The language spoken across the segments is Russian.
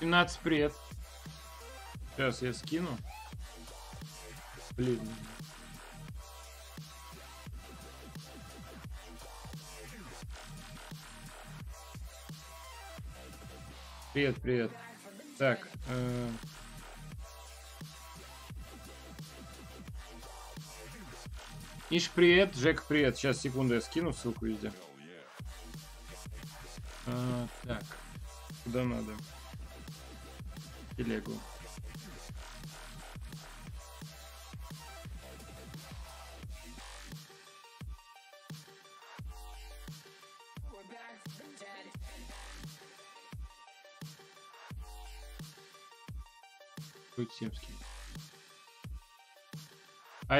17 привет. Сейчас я скину. Блин. Привет, привет. Так. Э... Миш, привет. Жек, привет. Сейчас, секунду, я скину ссылку везде.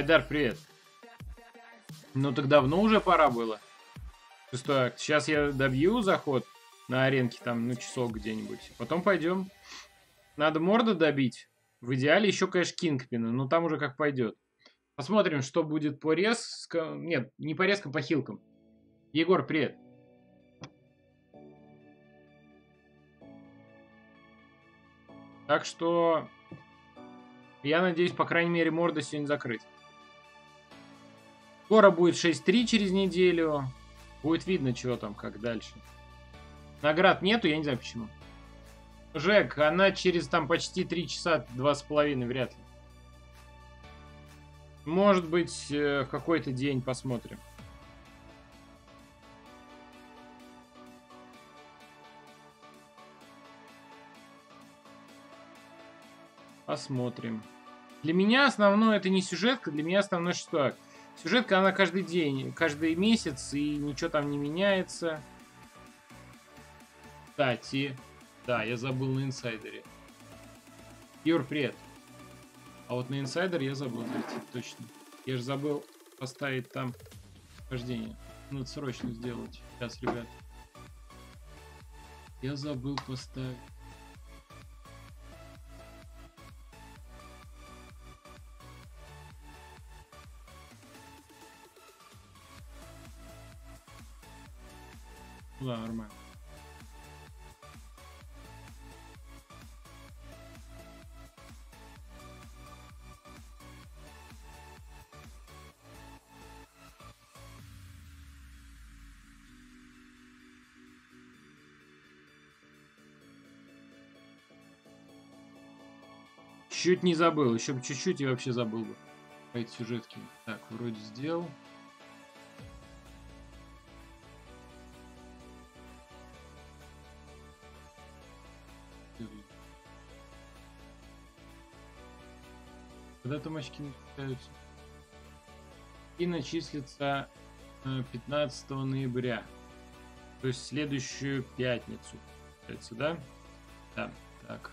Айдар, привет. Ну так давно уже пора было. Шестой акт. Сейчас я добью заход на аренке, там, ну, часок где-нибудь. Потом пойдем. Надо морду добить. В идеале еще, конечно, Кингпина, но там уже как пойдет. Посмотрим, что будет по резкам. Нет, не по резкам, по хилкам. Егор, привет. Так что я надеюсь, по крайней мере, морда сегодня закрыть. Скоро будет 6-3 через неделю. Будет видно, чего там, как дальше. Наград нету, я не знаю почему. Жек, она через там почти 3 часа, 2,5 вряд ли. Может быть, э, в какой-то день посмотрим. Посмотрим. Для меня основное это не сюжетка, для меня основной что? Сюжетка она каждый день, каждый месяц, и ничего там не меняется. Кстати, да, я забыл на инсайдере. Юр, привет. А вот на инсайдер я забыл зайти, точно. Я же забыл поставить там хождение. Надо срочно сделать. Сейчас, ребят. Я забыл поставить. Да, нормально. Чуть не забыл, еще бы чуть-чуть и вообще забыл бы эти сюжетки. Так, вроде сделал. Когда там очки начисляются? И начислится 15 ноября. То есть следующую пятницу. Да? Да, так.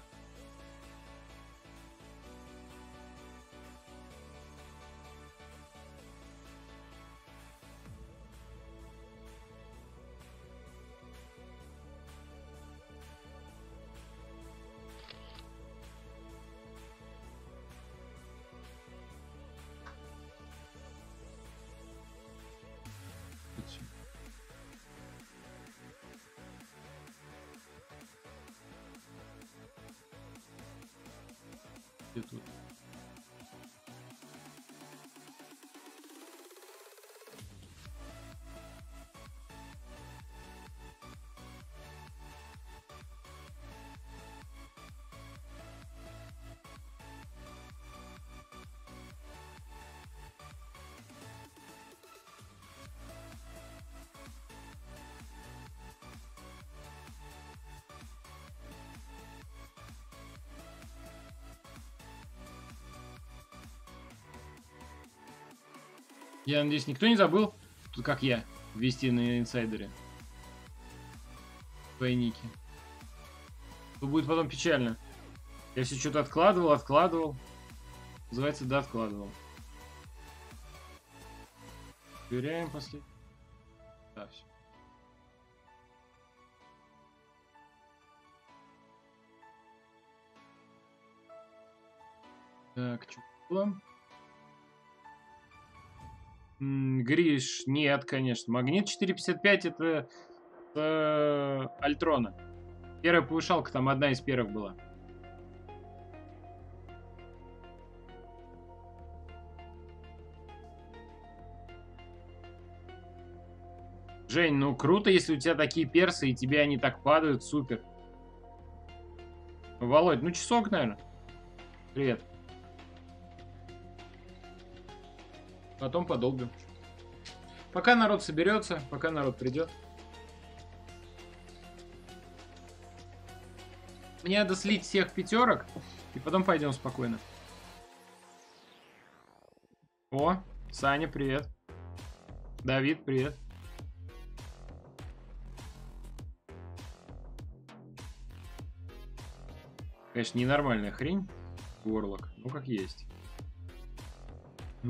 Я надеюсь, никто не забыл, тут как я, ввести на инсайдере. Свои ники. То будет потом печально. Я все что-то откладывал, откладывал. Называется, да, откладывал. Проверяем последний. Да, все. Так, что было? Гриш, нет, конечно. Магнит 455 это э, Альтрона. Первая повышалка там одна из первых была. Жень, ну круто, если у тебя такие персы, и тебе они так падают, супер. Володь, ну часок, наверное. Привет. Потом подолбим. Пока народ соберется, пока народ придет. Мне надо слить всех пятерок, и потом пойдем спокойно. О, Саня, привет. Давид, привет. Конечно, ненормальная хрень. Ворлок. Ну, как есть.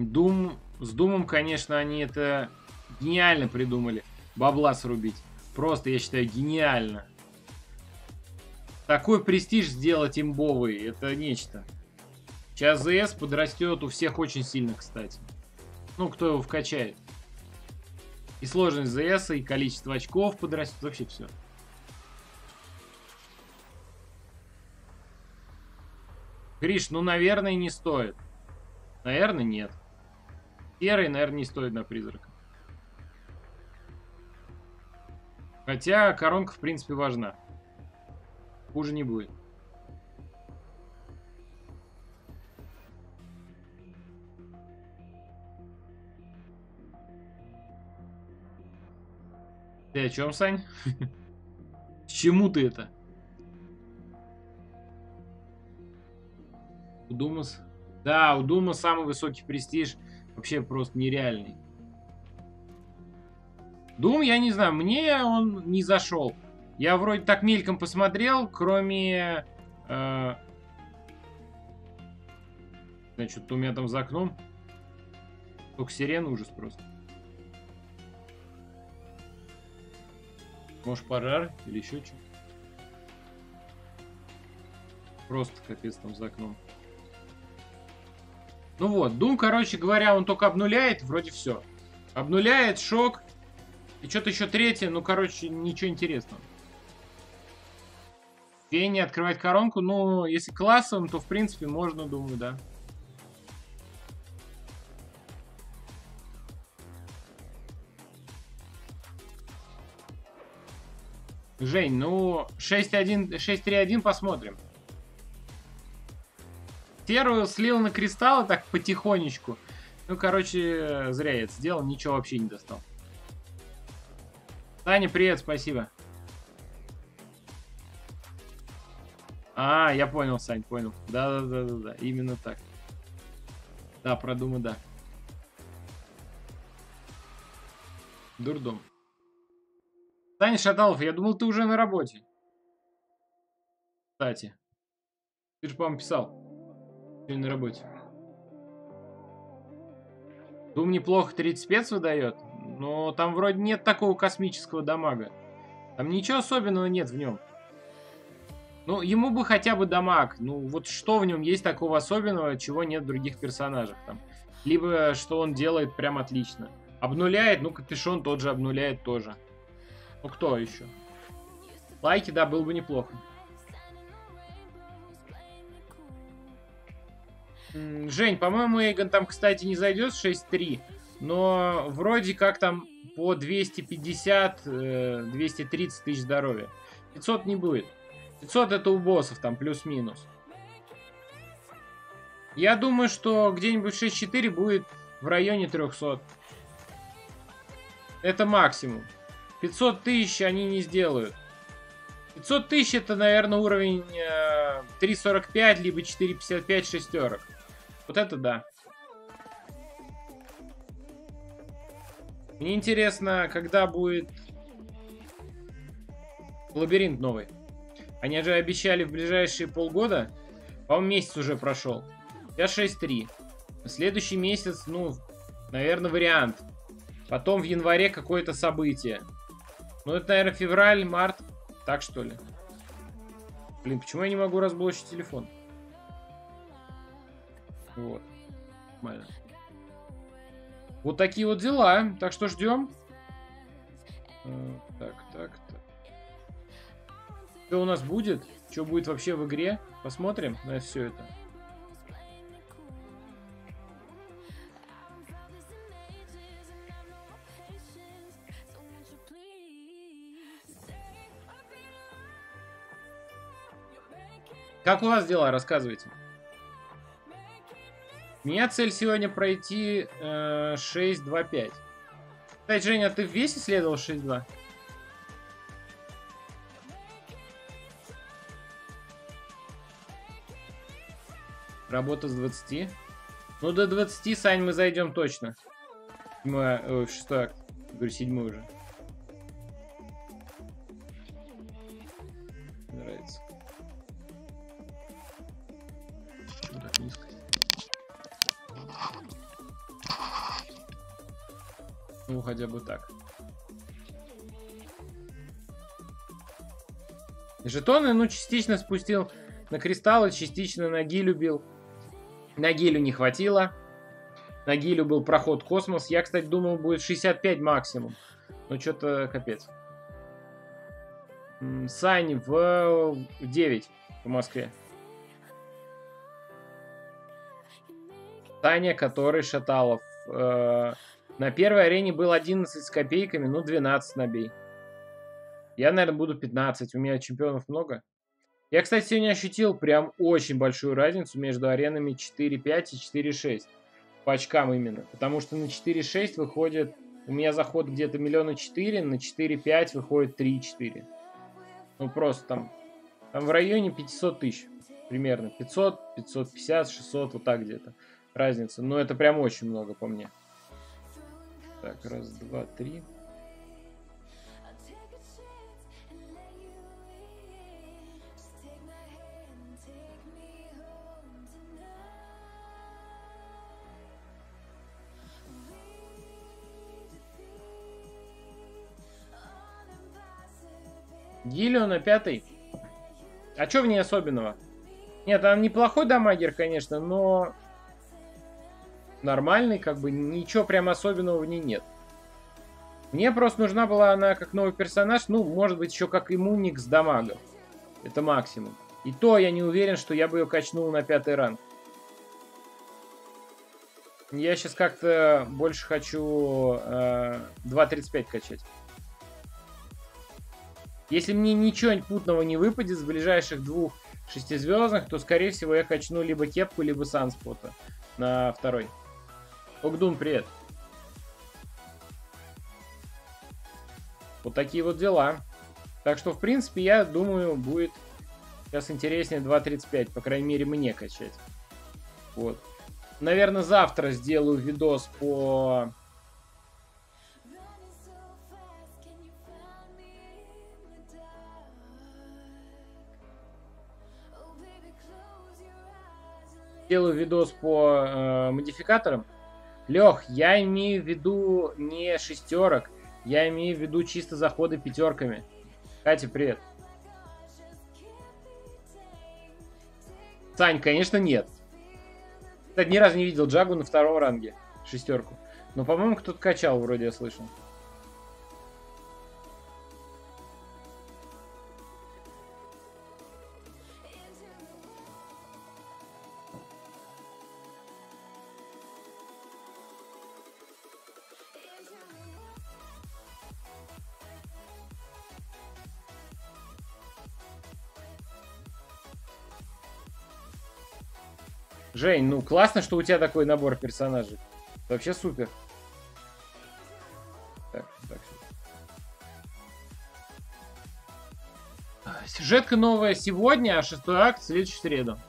Дум... С Думом, конечно, они это гениально придумали. Бабла срубить. Просто, я считаю, гениально. Такой престиж сделать имбовый, это нечто. Сейчас ЗС подрастет у всех очень сильно, кстати. Ну, кто его вкачает. И сложность ЗС, и количество очков подрастет, вообще все. Гриш, ну, наверное, не стоит. Наверное, нет. Серый, наверное, не стоит на призрака. Хотя коронка, в принципе, важна. Хуже не будет. Ты о чем, Сань? Чему ты это? У Думас... Да, у Дума самый высокий престиж. Вообще просто нереальный. Дум, я не знаю, мне он не зашел. Я вроде так мельком посмотрел, кроме... Э, значит, у меня там за окном. Только сирена ужас просто. Может пожар или еще что? Просто капец там за окном. Ну вот, Дум, короче говоря, он только обнуляет, вроде все. Обнуляет, шок. И что-то еще третье, ну, короче, ничего интересного. Фене открывать коронку, ну, если классовым, то, в принципе, можно, думаю, да. Жень, ну, 6-3-1 посмотрим. Первую слил на кристаллы так потихонечку. Ну, короче, зря я это сделал, ничего вообще не достал. Таня, привет, спасибо. А, я понял, Сань, понял. Да-да-да-да-да, именно так. Да, продумай, да. Дурдом. Таня Шаталов, я думал, ты уже на работе. Кстати. Ты же, по-моему, писал. На работе. Дум неплохо 30 спец выдает, но там вроде нет такого космического дамага. Там ничего особенного нет в нем. Ну, ему бы хотя бы дамаг. Ну, вот что в нем есть такого особенного, чего нет в других персонажах там. Либо что он делает прям отлично. Обнуляет, ну, капюшон тот же обнуляет тоже. Ну, кто еще? Лайки, да, было бы неплохо. Жень, по-моему, Эйгон там, кстати, не зайдет 6-3, но вроде как там по 250-230 э, тысяч здоровья. 500 не будет. 500 это у боссов там плюс-минус. Я думаю, что где-нибудь 6-4 будет в районе 300. Это максимум. 500 тысяч они не сделают. 500 тысяч это, наверное, уровень э, 3.45, либо 4.55 шестерок. Вот это да. Мне интересно, когда будет лабиринт новый. Они же обещали в ближайшие полгода. По-моему, месяц уже прошел. Я 6.3. Следующий месяц, ну, наверное, вариант. Потом в январе какое-то событие. Ну, это, наверное, февраль, март. Так, что ли? Блин, почему я не могу разблочить телефон? Вот. Нормально. Вот такие вот дела. Так что ждем. Э, так, так, так. Что у нас будет? Что будет вообще в игре? Посмотрим на все это. Как у вас дела? Рассказывайте. Меня цель сегодня пройти э, 6-2-5. Кстати, Женя, а ты в весе следовал 6-2? Работа с 20. Ну, до 20, Сань, мы зайдем точно. Седьмой, ой, акт. Говорю, седьмой уже. Ну, хотя бы так. Жетоны, ну, частично спустил на кристаллы, частично на гилю бил. На гилю не хватило. На гилю был проход космос. Я, кстати, думал, будет 65 максимум. Ну, что-то капец. Сань в 9 в Москве. Таня, который Шаталов. Э, на первой арене был 11 с копейками, ну 12 набей. Я, наверное, буду 15. У меня чемпионов много. Я, кстати, сегодня ощутил прям очень большую разницу между аренами 4.5 и 4.6. По очкам именно. Потому что на 4.6 выходит... У меня заход где-то миллиона четыре, на 4.5 выходит 3.4. Ну, просто там... Там в районе 500 тысяч. Примерно. 500, 550, 600, вот так где-то. Разница. Но это прям очень много по мне. Так, раз, два, три. Гиллио на пятый. А что в ней особенного? Нет, он неплохой дамагер, конечно, но нормальный, как бы ничего прям особенного в ней нет. Мне просто нужна была она как новый персонаж, ну, может быть, еще как иммунник с дамагом. Это максимум. И то я не уверен, что я бы ее качнул на пятый ранг. Я сейчас как-то больше хочу э, 2.35 качать. Если мне ничего путного не выпадет с ближайших двух шестизвездных, то, скорее всего, я качну либо кепку, либо санспота на второй. Огдун, привет. Вот такие вот дела. Так что, в принципе, я думаю, будет сейчас интереснее 2.35, по крайней мере, мне качать. Вот. Наверное, завтра сделаю видос по делаю видос по э, модификаторам. Лех, я имею в виду не шестерок, я имею в виду чисто заходы пятерками. Катя, привет. Сань, конечно, нет. Кстати, ни разу не видел Джагу на втором ранге. Шестерку. Но, по-моему, кто-то качал, вроде я слышал. Жень, ну классно, что у тебя такой набор персонажей. Вообще супер. Так, так. Сюжетка новая сегодня, а шестой акт в следующую среду.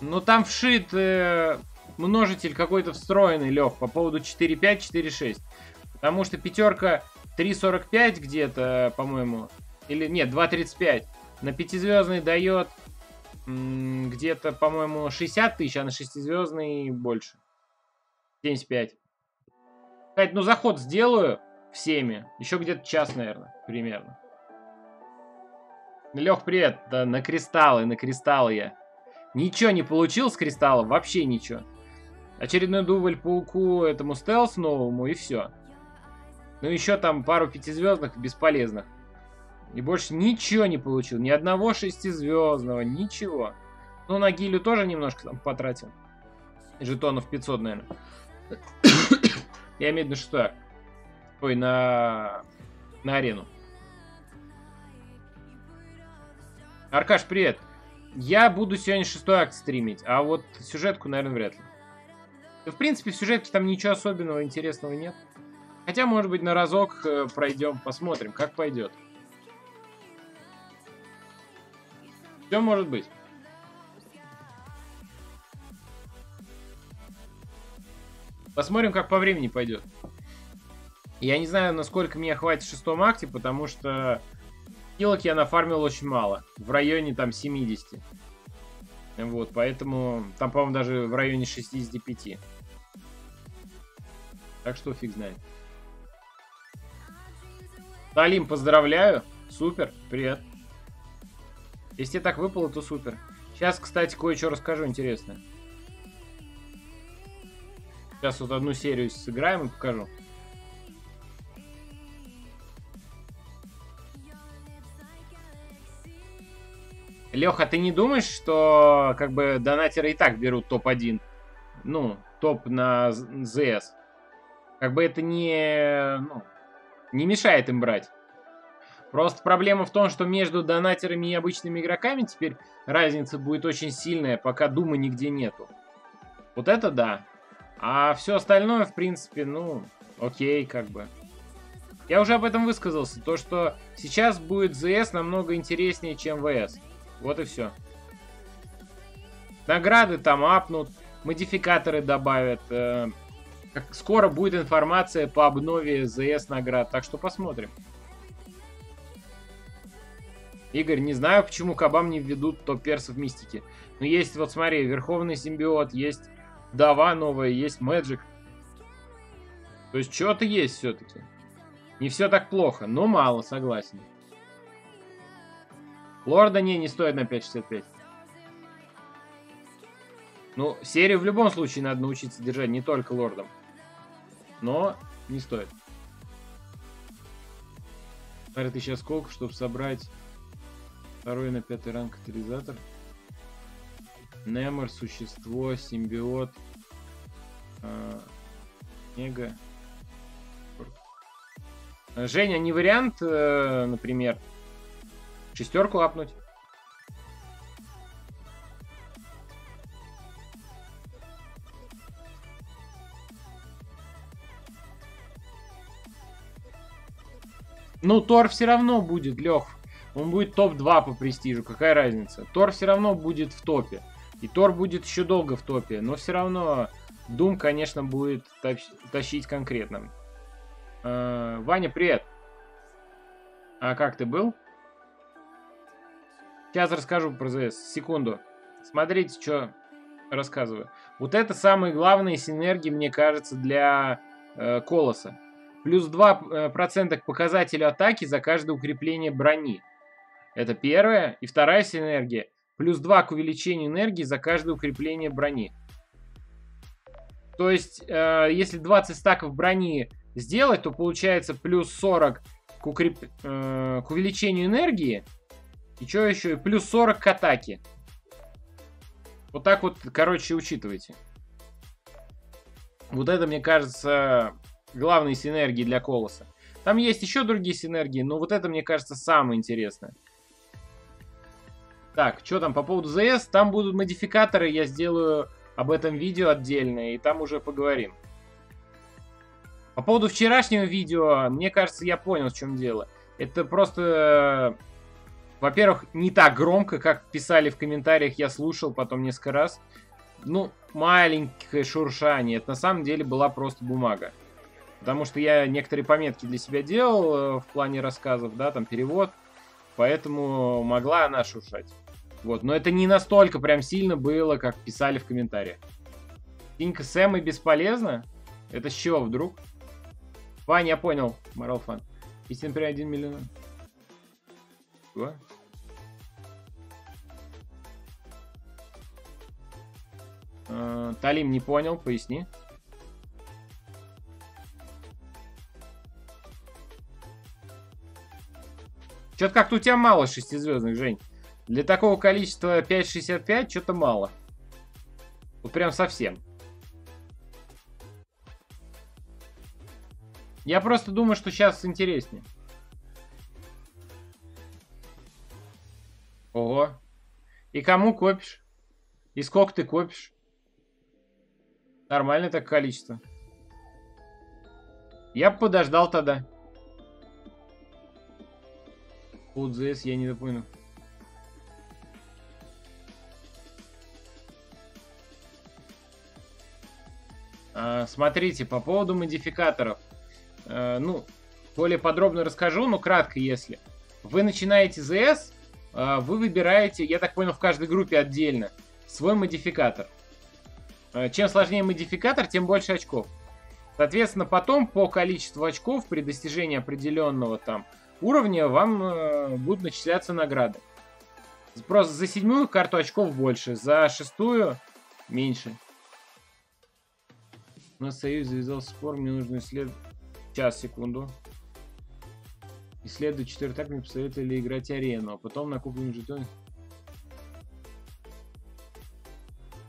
Ну там вшит э, множитель какой-то встроенный, Лех, по поводу 4.5, 4.6. Потому что пятерка 3.45 где-то, по-моему, или нет, 2.35. На пятизвездный дает где-то, по-моему, 60 тысяч, а на шестизвездный больше. 75. Кстати, ну заход сделаю всеми. Еще где-то час, наверное, примерно. Лех, привет. Да, на кристаллы, на кристаллы я. Ничего не получил с кристаллов, вообще ничего. Очередной дубль пауку этому стелс новому и все. Ну, еще там пару пятизвездных бесполезных. И больше ничего не получил. Ни одного шестизвездного, ничего. Ну, на гилю тоже немножко там потратил. Жетонов 500, наверное. Я имею в виду акт. Ой, на... на арену. Аркаш, привет. Я буду сегодня шестой акт стримить, а вот сюжетку, наверное, вряд ли. Да, в принципе, в сюжетке там ничего особенного интересного нет. Хотя, может быть, на разок э, пройдем, посмотрим, как пойдет. Все может быть. Посмотрим, как по времени пойдет. Я не знаю, насколько меня хватит в шестом акте, потому что килок я нафармил очень мало. В районе там 70. Вот, поэтому там, по-моему, даже в районе 65. Так что фиг знает. Талим, поздравляю. Супер, привет. Если так выпало, то супер. Сейчас, кстати, кое-что расскажу интересное. Сейчас вот одну серию сыграем и покажу. Леха, ты не думаешь, что как бы донатеры и так берут топ-1? Ну, топ на ЗС. Как бы это не, ну, не мешает им брать. Просто проблема в том, что между донатерами и обычными игроками теперь разница будет очень сильная, пока Дума нигде нету. Вот это да. А все остальное, в принципе, ну, окей, как бы. Я уже об этом высказался. То, что сейчас будет ЗС намного интереснее, чем ВС. Вот и все. Награды там апнут, модификаторы добавят. Э, скоро будет информация по обнове ЗС наград, так что посмотрим. Игорь, не знаю, почему Кабам не введут топ-персов мистики. Но есть, вот смотри, Верховный Симбиот, есть Дава новая, есть Мэджик. То есть что-то есть все-таки. Не все так плохо, но мало, согласен. Лорда не, не стоит на 5.65. Ну, серию в любом случае надо научиться держать, не только лордом. Но не стоит. Смотри, ты сейчас сколько, чтобы собрать второй на пятый ранг катализатор? Немор, существо, симбиот, э, мега. Женя, не вариант, э, например, шестерку апнуть? Ну, Тор все равно будет, Лех. Он будет топ-2 по престижу, какая разница. Тор все равно будет в топе. И Тор будет еще долго в топе, но все равно Дум, конечно, будет тащить конкретно. Э, Ваня, привет. А как ты был? Сейчас расскажу про ЗС. Секунду. Смотрите, что рассказываю. Вот это самые главные синергии, мне кажется, для э, Колоса. Плюс 2% э, к показателю атаки за каждое укрепление брони. Это первая. И вторая синергия. Плюс 2 к увеличению энергии за каждое укрепление брони. То есть, э, если 20 стаков брони сделать, то получается плюс 40 к, укреп... э, к увеличению энергии. И что еще? И плюс 40 к атаке. Вот так вот, короче, учитывайте. Вот это, мне кажется, главные синергии для Колоса. Там есть еще другие синергии, но вот это, мне кажется, самое интересное. Так, что там по поводу ЗС? Там будут модификаторы, я сделаю об этом видео отдельно, и там уже поговорим. По поводу вчерашнего видео, мне кажется, я понял, в чем дело. Это просто, во-первых, не так громко, как писали в комментариях, я слушал потом несколько раз. Ну, маленькое шуршание. Это на самом деле была просто бумага. Потому что я некоторые пометки для себя делал э, в плане рассказов, да, там перевод. Поэтому могла она шуршать. Вот, но это не настолько прям сильно было, как писали в комментариях. Тинька Сэм и бесполезно? Это с чего вдруг? Ваня, я понял, Морал Фан. Истин при 1 миллион. Чего? Э, Талим не понял, поясни. Что-то как-то у тебя мало шестизвездных, Жень. Для такого количества 5.65 что-то мало. Вот прям совсем. Я просто думаю, что сейчас интереснее. Ого. И кому копишь? И сколько ты копишь? Нормальное так количество. Я подождал тогда. Удзс, я не понял. Смотрите, по поводу модификаторов. А, ну, более подробно расскажу, но кратко, если. Вы начинаете ЗС, а, вы выбираете, я так понял, в каждой группе отдельно, свой модификатор. А, чем сложнее модификатор, тем больше очков. Соответственно, потом по количеству очков при достижении определенного там уровня вам будут начисляться награды. Просто за седьмую карту очков больше, за шестую меньше. У нас союз завязал спор, мне нужно исследовать... Сейчас, секунду. Исследовать четыре так мне посоветовали играть арену, а потом на купленном жетоне...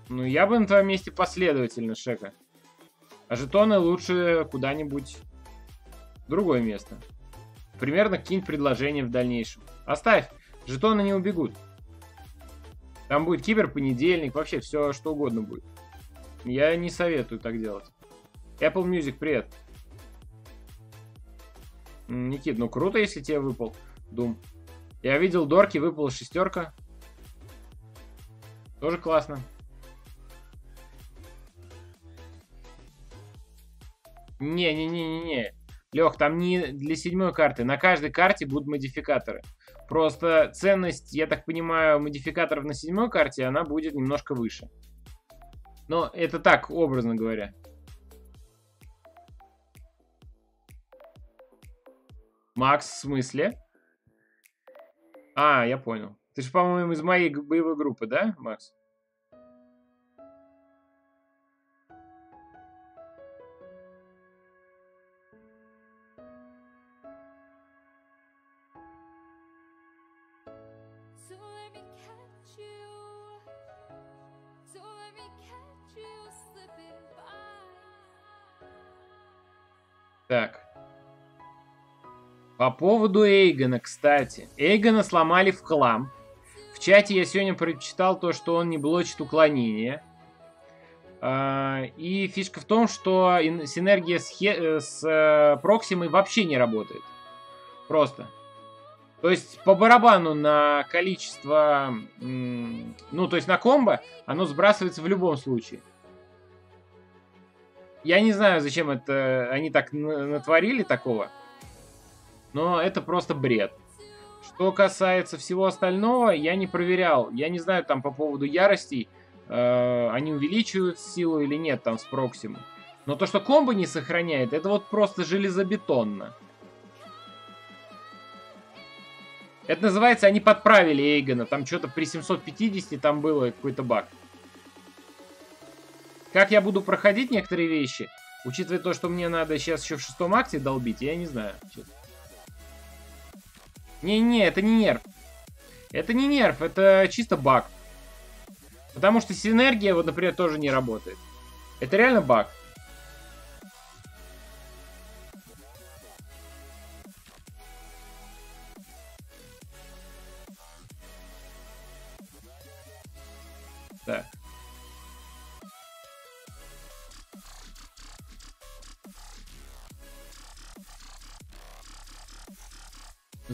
Ну, я бы на твоем месте последовательно, Шека. А жетоны лучше куда-нибудь другое место. Примерно какие-нибудь предложения в дальнейшем. Оставь, жетоны не убегут. Там будет киберпонедельник, вообще все что угодно будет. Я не советую так делать. Apple Music, привет. Никит, ну круто, если тебе выпал Doom. Я видел Дорки, выпала шестерка. Тоже классно. Не-не-не-не-не. Лех, там не для седьмой карты. На каждой карте будут модификаторы. Просто ценность, я так понимаю, модификаторов на седьмой карте, она будет немножко выше. Но это так, образно говоря. Макс, в смысле? А, я понял. Ты же, по-моему, из моей боевой группы, да, Макс? Так. По поводу Эйгона, кстати. Эйгона сломали в хлам. В чате я сегодня прочитал то, что он не блочит уклонение. А, и фишка в том, что синергия с, хе э, с э, Проксимой вообще не работает. Просто. То есть по барабану на количество, ну то есть на комбо, оно сбрасывается в любом случае. Я не знаю, зачем это они так натворили такого. Но это просто бред. Что касается всего остального, я не проверял. Я не знаю там по поводу яростей, э, они увеличивают силу или нет там с Проксиму. Но то, что комбо не сохраняет, это вот просто железобетонно. Это называется, они подправили Эйгона. Там что-то при 750 там было какой-то баг. Как я буду проходить некоторые вещи, учитывая то, что мне надо сейчас еще в шестом акте долбить, я не знаю. Не-не, это не нерв. Это не нерв, это чисто баг. Потому что синергия, вот, например, тоже не работает. Это реально баг.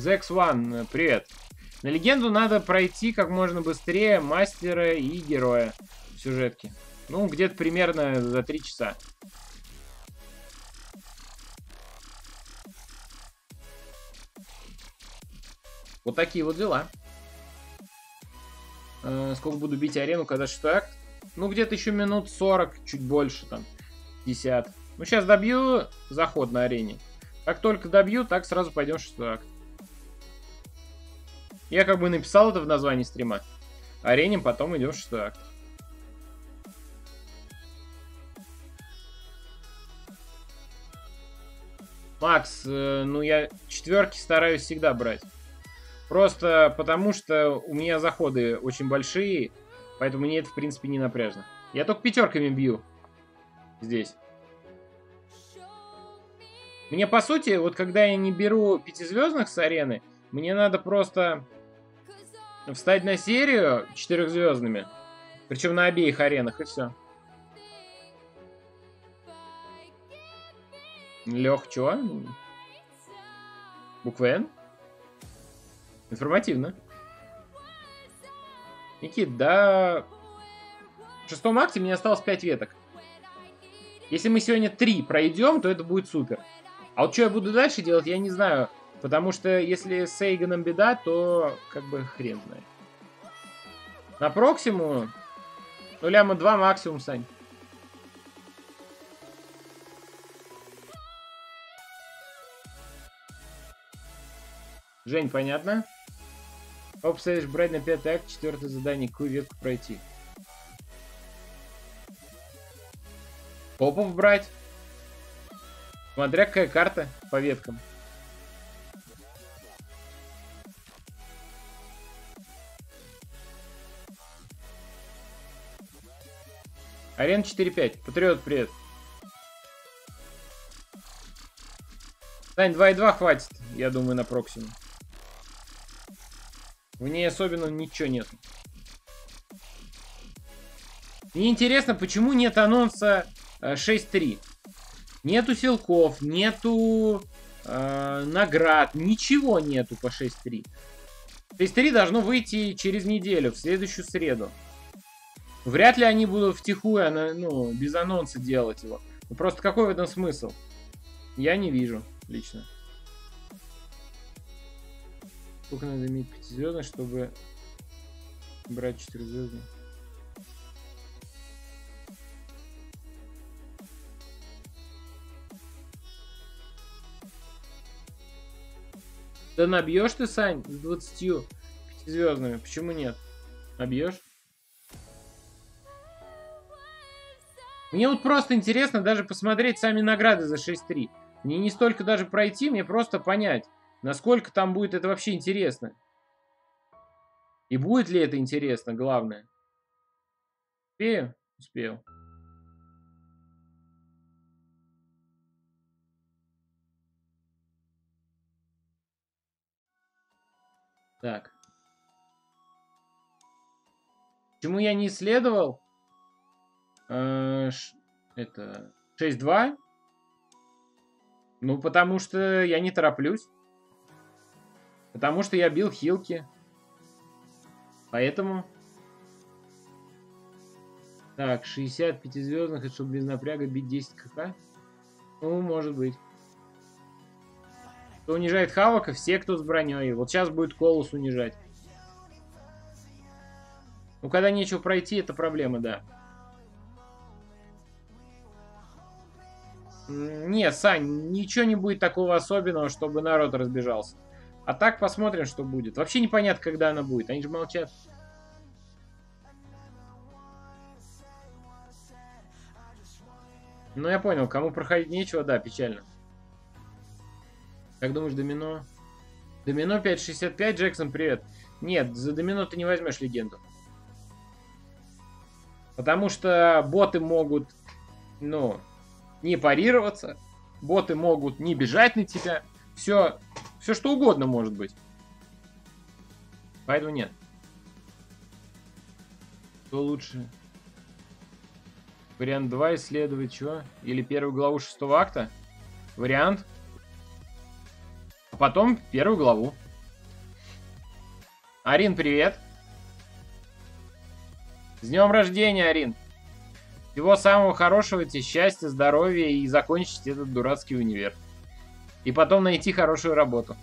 Zex One, привет. На легенду надо пройти как можно быстрее мастера и героя в сюжетке. Ну, где-то примерно за 3 часа. Вот такие вот дела. Э, сколько буду бить арену, когда акт? Ну, где-то еще минут 40, чуть больше, там, 50. Ну, сейчас добью заход на арене. Как только добью, так сразу пойдем акт. Я как бы написал это в названии стрима. Ареним, потом идем в шестой акт. Макс, э, ну я четверки стараюсь всегда брать. Просто потому, что у меня заходы очень большие, поэтому мне это, в принципе, не напряжно. Я только пятерками бью здесь. Мне, по сути, вот когда я не беру пятизвездных с арены, мне надо просто встать на серию четырехзвездными. Причем на обеих аренах, и все. Лех, чё? Буква Н? Информативно. Никит, да... В шестом акте мне осталось 5 веток. Если мы сегодня 3 пройдем, то это будет супер. А вот что я буду дальше делать, я не знаю. Потому что если с Эйгоном беда, то как бы хрен знает. На Проксиму... Ну, ляма 2 максимум, Сань. Жень, понятно? Следуешь брать на пятый акт, четвертое задание, какую ветку пройти? Попов брать. Смотря какая карта по веткам. Арен 4-5. Патриот, привет. Сань, 2,2 хватит, я думаю, на Проксиму. В ней особенно ничего нет. Мне интересно, почему нет анонса 6.3. Э, нету силков, нету э, наград, ничего нету по 6.3. 6.3 должно выйти через неделю, в следующую среду. Вряд ли они будут втихую, а ну, без анонса делать его. Ну, просто какой в этом смысл? Я не вижу, лично. Сколько надо иметь пятизвездный, чтобы брать четырехзвездный? Да набьешь ты, Сань, с 20 пятизвездными. Почему нет? Набьешь? Мне вот просто интересно даже посмотреть сами награды за 6.3. Мне не столько даже пройти, мне просто понять, насколько там будет это вообще интересно. И будет ли это интересно, главное. Успею? Успел. Так. Почему я не исследовал? Э, это 6-2. Ну, потому что я не тороплюсь. Потому что я бил хилки. Поэтому... Так, 60 пятизвездных, это чтобы без напряга бить 10 кк? Ну, может быть. Кто унижает Хавака? Все, кто с броней. Вот сейчас будет Колос унижать. Ну, когда нечего пройти, это проблема, да. Не, Сань, ничего не будет такого особенного, чтобы народ разбежался. А так посмотрим, что будет. Вообще непонятно, когда она будет. Они же молчат. Ну, я понял, кому проходить нечего, да, печально. Как думаешь, домино? Домино 5.65, Джексон, привет. Нет, за домино ты не возьмешь легенду. Потому что боты могут, ну, не парироваться. Боты могут не бежать на тебя. Все, все что угодно может быть. Поэтому нет. Что лучше? Вариант 2 исследовать чего? Или первую главу шестого акта? Вариант а потом первую главу. Арин, привет. С днем рождения, Арин. Всего самого хорошего тебе, счастья, здоровья и закончить этот дурацкий универ. И потом найти хорошую работу.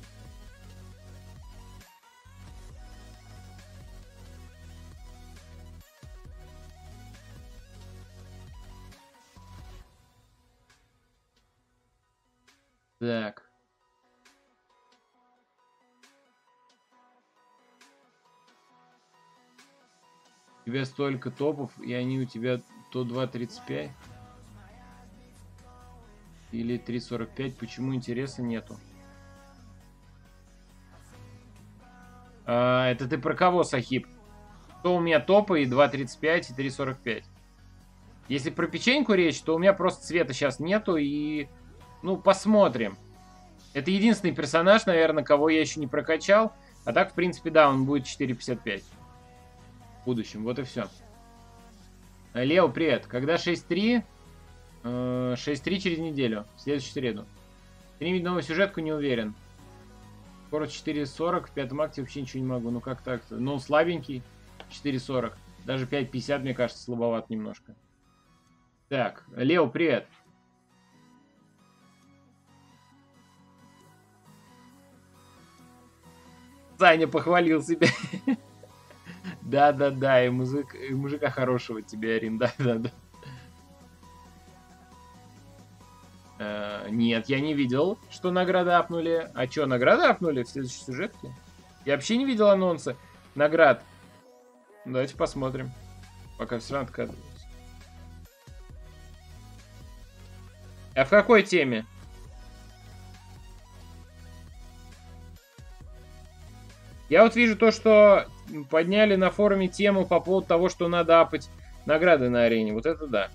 Так. У тебя столько топов, и они у тебя то 2.35 или 3.45. Почему интереса нету? А, это ты про кого, Сахиб? То у меня топы и 2.35 и 3.45. Если про печеньку речь, то у меня просто цвета сейчас нету и... Ну, посмотрим. Это единственный персонаж, наверное, кого я еще не прокачал. А так, в принципе, да, он будет 4.55. В будущем. Вот и все. Лео, привет. Когда 6.3? 6.3 через неделю. В следующую среду. Стримить новую сюжетку не уверен. Скоро 4.40. В пятом акте вообще ничего не могу. Ну как так-то? Ну, слабенький. 4.40. Даже 5.50, мне кажется, слабоват немножко. Так, Лео, привет. Саня похвалил себя. Да-да-да, и, музык, и мужика хорошего тебе, Арин, да-да-да. Uh, нет, я не видел, что награды апнули. А что, награды апнули в следующей сюжетке? Я вообще не видел анонса наград. Давайте посмотрим. Пока все равно откатывается. А в какой теме? Я вот вижу то, что подняли на форуме тему по поводу того, что надо апать награды на арене. Вот это да.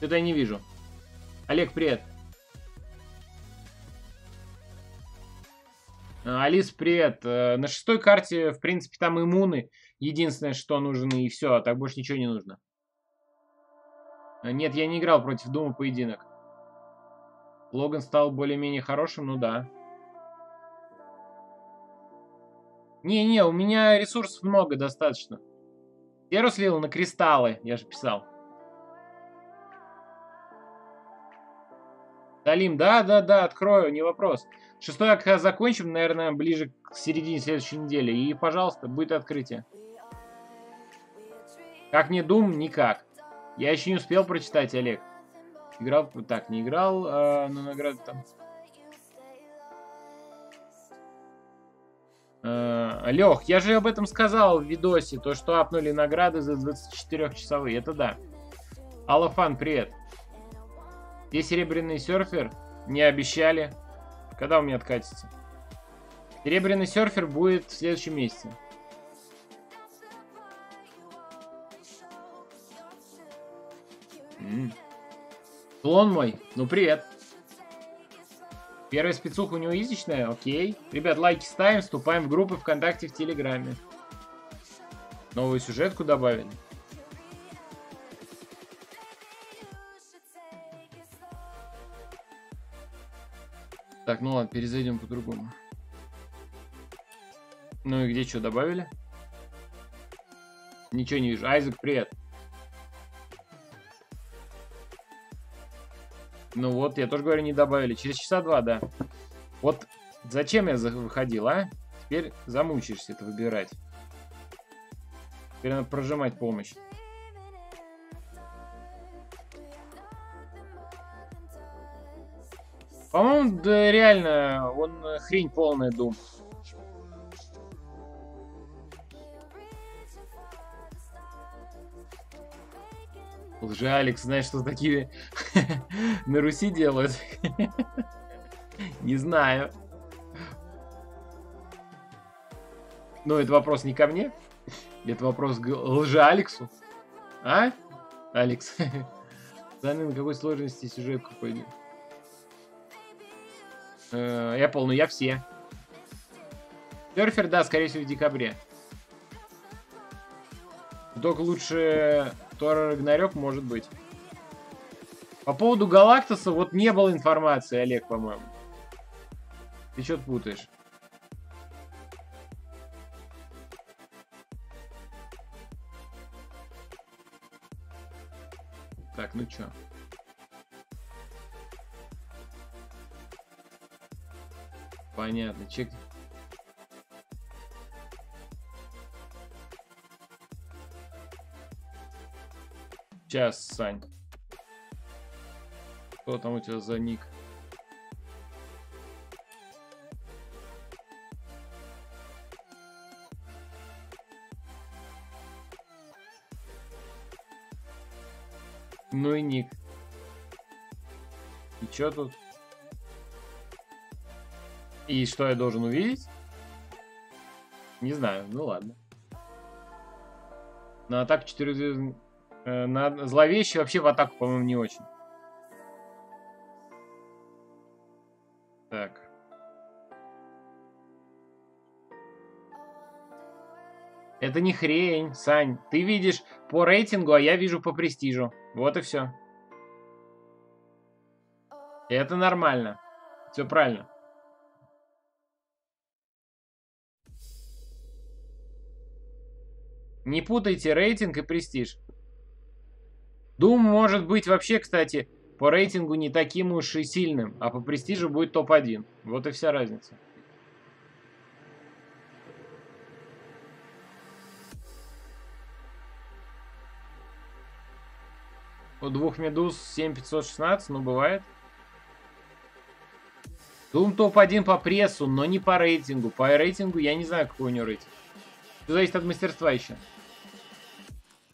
Это я не вижу. Олег, привет. А, Алис, привет. Э, на шестой карте, в принципе, там иммуны. Единственное, что нужно, и все. А так больше ничего не нужно. А, нет, я не играл против Дума поединок. Логан стал более-менее хорошим, ну да. Не-не, у меня ресурсов много достаточно. Серу слил на кристаллы, я же писал. Далим, да-да-да, открою, не вопрос. Шестой акт закончим, наверное, ближе к середине следующей недели. И, пожалуйста, будет открытие. Как не дум, никак. Я еще не успел прочитать, Олег. Играл, так, не играл э, на награду там. Лех, я же об этом сказал в видосе, то, что апнули награды за 24-часовые, это да. Аллафан, привет. Где серебряный серфер? Не обещали. Когда у меня откатится? Серебряный серфер будет в следующем месяце. М мой, ну привет. Первая спецуха у него изичная, окей. Ребят, лайки ставим, вступаем в группы ВКонтакте, в Телеграме. Новую сюжетку добавили. Так, ну ладно, перезайдем по-другому. Ну и где что добавили? Ничего не вижу. Айзек, привет. Ну вот, я тоже говорю, не добавили. Через часа два, да. Вот зачем я выходил, а? Теперь замучишься это выбирать. Теперь надо прожимать помощь. По-моему, да реально, он хрень полная дум. Лже Алекс, знаешь, что такие на Руси делают? Не знаю. Но это вопрос не ко мне. Это вопрос к лже Алексу. А? Алекс. На какой сложности сюжетку пойдет. Э, Apple, ну я все. Серфер, да, скорее всего, в декабре. Только лучше Тора Рагнарёк может быть. По поводу Галактуса вот не было информации, Олег, по-моему. Ты что-то путаешь. Так, ну чё? Понятно. Чек Сейчас, Сань. Что там у тебя за ник? Ну и ник. И чё тут? И что я должен увидеть? Не знаю, ну ладно. На атаку 4 звезды... Э, на зловещий вообще в атаку, по-моему, не очень. Так. Это не хрень, Сань. Ты видишь по рейтингу, а я вижу по престижу. Вот и все. Это нормально. Все правильно. Не путайте рейтинг и престиж. Doom может быть вообще, кстати, по рейтингу не таким уж и сильным, а по престижу будет топ-1. Вот и вся разница. У двух медуз 7516, ну бывает. Doom топ-1 по прессу, но не по рейтингу. По рейтингу я не знаю, какой у него рейтинг. Все зависит от мастерства еще.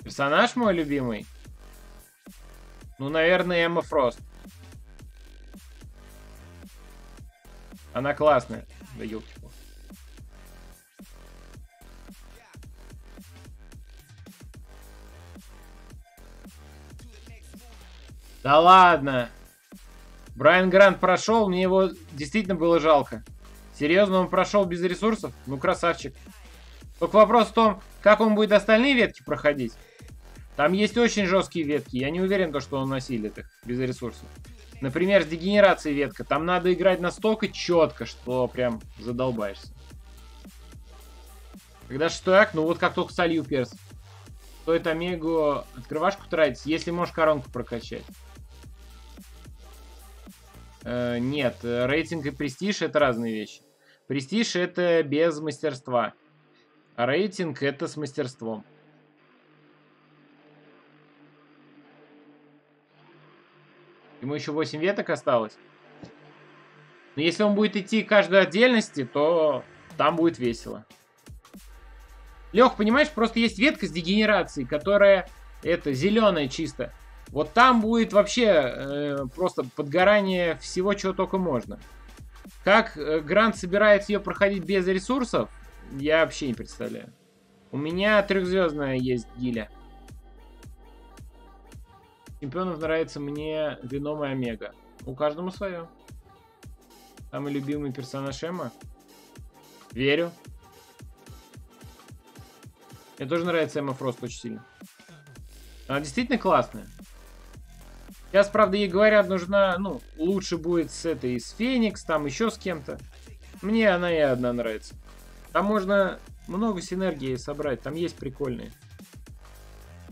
Персонаж мой любимый. Ну, наверное, Эмма Фрост. Она классная. Да елки. Да ладно. Брайан Грант прошел, мне его действительно было жалко. Серьезно, он прошел без ресурсов? Ну, красавчик. Только вопрос в том, как он будет остальные ветки проходить. Там есть очень жесткие ветки. Я не уверен, что он насилит их без ресурсов. Например, с дегенерацией ветка. Там надо играть настолько четко, что прям задолбаешься. Когда шестой акт, ну вот как только солью перс. Стоит омегу открывашку тратить, если можешь коронку прокачать. Э, нет, рейтинг и престиж это разные вещи. Престиж это без мастерства. А рейтинг это с мастерством. Ему еще 8 веток осталось. Но если он будет идти каждой отдельности, то там будет весело. Лех, понимаешь, просто есть ветка с дегенерацией, которая это зеленая чисто. Вот там будет вообще э, просто подгорание всего, чего только можно. Как э, Грант собирается ее проходить без ресурсов, я вообще не представляю. У меня трехзвездная есть гиля. Чемпионов нравится мне Веном и Омега. У каждому свое. Самый любимый персонаж Эма. Верю. Мне тоже нравится Эмма Фрост очень сильно. Она действительно классная. Сейчас, правда, ей говорят, нужна, ну, лучше будет с этой, с Феникс, там еще с кем-то. Мне она и одна нравится. Там можно много синергии собрать, там есть прикольные.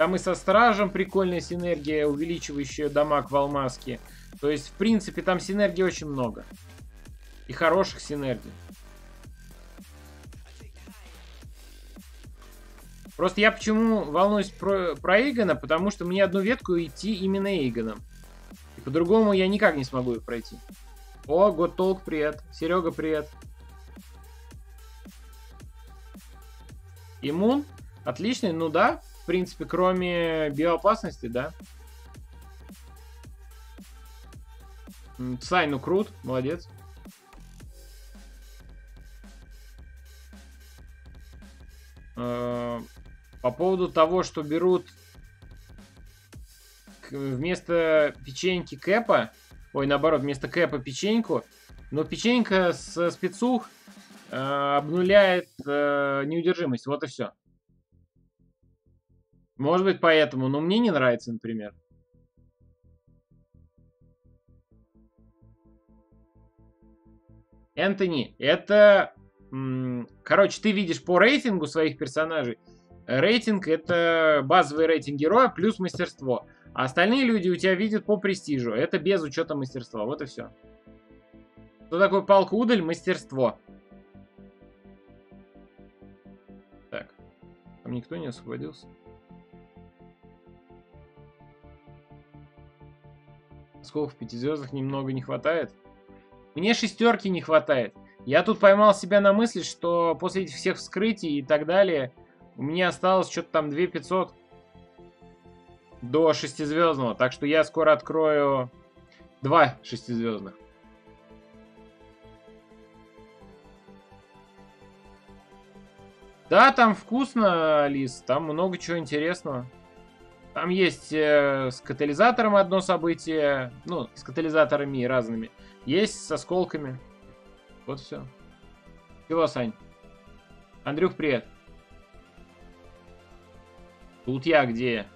Там и со стражем прикольная синергия, увеличивающая дамаг в алмазке. То есть, в принципе, там синергии очень много. И хороших синергий. Просто я почему волнуюсь про, про Эйгона, потому что мне одну ветку идти именно Эйгоном. И по-другому я никак не смогу их пройти. О, Готолк, привет. Серега, привет. Иммун? Отличный, ну да принципе, кроме биоопасности, да. Сай, ну крут, молодец. Э, по поводу того, что берут вместо печеньки кэпа, ой, наоборот, вместо кэпа печеньку, но печенька с спецух э, обнуляет э, неудержимость, вот и все. Может быть поэтому, но мне не нравится, например. Энтони, это... Короче, ты видишь по рейтингу своих персонажей. Рейтинг это базовый рейтинг героя плюс мастерство. А остальные люди у тебя видят по престижу. Это без учета мастерства. Вот и все. Что такое палка удаль? Мастерство. Так. Там никто не освободился. Сколько в пятизвездах немного не хватает? Мне шестерки не хватает. Я тут поймал себя на мысли, что после этих всех вскрытий и так далее у меня осталось что-то там 2500 до шестизвездного. Так что я скоро открою два шестизвездных. Да, там вкусно, Алис, там много чего интересного. Там есть э, с катализатором одно событие, ну, с катализаторами разными. Есть с осколками. Вот все. Чего, Сань? Андрюх, привет. Тут я где?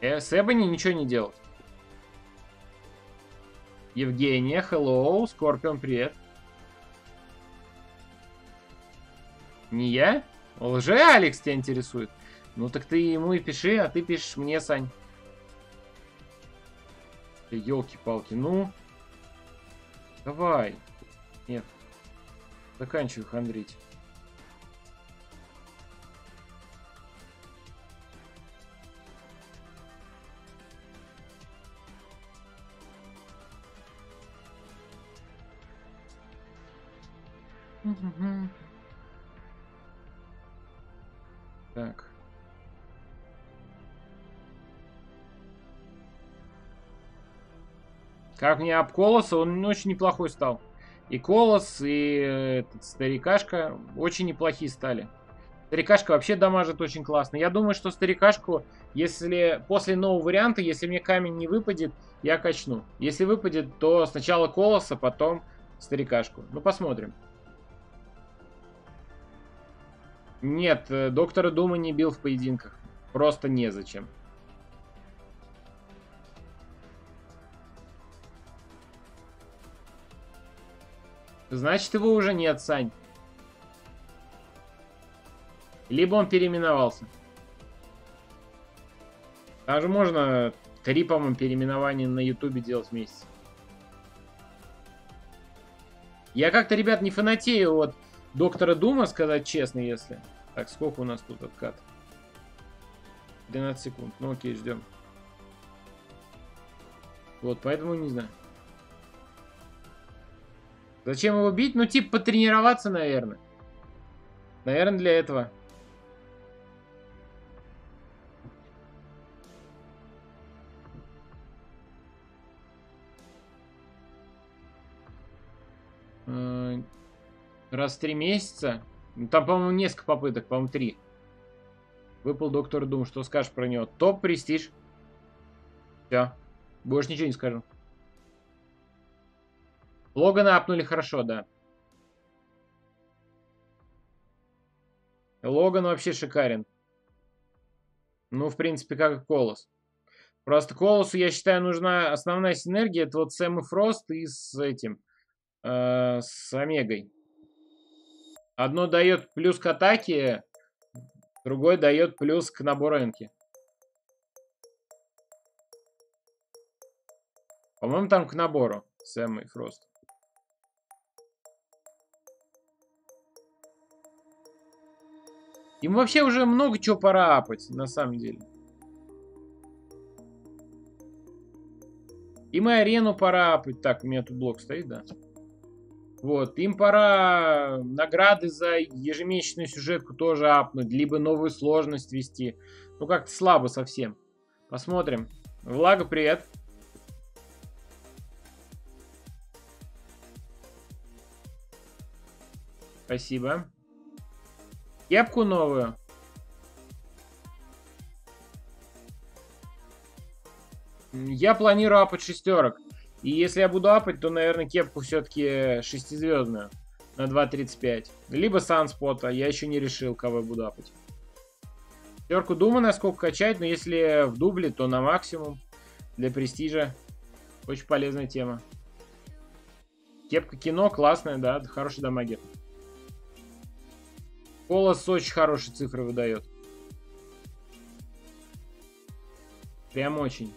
Э, с Эбони ничего не делать. Евгения, hello, Скорпион, привет. Не я? Лже Алекс тебя интересует? Ну так ты ему и пиши, а ты пишешь мне, Сань. Елки-палки, ну. Давай. Нет. Заканчивай хандрить. Так. Как мне об Колоса, он очень неплохой стал. И Колос, и этот Старикашка очень неплохие стали. Старикашка вообще дамажит очень классно. Я думаю, что Старикашку, если после нового варианта, если мне камень не выпадет, я качну. Если выпадет, то сначала Колоса, потом Старикашку. Ну, посмотрим. Нет, э, доктора Дума не бил в поединках. Просто незачем. Значит, его уже нет, Сань. Либо он переименовался. Даже можно три, по-моему, переименования на Ютубе делать вместе. Я как-то, ребят, не фанатею от доктора Дума, сказать честно, если. Так, сколько у нас тут откат? 12 секунд. Ну окей, ждем. Вот, поэтому не знаю. Зачем его бить? Ну, типа, потренироваться, наверное. Наверное, для этого. Э, раз в три месяца. Ну, там, по-моему, несколько попыток, по-моему, три. Выпал доктор Дум. Что скажешь про него? Топ престиж. Все. Больше ничего не скажу. Логана апнули хорошо, да. Логан вообще шикарен. Ну, в принципе, как и Колос. Просто Колосу, я считаю, нужна основная синергия. Это вот Сэм и Фрост и с этим. Э, с Омегой. Одно дает плюс к атаке, другой дает плюс к набору энки. По-моему, там к набору Сэм и Фрост. Им вообще уже много чего пора апать, на самом деле. Им и арену пора апать. Так, у меня тут блок стоит, да? Вот, им пора награды за ежемесячную сюжетку тоже апнуть, либо новую сложность вести. Ну, как-то слабо совсем. Посмотрим. Влага, привет. Спасибо. Кепку новую. Я планирую апать шестерок. И если я буду апать, то, наверное, кепку все-таки шестизвездную на 2.35. Либо санспота. Я еще не решил, кого я буду апать. Шестерку думаю, насколько качать, но если в дубле, то на максимум. Для престижа. Очень полезная тема. Кепка кино классная, да, хороший дамагер. Колос очень хорошие цифры выдает. Прям очень.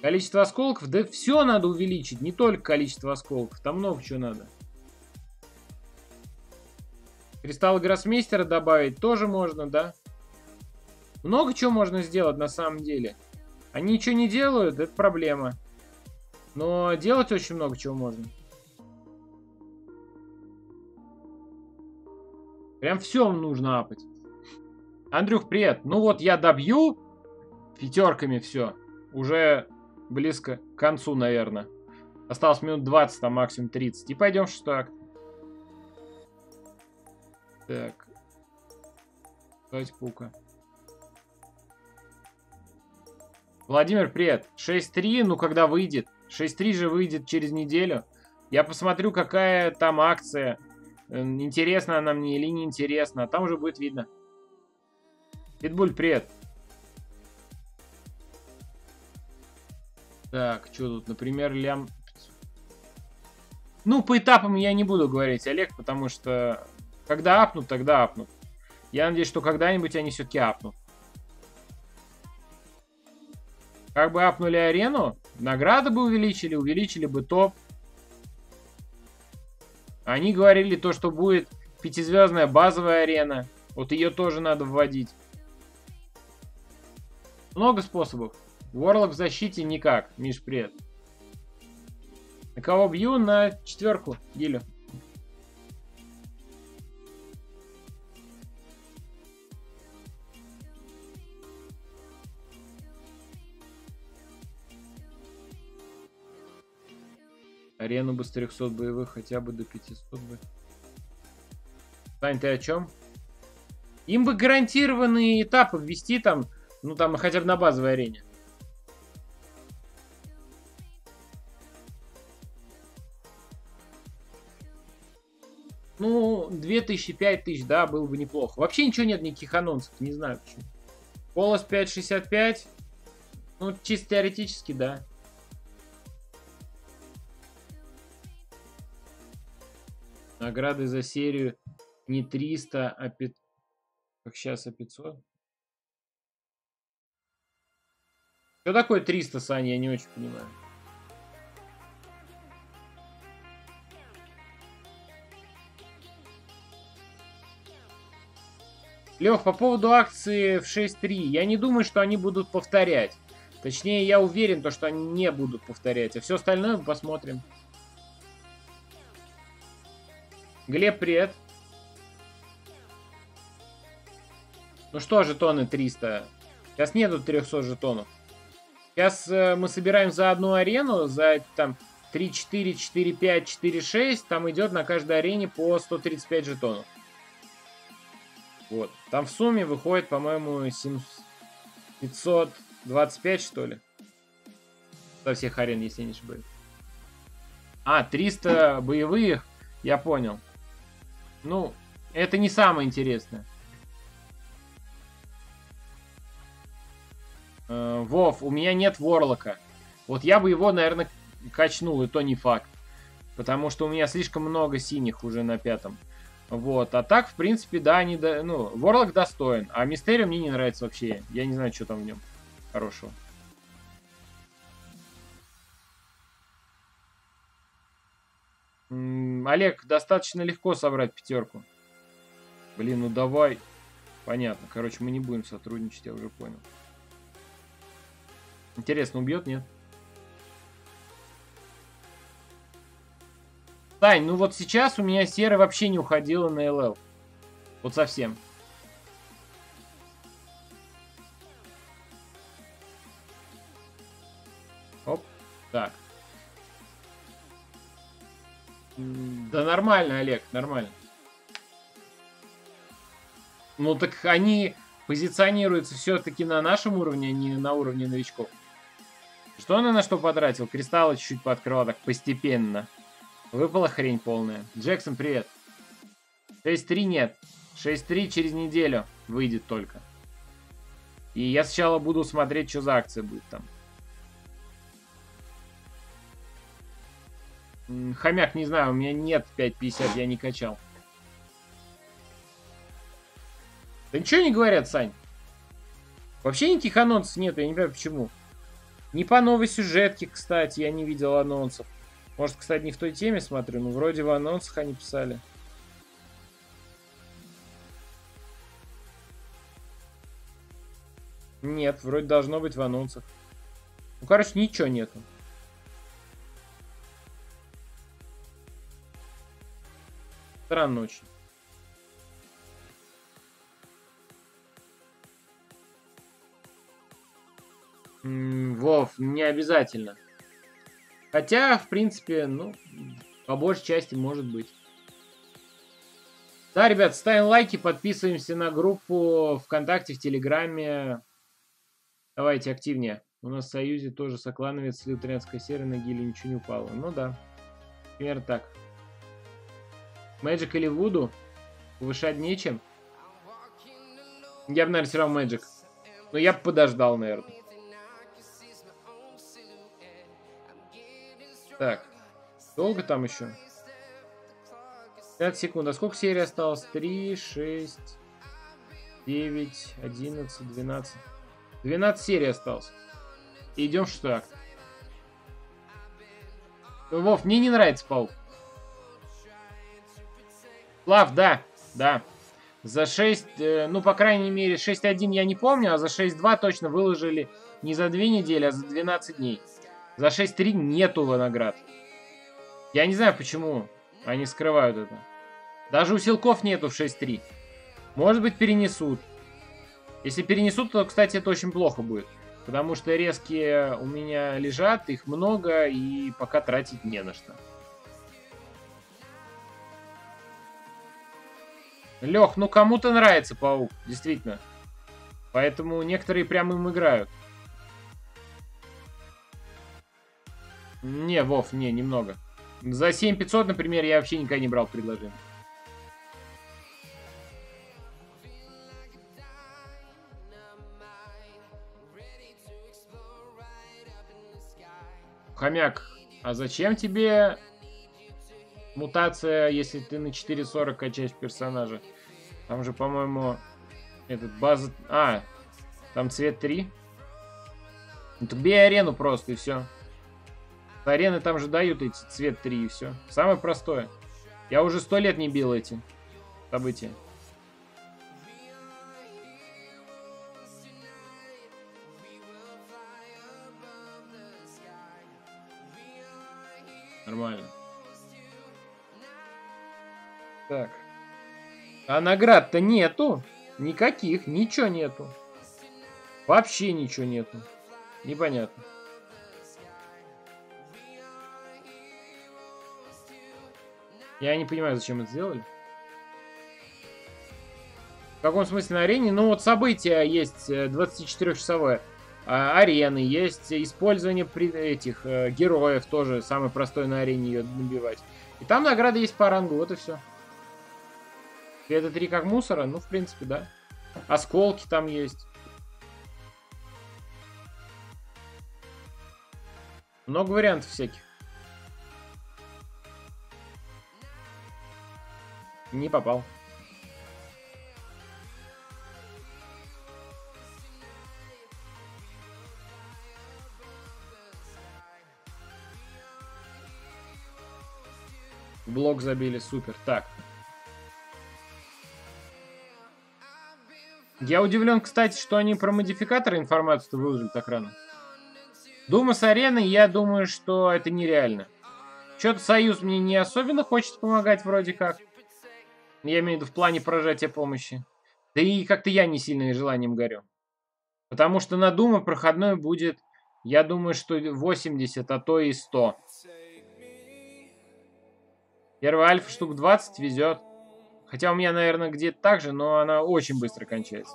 Количество осколков? Да все надо увеличить, не только количество осколков. Там много чего надо. Кристаллы Гроссмейстера добавить тоже можно, да? Много чего можно сделать на самом деле. Они ничего не делают, это проблема. Но делать очень много чего можно. Прям все нужно апать. Андрюх, привет. Ну вот я добью пятерками все. Уже близко к концу, наверное. Осталось минут 20, там максимум 30. И пойдем в шестой. Так. Давайте паука. Владимир, привет. 6.3, ну когда выйдет? 6.3 же выйдет через неделю. Я посмотрю, какая там акция. Интересна она мне или не интересна. Там уже будет видно. Питбуль, привет. Так, что тут, например, лям... Ну, по этапам я не буду говорить, Олег, потому что когда апнут, тогда апнут. Я надеюсь, что когда-нибудь они все-таки апнут. Как бы апнули арену, награды бы увеличили, увеличили бы топ. Они говорили то, что будет пятизвездная базовая арена. Вот ее тоже надо вводить. Много способов. Ворлок в защите никак. Миш, привет. На кого бью? На четверку. Гилю. Арену бы с 300 боевых хотя бы до 500 бы. Сань, ты о чем? Им бы гарантированные этапы ввести там, ну там хотя бы на базовой арене. Ну, 2000, 5000, да, было бы неплохо. Вообще ничего нет, никаких анонсов, не знаю почему. Полос 565, ну, чисто теоретически, да. Награды за серию не 300, а 5... Как сейчас, а 500? Что такое 300, Саня? Я не очень понимаю. Лех, по поводу акции в 6.3, я не думаю, что они будут повторять. Точнее, я уверен, то, что они не будут повторять. А все остальное посмотрим. Глеб, привет. Ну что, жетоны 300? Сейчас нету 300 жетонов. Сейчас э, мы собираем за одну арену, за там 3, 4, 4, 5, 4, 6. Там идет на каждой арене по 135 жетонов. Вот. Там в сумме выходит, по-моему, 525, что ли. Со всех арен, если не ошибаюсь. А, 300 боевых, я понял. Ну, это не самое интересное. Э, Вов, у меня нет Ворлока. Вот я бы его, наверное, качнул, и то не факт. Потому что у меня слишком много синих уже на пятом. Вот, а так, в принципе, да, они, до... ну, Ворлок достоин, а Мистерио мне не нравится вообще. Я не знаю, что там в нем хорошего. Олег, достаточно легко собрать пятерку. Блин, ну давай. Понятно. Короче, мы не будем сотрудничать, я уже понял. Интересно, убьет, нет? Тань, ну вот сейчас у меня серая вообще не уходила на ЛЛ. Вот совсем. Оп. Так. Да нормально, Олег, нормально. Ну так они позиционируются все-таки на нашем уровне, а не на уровне новичков. Что он на что потратил? Кристаллы чуть-чуть пооткрывал так постепенно. Выпала хрень полная. Джексон, привет. 6.3 нет. 6.3 через неделю выйдет только. И я сначала буду смотреть, что за акция будет там. Хомяк, не знаю, у меня нет 5.50, я не качал. Да ничего не говорят, Сань. Вообще никаких анонсов нет, я не понимаю почему. Не по новой сюжетке, кстати, я не видел анонсов. Может, кстати, не в той теме смотрю, но вроде в анонсах они писали. Нет, вроде должно быть в анонсах. Ну, короче, ничего нету. Странно очень. Вов, не обязательно. Хотя, в принципе, ну, по большей части может быть. Да, ребят, ставим лайки, подписываемся на группу ВКонтакте, в Телеграме. Давайте активнее. У нас в Союзе тоже соклановец слил тренская серия на гиле, ничего не упало. Ну да, примерно так. Мэджик или Вуду? Повышать нечем. Я бы, наверное, все равно Мэджик. Но я бы подождал, наверное. Так. Долго там еще? 5 секунд. А сколько серий осталось? 3, 6, 9, 11, 12. 12 серий осталось. Идем в шестой. Вов, мне не нравится паук. Лав, да, да. За 6, э, ну, по крайней мере, 6.1 я не помню, а за 6.2 точно выложили не за 2 недели, а за 12 дней. За 6.3 нету наград. Я не знаю, почему они скрывают это. Даже у силков нету в 6.3. Может быть, перенесут. Если перенесут, то, кстати, это очень плохо будет. Потому что резкие у меня лежат, их много, и пока тратить не на что. Лех, ну кому-то нравится паук, действительно. Поэтому некоторые прям им играют. Не, Вов, не, немного. За 7500, например, я вообще никогда не брал предложение. Хомяк, а зачем тебе мутация, если ты на 4.40 качаешь персонажа? Там же, по-моему, этот база... А, там цвет 3. Ну, бей арену просто, и все. Арены там же дают эти цвет 3, и все. Самое простое. Я уже сто лет не бил эти события. Нормально. Так. А наград-то нету. Никаких, ничего нету. Вообще ничего нету. Непонятно. Я не понимаю, зачем это сделали. В каком смысле на арене? Ну вот события есть 24-часовое. Э, а, арены, есть использование этих э, героев тоже, самый простой на арене ее набивать. И там награды есть по рангу, вот и все. Это три как мусора? Ну, в принципе, да. Осколки там есть. Много вариантов всяких. Не попал. Блок забили, супер. Так. Я удивлен, кстати, что они про модификаторы информацию выложили так рано. Дума с арены, я думаю, что это нереально. Что-то Союз мне не особенно хочет помогать вроде как. Я имею в виду в плане прожатия помощи. Да и как-то я не сильно желанием горю. Потому что на Дума проходной будет, я думаю, что 80, а то и 100. Первый альфа штук 20 везет. Хотя у меня, наверное, где-то так же, но она очень быстро кончается.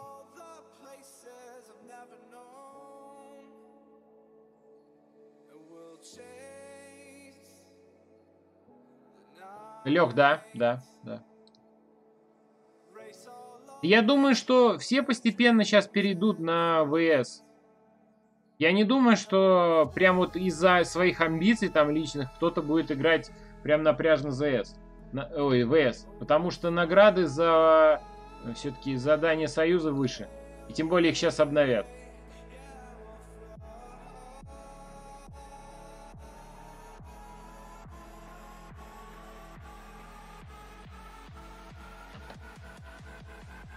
Лег, да, да. Я думаю, что все постепенно сейчас перейдут на ВС. Я не думаю, что прям вот из-за своих амбиций там личных кто-то будет играть прям напряжно ЗС. На, ой, ВС. Потому что награды за все-таки задания Союза выше. И тем более их сейчас обновят.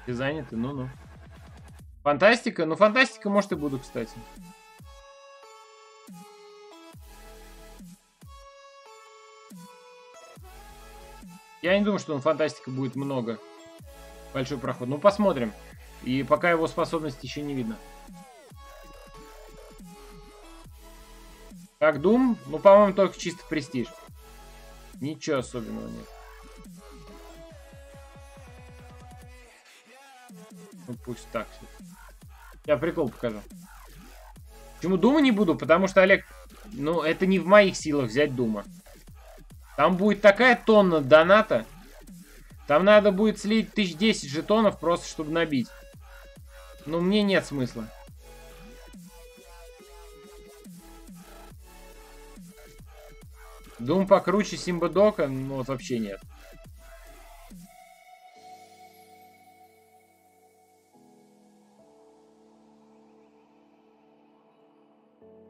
Ты заняты? Ну-ну. Фантастика? Ну, фантастика, может, и буду, кстати. Я не думаю, что он фантастика будет много. Большой проход. Ну, посмотрим. И пока его способности еще не видно. Как Дум? Ну, по-моему, только чисто престиж. Ничего особенного нет. Ну, пусть так. Я прикол покажу. Почему Дума не буду? Потому что, Олег, ну, это не в моих силах взять Дума. Там будет такая тонна доната. Там надо будет слить тысяч десять жетонов просто, чтобы набить. Ну, мне нет смысла. Дум покруче Симбадока? Ну, вот вообще нет.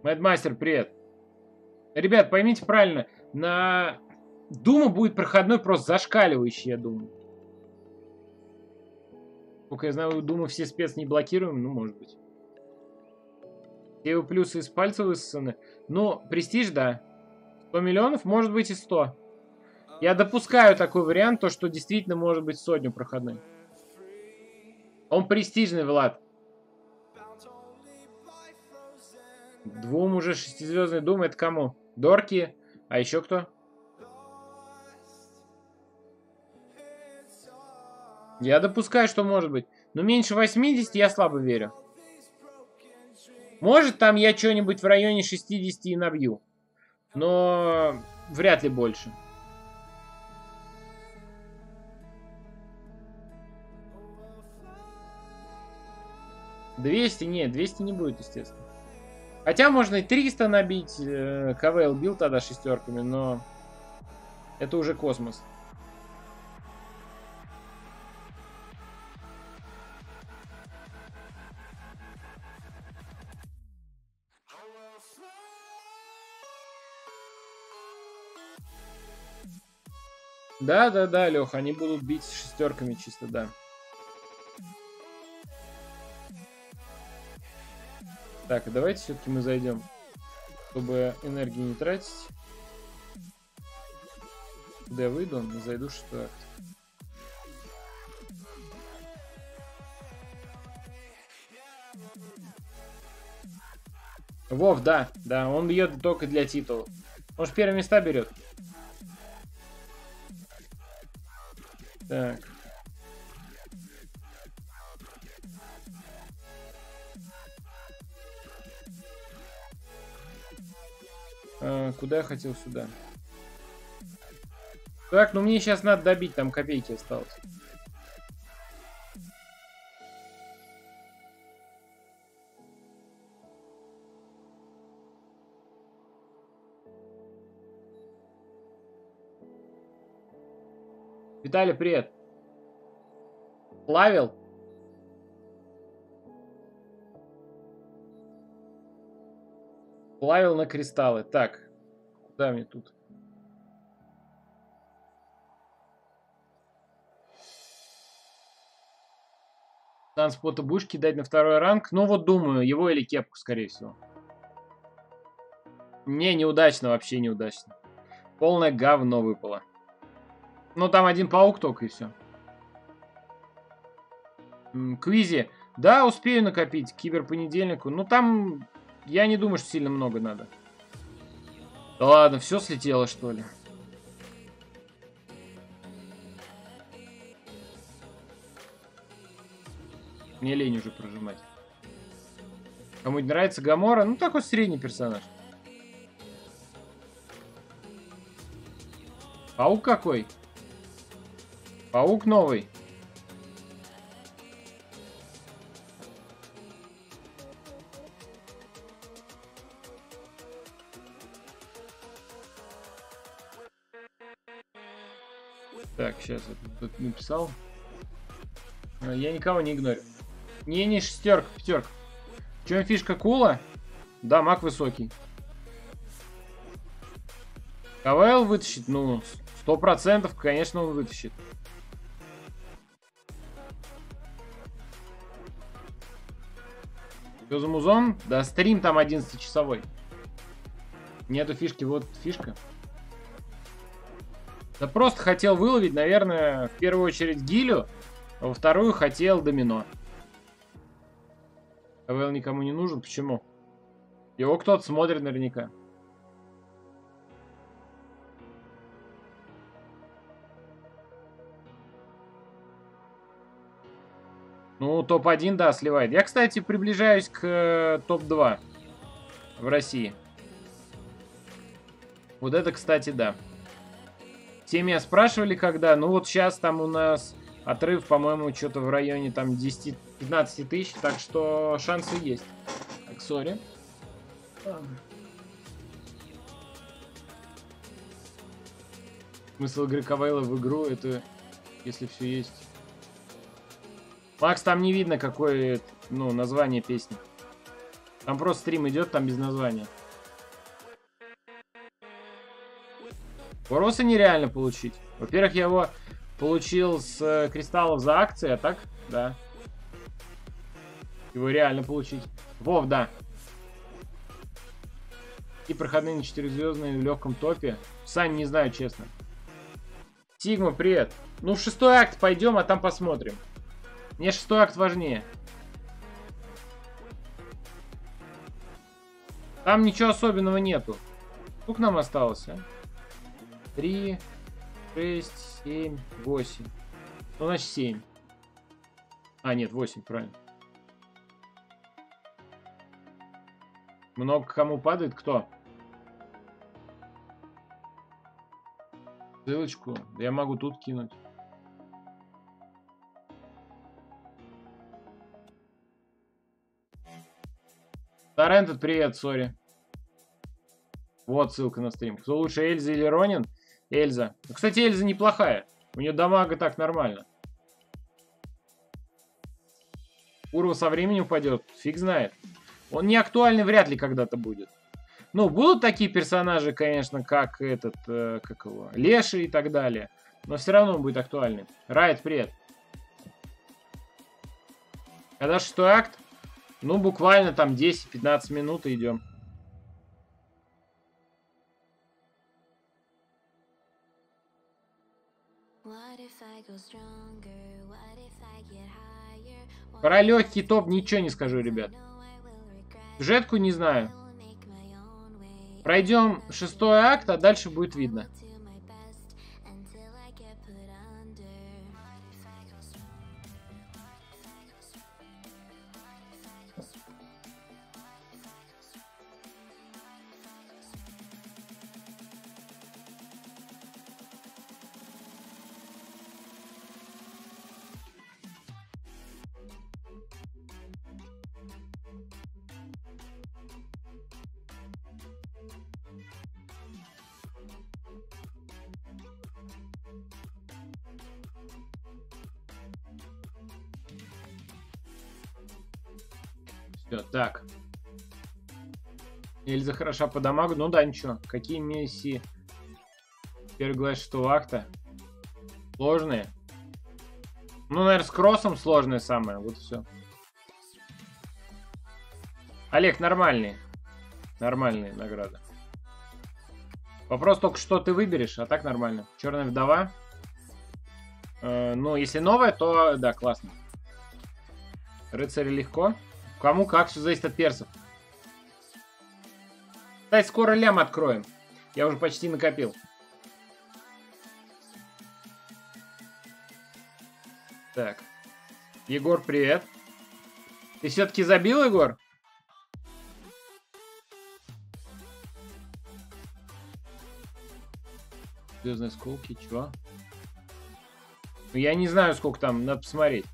Мэдмастер, привет. Ребят, поймите правильно, на Дума будет проходной просто зашкаливающий, я думаю. Сколько я знаю, Дума все спец не блокируем, ну, может быть. Все его плюсы из пальца высосаны. Но престиж, да. 100 миллионов, может быть и 100. Я допускаю такой вариант, то что действительно может быть сотню проходной. Он престижный, Влад. Двум уже шестизвездный Дум, это кому? Дорки, а еще кто? Я допускаю, что может быть. Но меньше 80 я слабо верю. Может, там я что-нибудь в районе 60 и набью. Но вряд ли больше. Двести? Нет, 200 не будет, естественно. Хотя можно и 300 набить. Э, КВЛ бил тогда шестерками, но это уже космос. Да, да, да, Леха, они будут бить шестерками чисто, да. Так, давайте все-таки мы зайдем, чтобы энергии не тратить. Куда я выйду, не зайду шестой акт. Вов, да, да, он бьет только для титула. Он же первые места берет. Так. А, куда я хотел сюда? Так, ну мне сейчас надо добить, там копейки осталось. Виталий, привет. Плавил? Плавил на кристаллы. Так, куда мне тут? Транспорта будешь кидать на второй ранг? Ну вот думаю, его или кепку, скорее всего. Не, неудачно, вообще неудачно. Полное говно выпало. Ну, там один паук только и все. Квизи. Да, успею накопить киберпонедельнику. Ну, там, я не думаю, что сильно много надо. Да ладно, все слетело, что ли? Мне лень уже прожимать. Кому-нибудь нравится Гамора? Ну, такой средний персонаж. Паук какой? Паук новый. Сейчас тут написал. А, я никого не игнорю. Не, не шестерка, пятерка. В чем фишка кула? Да, маг высокий. КВЛ вытащит? Ну, сто процентов, конечно, он вытащит. Что? Да, стрим там 11-часовой. Нету фишки, вот фишка. Да просто хотел выловить, наверное, в первую очередь гилю, а во вторую хотел домино. КВЛ никому не нужен, почему? Его кто-то смотрит наверняка. Ну, топ-1, да, сливает. Я, кстати, приближаюсь к э, топ-2 в России. Вот это, кстати, да. Все меня спрашивали, когда. Ну, вот сейчас там у нас отрыв, по-моему, что-то в районе там 10-15 тысяч. Так что шансы есть. Так, сори. Смысл игры Кавайла в игру, это если все есть. Макс, там не видно, какое ну, название песни. Там просто стрим идет, там без названия. Вороса нереально получить. Во-первых, я его получил с э, кристаллов за акции, а так, да. Его реально получить. Вов, да. И проходные на 4 звездные в легком топе. Сань, не знаю, честно. Сигма, привет. Ну, в шестой акт пойдем, а там посмотрим. Мне шестой акт важнее. Там ничего особенного нету. Сколько нам осталось, а? Три, шесть, семь, восемь. Ну, значит, семь. А, нет, восемь, правильно. Много кому падает? Кто? Ссылочку. Я могу тут кинуть. Торрентед, привет, сори. Вот ссылка на стрим. Кто лучше, Эльза или Ронин? Эльза. Ну, кстати, Эльза неплохая. У нее дамага так нормально. Урва со временем упадет. Фиг знает. Он не актуальный вряд ли когда-то будет. Ну, будут такие персонажи, конечно, как этот, э, как его, Леший и так далее. Но все равно он будет актуальный. Райт, привет. Когда шестой акт? Ну, буквально там 10-15 минут идем. Про легкий топ ничего не скажу, ребят. Сюжетку не знаю. Пройдем шестой акт, а дальше будет видно. Эльза хороша по дамагу. Ну да, ничего. Какие миссии? Первый глаз что акта? Сложные. Ну, наверное, с кроссом сложное самое. Вот все. Олег, нормальные. Нормальные награды. Вопрос только, что ты выберешь, а так нормально. Черная вдова. Э, ну, если новая, то да, классно. Рыцарь легко. Кому как, все зависит от персов. Кстати, скоро лям откроем. Я уже почти накопил. Так. Егор, привет. Ты все-таки забил, Егор? Звездные сколки, чего? Ну, я не знаю, сколько там, надо посмотреть.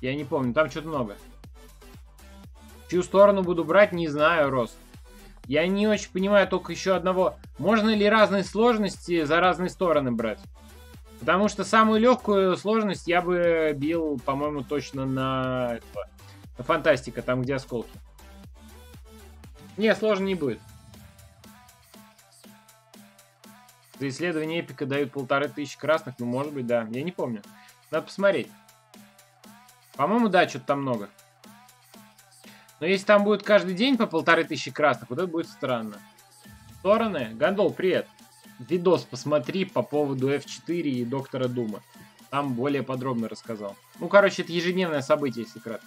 Я не помню, там что-то много. Чью сторону буду брать, не знаю, Рост. Я не очень понимаю только еще одного. Можно ли разные сложности за разные стороны брать? Потому что самую легкую сложность я бы бил, по-моему, точно на, на фантастика, там где осколки. Не, сложно не будет. За исследование эпика дают полторы тысячи красных, ну может быть, да. Я не помню. Надо посмотреть. По-моему, да, что-то там много. Но если там будет каждый день по полторы тысячи красных, вот это будет странно. Стороны. Гондол, привет. Видос посмотри по поводу F4 и Доктора Дума. Там более подробно рассказал. Ну, короче, это ежедневное событие, если кратко.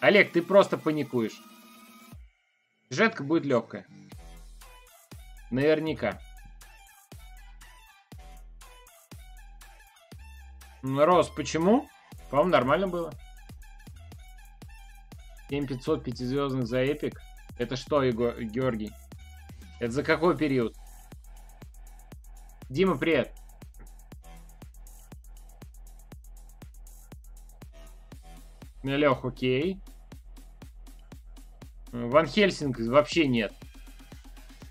Олег, ты просто паникуешь. Сюжетка будет легкая. Наверняка. Рос, почему? По-моему, нормально было. 7500 пятизвездных за эпик. Это что, Егор, Георгий? Это за какой период? Дима, привет. Лех, окей. Ван Хельсинг вообще нет.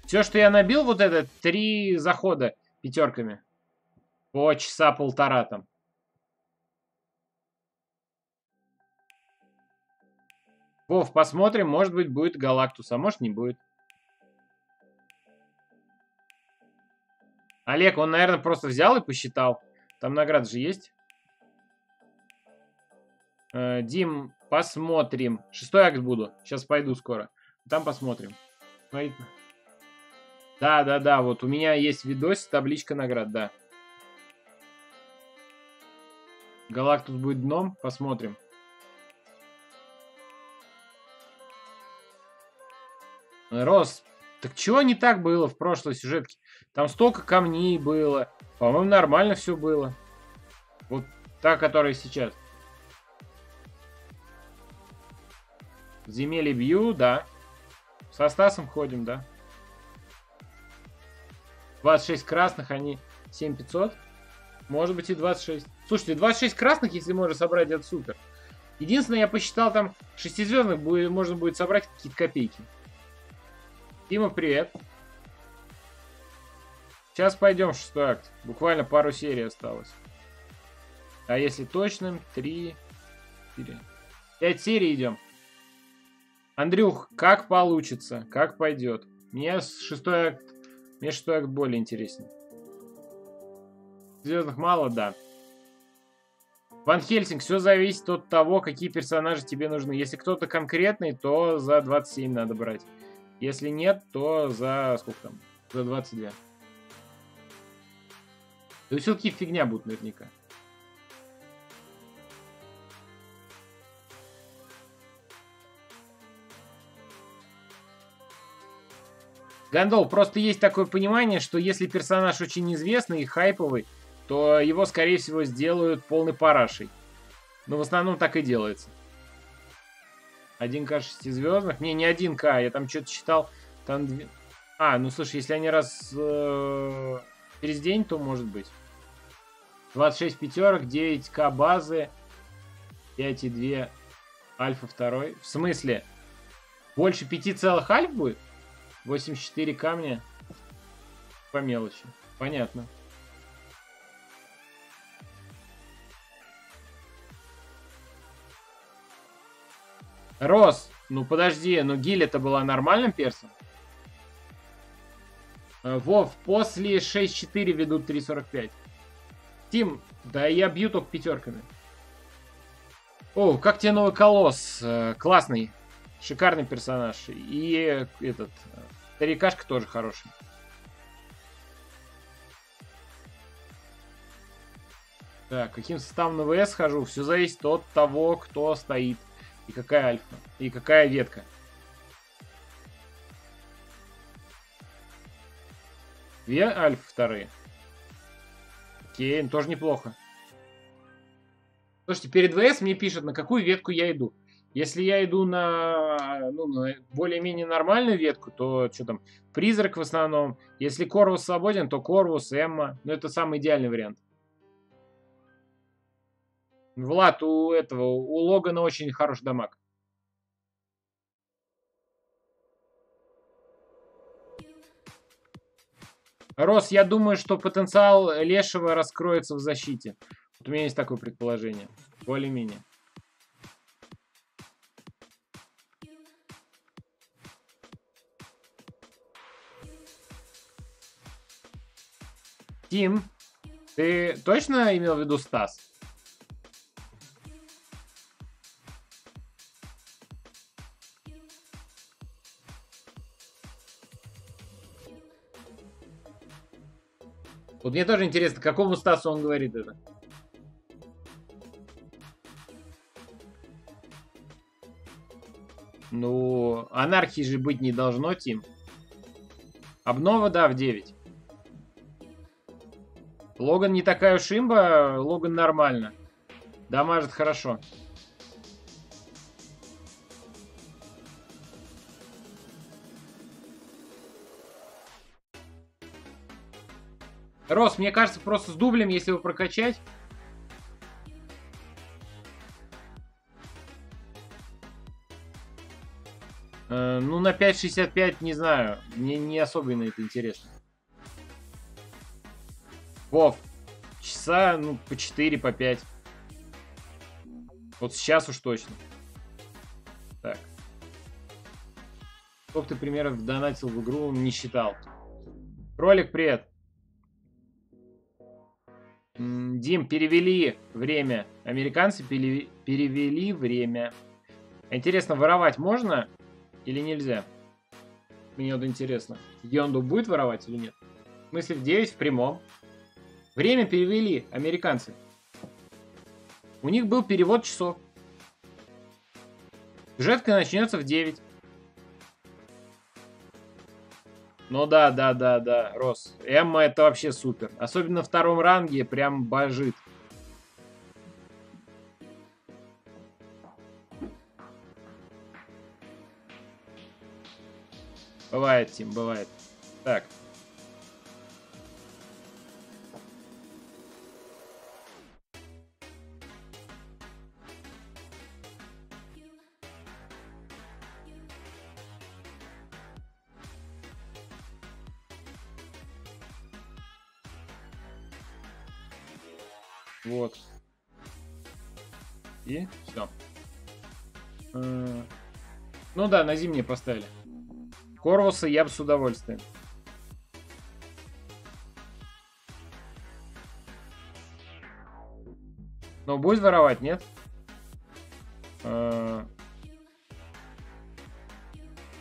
Все, что я набил, вот это, три захода пятерками. По часа полтора там. Вов, посмотрим, может быть, будет Галактус, а может, не будет. Олег, он, наверное, просто взял и посчитал. Там награды же есть. Э, Дим, посмотрим. Шестой акт буду. Сейчас пойду скоро. Там посмотрим. Да, да, да. Вот у меня есть видос, табличка наград, да. Галактус будет дном. Посмотрим. Рос, так чего не так было в прошлой сюжетке? Там столько камней было. По-моему, нормально все было. Вот та, которая сейчас. Земели бью, да. Со Стасом ходим, да. 26 красных, они 7500. Может быть и 26. Слушайте, 26 красных, если можно собрать, это супер. Единственное, я посчитал, там шестизвездных будет, можно будет собрать какие-то копейки. Дима, привет. Сейчас пойдем в шестой акт. Буквально пару серий осталось. А если точным, три, четыре, пять серий идем. Андрюх, как получится, как пойдет. Мне шестой акт, мне шестой акт более интересен. Звездных мало, да. Ван Хельсинг, все зависит от того, какие персонажи тебе нужны. Если кто-то конкретный, то за 27 надо брать. Если нет, то за сколько там? За 22. Да все-таки фигня будет наверняка. Гандол, просто есть такое понимание, что если персонаж очень известный и хайповый, то его, скорее всего, сделают полной парашей. Но в основном так и делается. 1К шестизвездных? Не, не 1К, я там что-то читал. Там... А, ну слушай, если они раз э, через день, то может быть. 26 пятерок, 9К базы, 5,2 альфа второй. В смысле? Больше 5 целых альф будет? 84 камня по мелочи. Понятно. Рос, ну подожди, ну Гиль это была нормальным персом? Э, Вов, после 6-4 ведут 3.45. Тим, да я бью только пятерками. О, как тебе новый колосс? Э, классный. Шикарный персонаж. И этот... Старикашка тоже хороший. Так, каким составом на ВС хожу? Все зависит от того, кто стоит. И какая альфа. И какая ветка. Две альфа вторые. Окей, ну тоже неплохо. Слушайте, перед ВС мне пишут, на какую ветку я иду. Если я иду на, ну, на более-менее нормальную ветку, то что там, призрак в основном. Если Корвус свободен, то Корвус, Эмма. Ну, это самый идеальный вариант. Влад, у этого, у Логана очень хороший дамаг. Рос, я думаю, что потенциал Лешего раскроется в защите. Вот у меня есть такое предположение. Более-менее. Тим, ты точно имел в виду Стас? Вот мне тоже интересно, какому Стасу он говорит это. Ну, анархии же быть не должно, Тим. Обнова, да, в 9. Логан не такая уж имба, Логан нормально. Дамажит хорошо. Рос, мне кажется, просто с дублем, если его прокачать. Э, ну, на 5.65, не знаю. Мне не особо на это интересно. Вов, часа, ну, по 4, по 5. Вот сейчас уж точно. Так. Сколько ты примеров донатил в игру, не считал. Ролик, привет. Дим, перевели время. Американцы перевели время. Интересно, воровать можно или нельзя? Мне вот интересно. Йонду будет воровать или нет? В смысле, в 9 в прямом. Время перевели американцы. У них был перевод часов. Сюжетка начнется в 9. Ну да, да, да, да, Рос. Эмма это вообще супер. Особенно на втором ранге прям божит. Бывает, Тим, бывает. Так. Все. Ну да, на зимнее поставили. Корвуса я бы с удовольствием. Но будет воровать, нет? Э,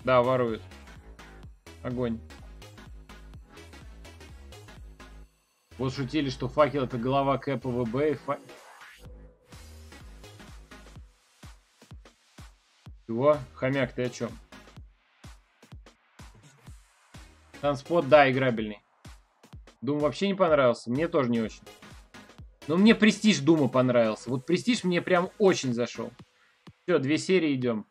да, ворует. Огонь. Вот шутили, что факел это голова Кэпа ВБ и фа... Чего? Хомяк, ты о чем? Транспорт, да, играбельный. Дум вообще не понравился. Мне тоже не очень. Но мне Престиж Дума понравился. Вот Престиж мне прям очень зашел. Все, две серии идем.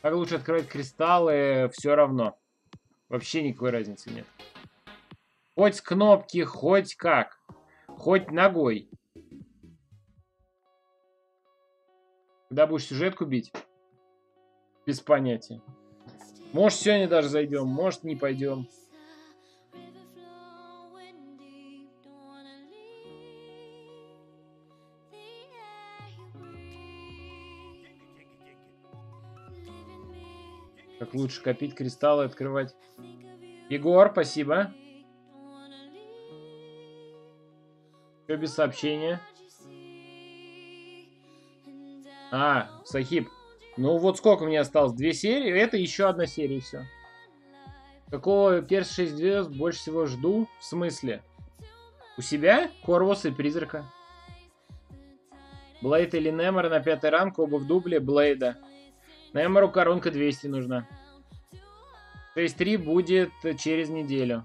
Как лучше открывать кристаллы, все равно. Вообще никакой разницы нет. Хоть с кнопки, хоть как. Хоть ногой. Когда будешь сюжетку бить? Без понятия. Может, сегодня даже зайдем, может, не пойдем. Как лучше копить кристаллы, открывать. Егор, спасибо. Все без сообщения. А, Сахиб. Ну вот сколько мне осталось? Две серии? Это еще одна серия, все. Какого перс 6 звезд больше всего жду? В смысле? У себя? Корвус и Призрака. Блейд или Немор на пятый ранг, оба в дубле Блейда. Немору коронка 200 нужна. 6-3 будет через неделю.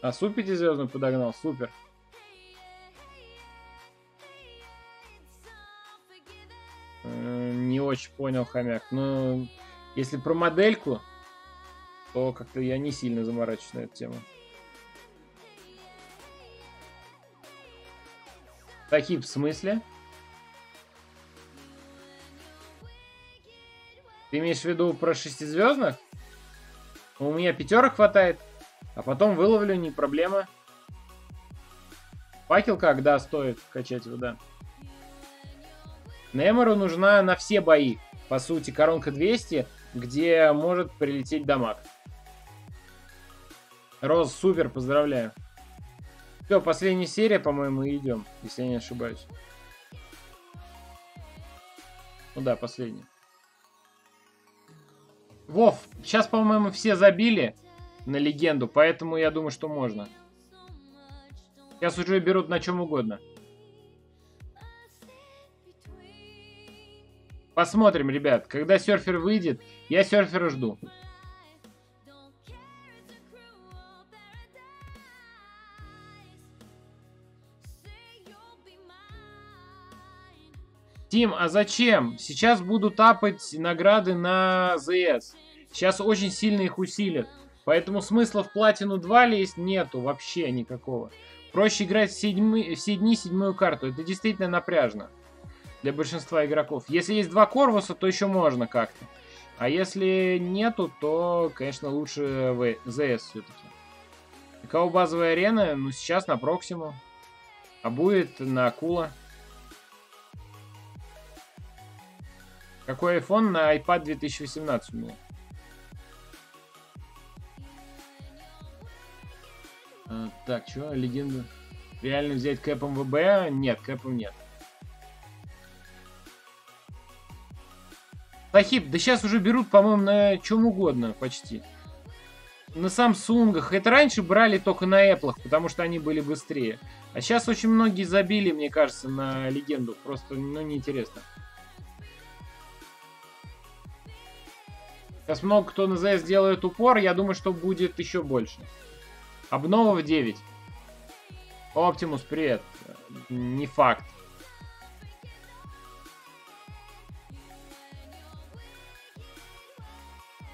А Су пятизвездную подогнал? Супер. Очень понял, хомяк. Ну, если про модельку, то как-то я не сильно заморачиваюсь на эту тему. Такие в смысле? Ты имеешь в виду про шестизвездных? У меня пятерок хватает. А потом выловлю, не проблема. Факел как? Да, стоит качать его, да. Немору нужна на все бои. По сути, коронка 200, где может прилететь дамаг. Роз, супер, поздравляю. Все, последняя серия, по-моему, идем, если я не ошибаюсь. Ну да, последняя. Вов, сейчас, по-моему, все забили на легенду, поэтому я думаю, что можно. Сейчас уже берут на чем угодно. Посмотрим, ребят. Когда серфер выйдет, я серфера жду. Тим, а зачем? Сейчас буду тапать награды на ЗС. Сейчас очень сильно их усилят. Поэтому смысла в платину 2 лезть нету вообще никакого. Проще играть в, седьмы, в все дни седьмую карту. Это действительно напряжно для большинства игроков. Если есть два Корвуса, то еще можно как-то. А если нету, то, конечно, лучше ЗС все-таки. Какова базовая арена? Ну, сейчас на Проксиму. А будет на Акула. Какой iPhone на iPad 2018 у меня? А, так, что, легенда? Реально взять кэпом ВБ? Нет, кэпом нет. Сахиб, да сейчас уже берут, по-моему, на чем угодно почти. На Самсунгах. Это раньше брали только на Apple, потому что они были быстрее. А сейчас очень многие забили, мне кажется, на легенду. Просто, ну, неинтересно. Сейчас много кто на ZS делает упор, я думаю, что будет еще больше. Обнова в 9. Оптимус, привет. Не факт.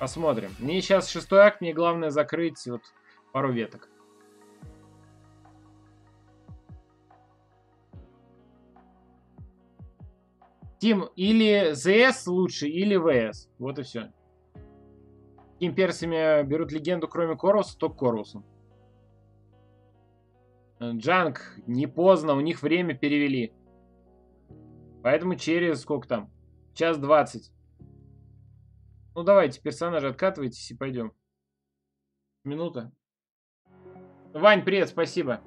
Посмотрим. Мне сейчас шестой акт, мне главное закрыть вот пару веток. Тим, или ЗС лучше, или ВС. Вот и все. Какими персами берут легенду, кроме Коруса, то Корусом. Джанг, не поздно, у них время перевели. Поэтому через сколько там? Час двадцать. Ну давайте, персонажи откатывайтесь и пойдем. Минута. Вань, привет, спасибо.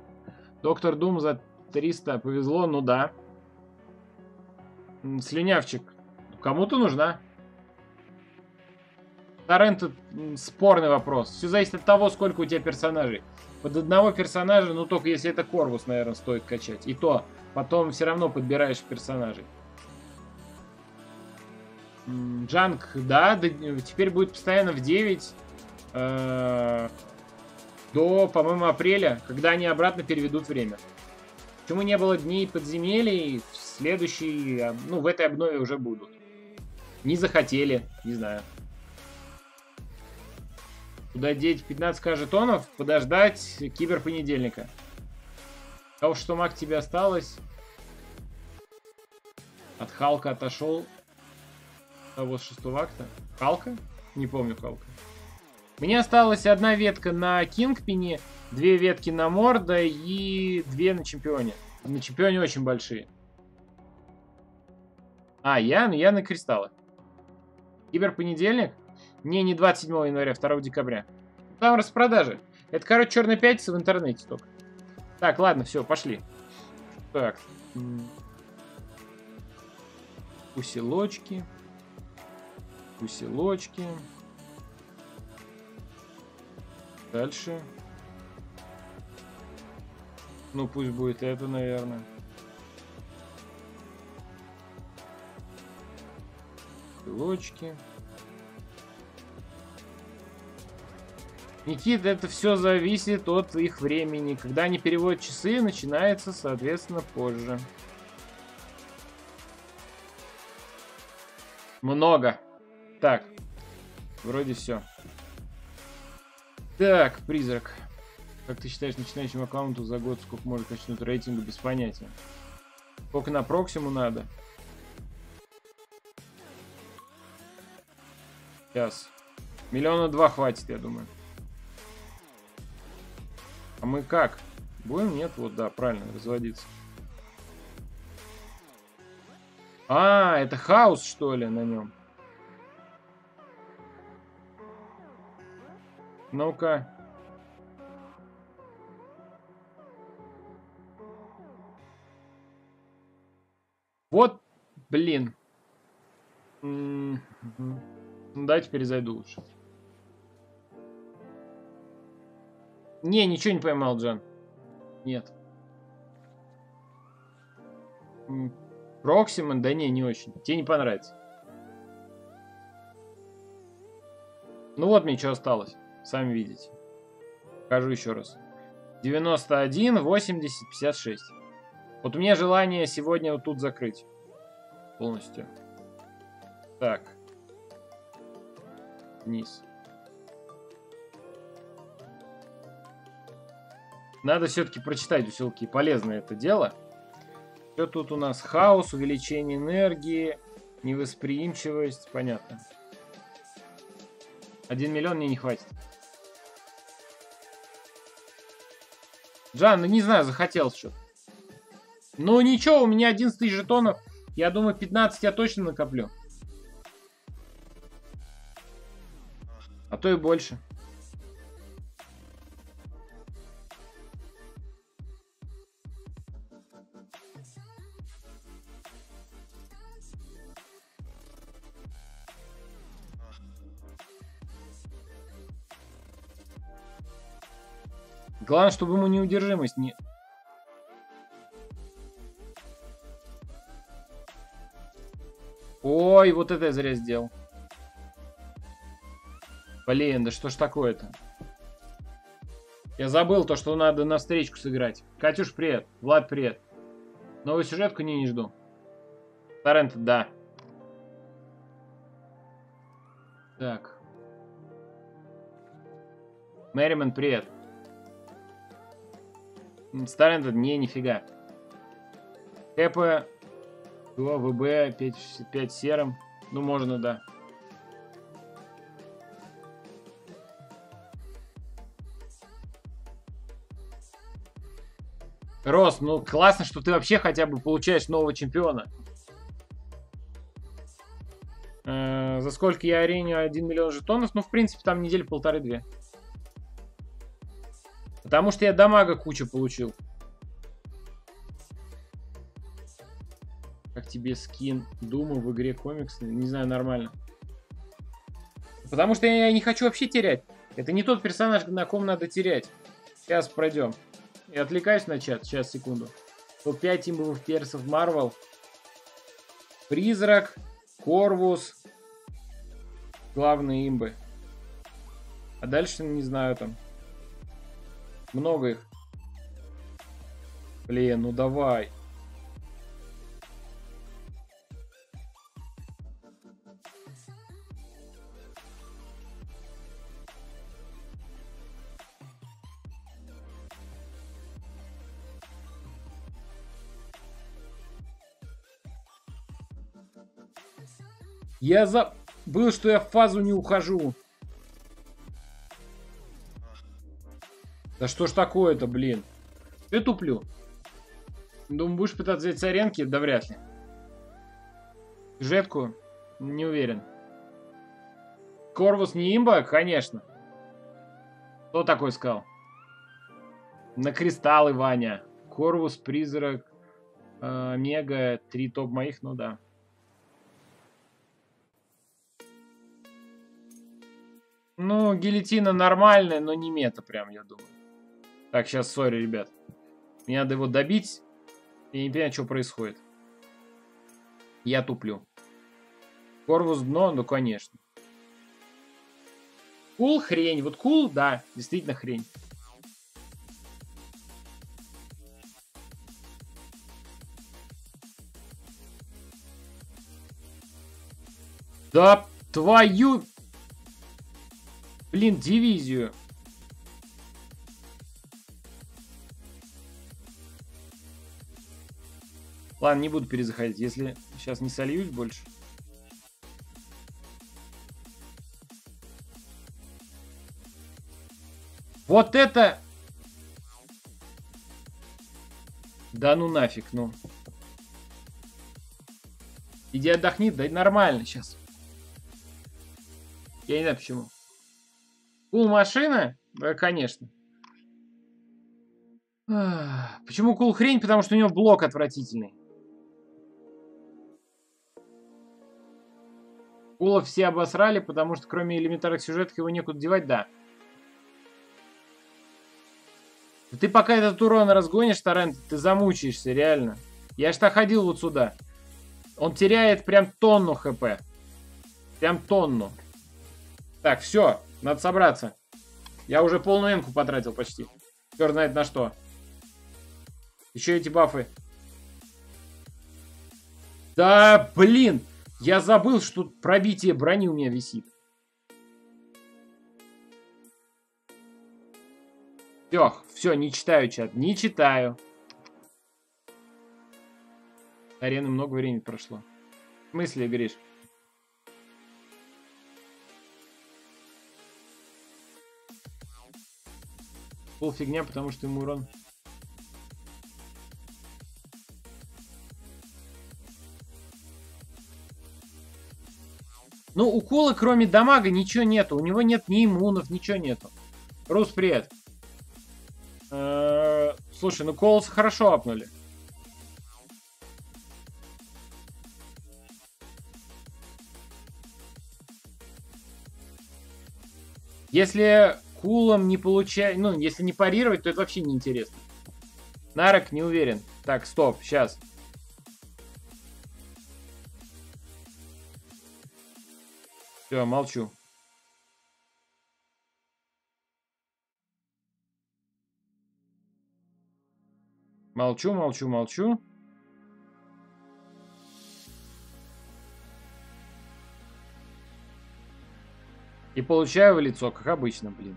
Доктор Дум за 300 повезло, ну да. Слюнявчик. Кому-то нужна. Торрент спорный вопрос. Все зависит от того, сколько у тебя персонажей. Под одного персонажа, ну только если это Корвус, наверное, стоит качать. И то, потом все равно подбираешь персонажей. Джанг, да, теперь будет постоянно в 9 э, до, по-моему, апреля, когда они обратно переведут время. Почему не было дней подземелий, в следующей, а, ну, в этой обнове уже будут. Не захотели, не знаю. Куда деть 15к жетонов? Подождать киберпонедельника. А уж что маг тебе осталось? От Халка отошел того с шестого акта. Халка? Не помню Халка. Мне осталась одна ветка на Кингпине, две ветки на Морда и две на Чемпионе. На Чемпионе очень большие. А, я, я на Кристаллы. Киберпонедельник? Не, не 27 января, 2 декабря. Там распродажи. Это, короче, черная пятница в интернете только. Так, ладно, все, пошли. Так. Усилочки усилочки. Дальше. Ну, пусть будет это, наверное. Усилочки. Никита, это все зависит от их времени. Когда они переводят часы, начинается, соответственно, позже. Много. Так. Вроде все. Так, призрак. Как ты считаешь, начинающему аккаунту за год сколько может качнуть рейтингу без понятия? Сколько на Проксиму надо? Сейчас. Миллиона два хватит, я думаю. А мы как? Будем? Нет? Вот, да, правильно, разводиться. А, это хаос, что ли, на нем? Ну-ка. Вот, блин. Ну, давайте перезайду лучше. Не, ничего не поймал, Джан. Нет. Проксиман, да не, не очень. Тебе не понравится. Ну вот мне что осталось. Сами видите. Покажу еще раз. 91, 80, 56. Вот у меня желание сегодня вот тут закрыть. полностью. Так. Вниз. Надо все-таки прочитать усилки. Полезное это дело. Что тут у нас? Хаос, увеличение энергии, невосприимчивость. Понятно. Один миллион мне не хватит. Джан, не знаю, захотел что-то. Ну ничего, у меня 11 тысяч жетонов. Я думаю, 15 я точно накоплю. А то и больше. Главное, чтобы ему неудержимость не... Ой, вот это я зря сделал. Блин, да что ж такое-то? Я забыл то, что надо на встречку сыграть. Катюш, привет. Влад, привет. Новую сюжетку не, не жду. Торрент, да. Так. Мэриман, привет. Старый этот, не, нифига. Хэпа, ВБ, 5, 5 серым. Ну, можно, да. Рос, ну классно, что ты вообще хотя бы получаешь нового чемпиона. Э -э за сколько я арене 1 миллион жетонов? Ну, в принципе, там недели полторы-две. Потому что я дамага кучу получил. Как тебе скин Дума в игре комикс? Не знаю, нормально. Потому что я не хочу вообще терять. Это не тот персонаж, на ком надо терять. Сейчас пройдем. Я отвлекаюсь на чат. Сейчас, секунду. Топ-5 имбовых персов Марвел. Призрак, Корвус. Главные имбы. А дальше не знаю там. Много их. Блин, ну давай. Я забыл, что я в фазу не ухожу. Да что ж такое-то, блин? Я туплю. Думаю, будешь пытаться взять соренки? Да вряд ли. Жетку? Не уверен. Корвус не имба? Конечно. Кто такой сказал? На кристаллы, Ваня. Корвус, призрак, э, мега, три топ моих, ну да. Ну, гильотина нормальная, но не мета прям, я думаю. Так, сейчас, сори, ребят. Мне надо его добить. Я не понимаю, что происходит. Я туплю. Корвус дно, ну конечно. Кул хрень. Вот кул, да, действительно хрень. Да твою... Блин, дивизию. Ладно, не буду перезаходить, если сейчас не сольюсь больше. Вот это... Да ну нафиг, ну. Иди отдохни, да нормально сейчас. Я не знаю почему. Кул машина? Да, конечно. Почему кул хрень? Потому что у него блок отвратительный. Кула все обосрали, потому что кроме элементарных сюжетов его некуда девать, да. Ты пока этот урон разгонишь, Торрент, ты замучаешься, реально. Я ж так ходил вот сюда. Он теряет прям тонну хп. Прям тонну. Так, все, надо собраться. Я уже полную энку потратил почти. Черт знает на что. Еще эти бафы. Да, блин! Я забыл, что пробитие брони у меня висит. Все, все, не читаю чат, не читаю. Арены много времени прошло. В смысле, Гриш? Пол фигня, потому что ему урон. Ну, у кроме дамага ничего нету. У него нет ни иммунов, ничего нету. Рус, привет. Э слушай, ну Колоса хорошо апнули. Если кулом не получать, ну, если не парировать, то это вообще не интересно. Нарок не уверен. Так, стоп, сейчас. Все, молчу. Молчу, молчу, молчу. И получаю в лицо, как обычно, блин.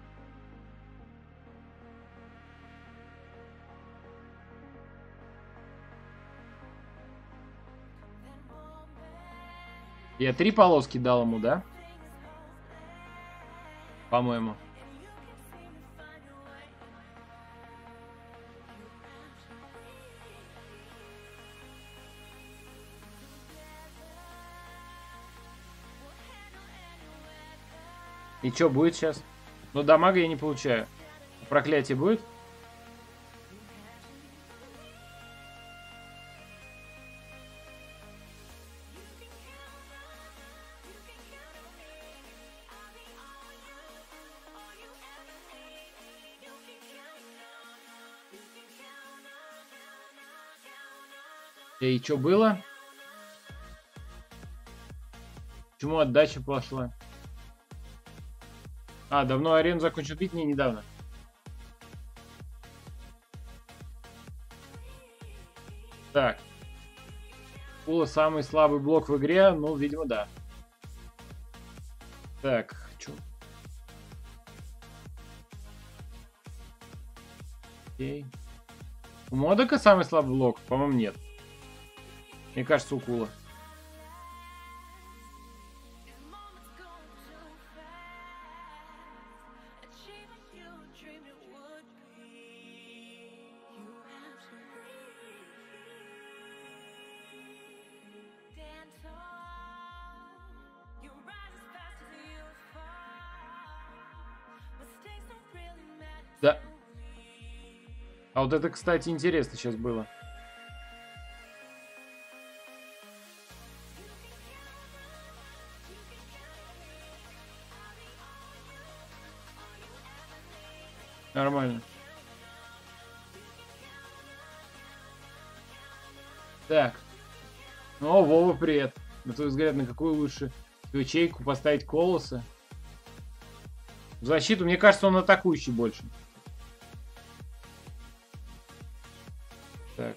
Я три полоски дал ему, да? По-моему. И что будет сейчас? Ну, дамага я не получаю. Проклятие будет? И что было? Почему отдача пошла? А, давно арену закончил бить? Не, недавно. Так. Пула самый слабый блок в игре? Ну, видимо, да. Так, чё? Окей. У Модока самый слабый блок? По-моему, нет. Мне кажется, у Кула. Да. А вот это, кстати, интересно сейчас было. Привет. На твой взгляд, на какую лучше ячейку поставить колоса? В защиту, мне кажется, он атакующий больше. Так.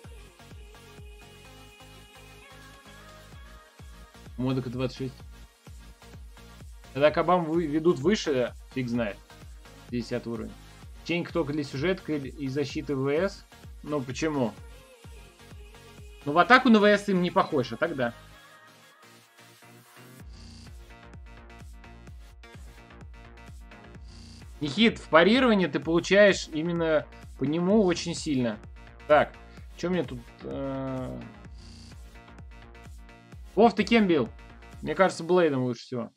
Модока 26. Когда кабам ведут выше, фиг знает. 50 уровень. Чейнг только для сюжетка и защиты ВС. Ну, почему? Ну, в атаку на ВС им не похож, а тогда. Нихит, в парировании ты получаешь именно по нему очень сильно. Так, что мне тут... Э... Вов, ты кем бил? Мне кажется, Блейдом лучше всего.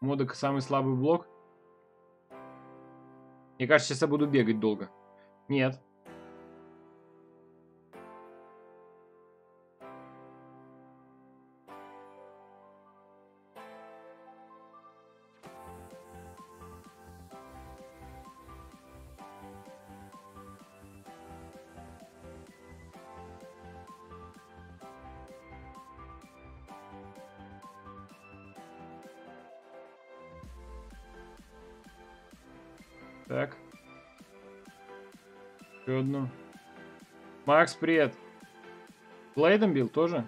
Модок самый слабый блок. Мне кажется, сейчас я буду бегать долго. Нет. Так. Еще одну. Макс, привет. Блейдом бил тоже?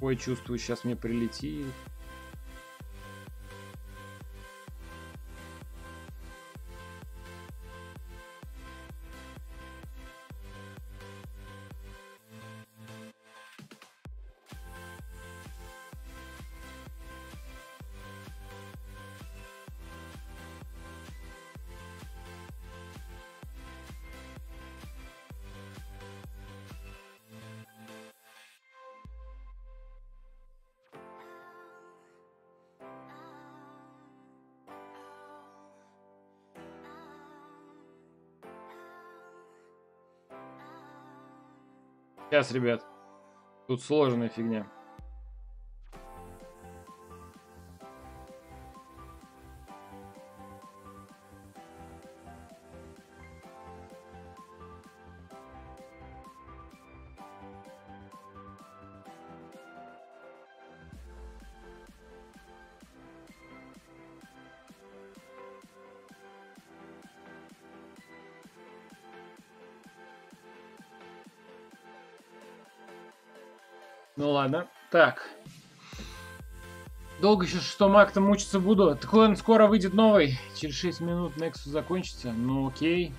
Ой, чувствую, сейчас мне прилетит. Сейчас, ребят. Тут сложная фигня. Так. Долго еще что Мак-то мучиться буду? Так он скоро выйдет новый. Через 6 минут Nexus закончится. Ну окей.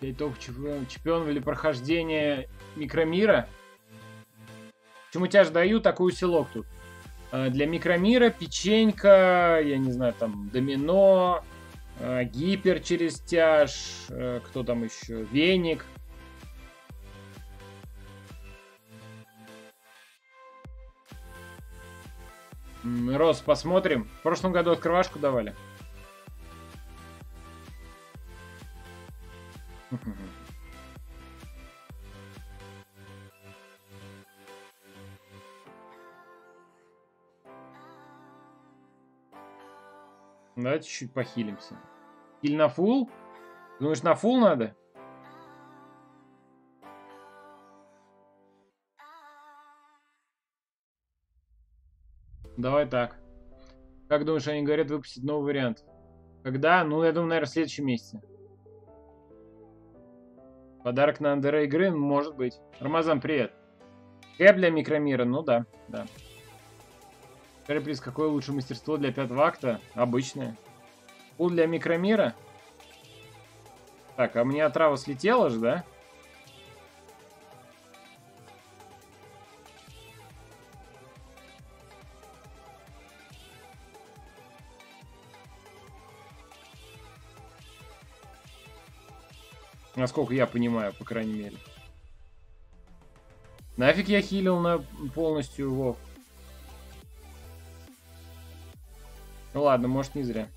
5 топ чемпион, чемпион или прохождение микромира. Почему тебя ж даю такой селок тут? А, для микромира печенька, я не знаю, там домино, а, гипер через тяж, а, кто там еще, веник. Рос, посмотрим. В прошлом году открывашку давали. Давайте чуть-чуть похилимся. Или на фул? Думаешь, на фул надо? Давай так. Как думаешь, они говорят выпустить новый вариант? Когда? Ну, я думаю, наверное, в следующем месяце. Подарок на андера игры? Может быть. Рамазан, привет. Кэп для микромира? Ну да, да. Скажи, приз, какое лучше мастерство для пятого акта? Обычное. Пул для микромира? Так, а мне отрава слетела же, да? Насколько я понимаю, по крайней мере. Нафиг я хилил на полностью Вов. Ну ладно, может не зря.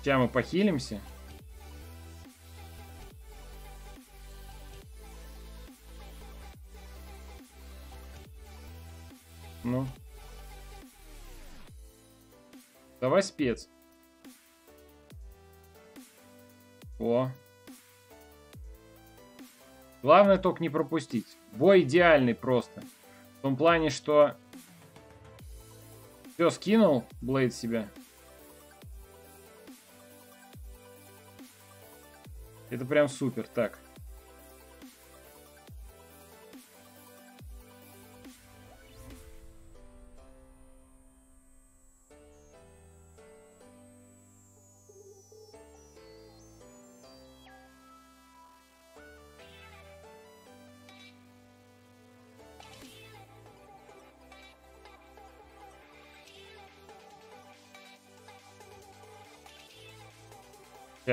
Сейчас мы похилимся. Давай спец. О. Главное только не пропустить. Бой идеальный просто. В том плане, что... Все, скинул Блейд себя. Это прям супер. Так.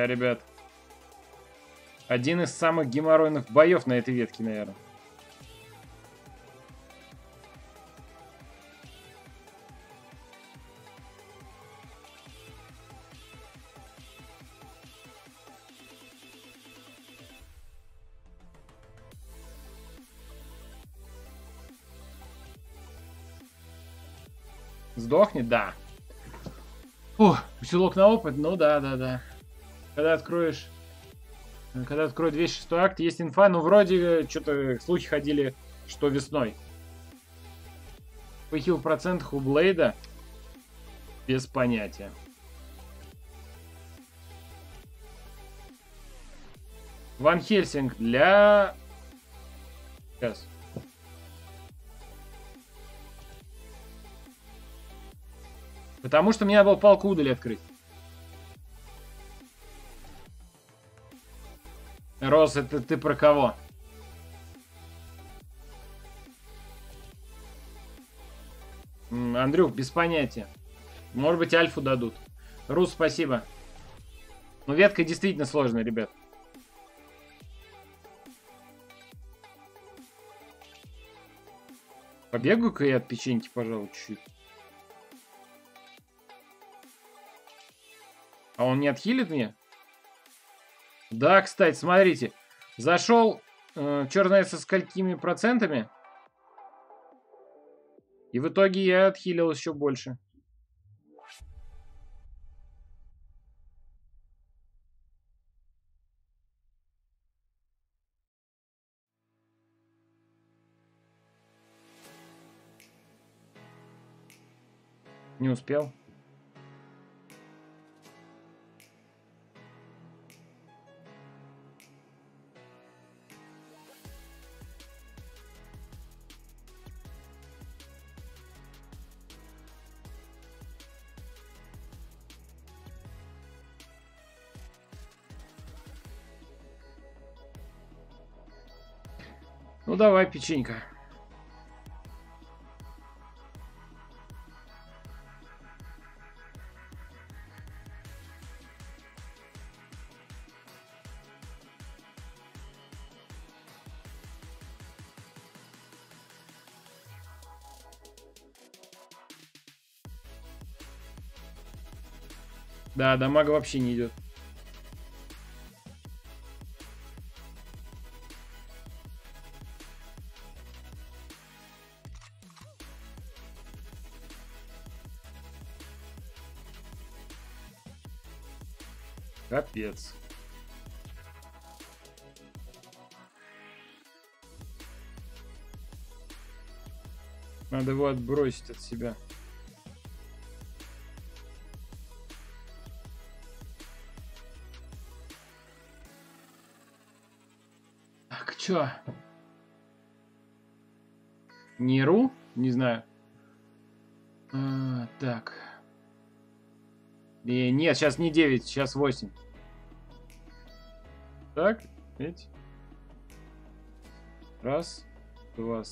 Я, ребят. Один из самых геморройных боев на этой ветке, наверное. Сдохнет? Да. Фух, усилок на опыт? Ну да, да, да. Когда откроешь Когда откроют 206 акт, есть инфа, но вроде что-то слухи ходили, что весной. Похил в процентах у Блейда? Без понятия. Ван Хельсинг для... Сейчас. Потому что мне надо было палку удали открыть. Рос, это ты про кого? Андрюх, без понятия. Может быть, альфу дадут. Рус, спасибо. Ну, ветка действительно сложная, ребят. Побегаю-ка я от печеньки, пожалуй, чуть-чуть. А он не отхилит мне? Да, кстати, смотрите. Зашел, э, черт со сколькими процентами. И в итоге я отхилил еще больше. Не успел. Давай, печенька. Да, дамага вообще не идет. Капец. Надо его отбросить от себя. Так, чё? Неру? Не знаю. А, так. И нет, сейчас не 9, сейчас 8. Так, ведь. Раз, два,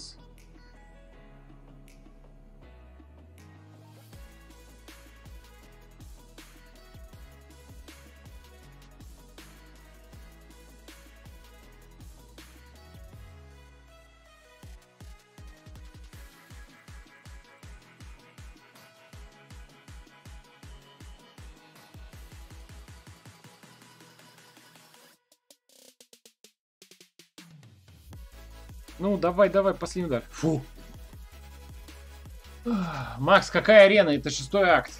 давай, давай, последний удар. Фу. Макс, какая арена? Это шестой акт.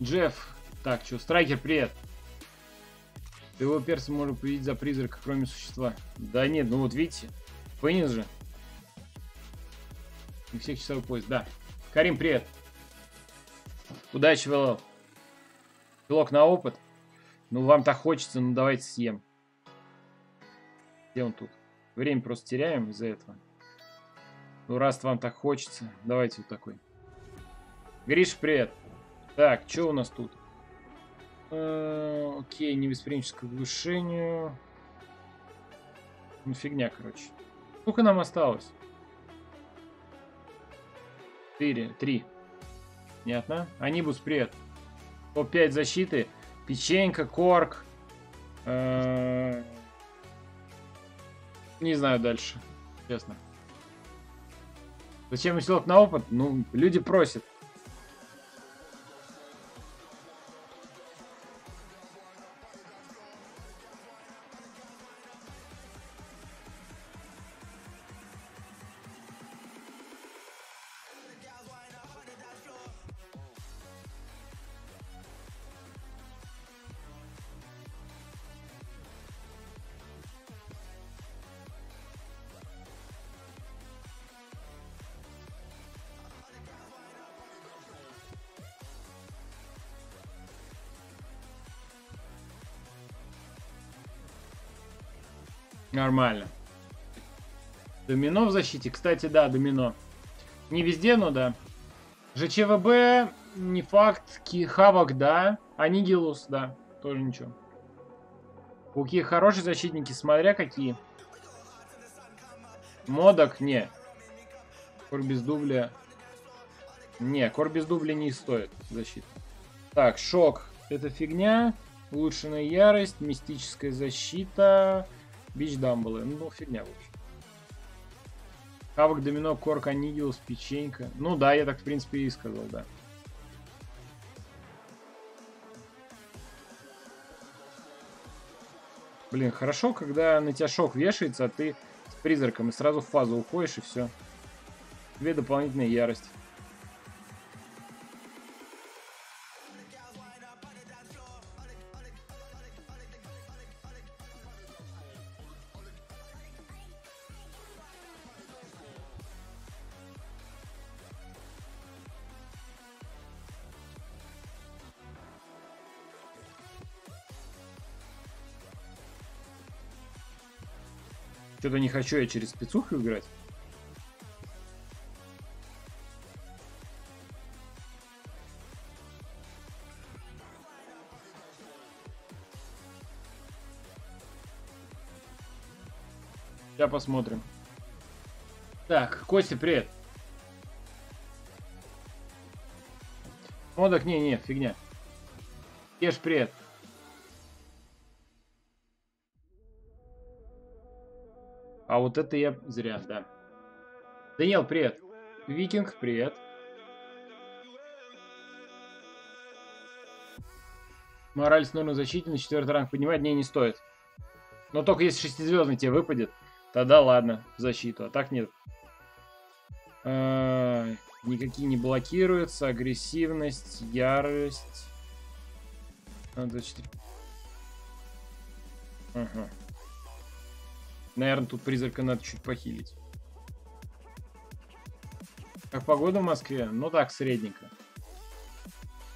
Джефф. Так, что, Страйкер, привет. Ты его перса может увидеть за призрака, кроме существа. Да нет, ну вот видите. Фэнис же. У всех часовой поезд, да. Карим, привет. Удачи, ВЛЛ. Пилок на опыт. Ну, вам так хочется, ну давайте съем. Где он тут? Время просто теряем из-за этого. Ну, раз вам так хочется, давайте вот такой. Гриш, привет. Так, что у нас тут? Э, окей, невосприимчивость к. Ну, фигня, короче. Сколько нам осталось? Четыре, три. Понятно. Анибус, привет. Топ-5 защиты. Печенька, корк. -э не знаю дальше, честно. Зачем усилок на опыт? Ну, люди просят. Нормально. Домино в защите. Кстати, да, домино. Не везде, но да. ЖЧВБ, не факт. Кихавок, да. Анигилус, да. Тоже ничего. Пауки хорошие защитники, смотря какие. Модок, не. Кор дубля. Не, кор дубля не стоит защиты. Так, шок. Это фигня. Улучшенная ярость, мистическая защита. Бич Дамблы. Ну, фигня, в общем. Хавок, домино, корк, анигилус, печенька. Ну да, я так, в принципе, и сказал, да. Блин, хорошо, когда на тебя шок вешается, а ты с призраком и сразу в фазу уходишь, и все. Две дополнительные ярость. Что-то не хочу я через спецуху играть. Сейчас посмотрим. Так, Костя, привет. Модок, не-не, фигня. Ешь, привет. А вот это я зря, да. Даниэл, привет. Викинг, привет. Мораль с нормой защиты на четвертый ранг поднимать не, не стоит. Но только если шестизвездный тебе выпадет, тогда ладно, защиту, а так нет. А, никакие не блокируются, агрессивность, ярость. А, 24. Ага. Наверное, тут призрака надо чуть похилить. Как погода в Москве? Ну так, средненько.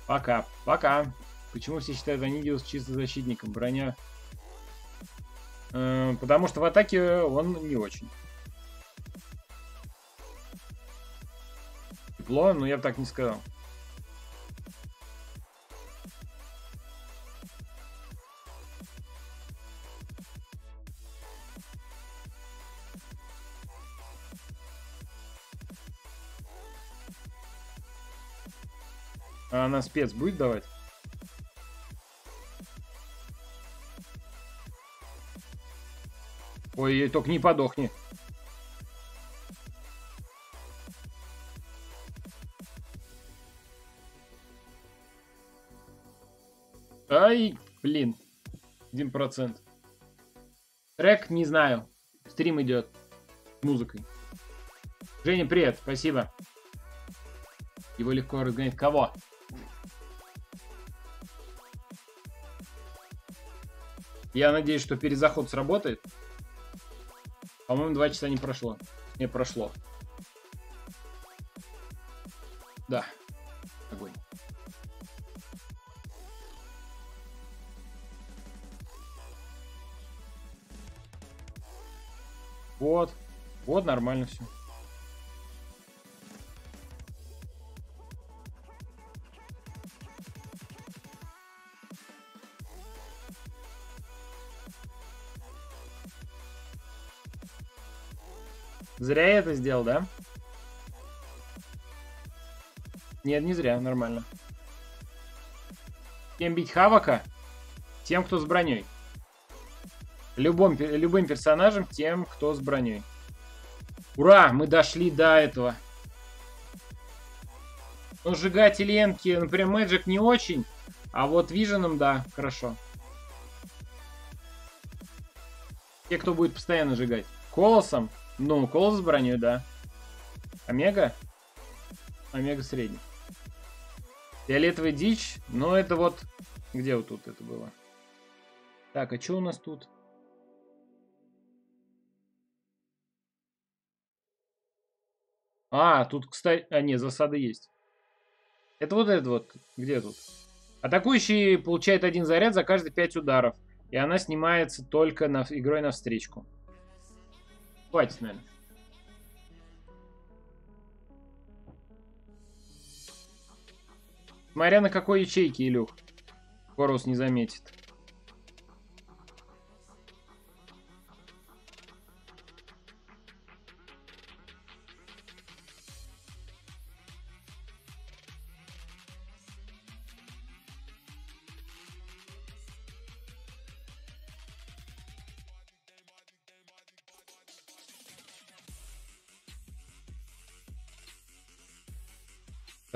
Пока. Пока. Почему все считают Анигиус чисто защитником? Броня... Э, потому что в атаке он не очень. Тепло, но я бы так не сказал. Она спец будет давать? Ой, только не подохни. Ай, блин. Один процент. Трек не знаю. Стрим идет. С музыкой. Женя, привет. Спасибо. Его легко разгонять. Кого? Я надеюсь, что перезаход сработает. По-моему, два часа не прошло. Не прошло. Да. Огонь. Вот. Вот, нормально все. Зря я это сделал, да? Нет, не зря, нормально. Кем бить Хавака? Тем, кто с броней. Любым, любым персонажем, тем, кто с броней. Ура! Мы дошли до этого. Ну, сжигатель Энки, например, Мэджик не очень, а вот Виженом, да, хорошо. Те, кто будет постоянно сжигать. Колосом ну, колос с броней, да. Омега? Омега средний. Фиолетовый дичь. Ну, это вот... Где вот тут это было? Так, а что у нас тут? А, тут, кстати... А, нет, засада есть. Это вот это вот. Где тут? Атакующий получает один заряд за каждые 5 ударов. И она снимается только на, игрой на встречку. Хватит, наверное. Смотря на какой ячейке, Илюх. Хорус не заметит.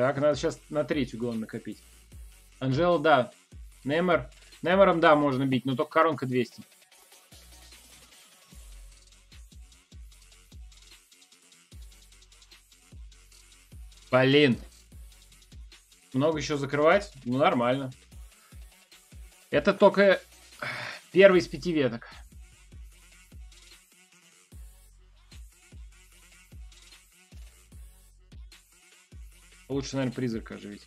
Так, надо сейчас на третью главное накопить. Анжела, да. Неймор. Неймором, да, можно бить, но только коронка 200. Блин. Много еще закрывать? Ну, нормально. Это только первый из пяти веток. Лучше, наверное, призрака оживить.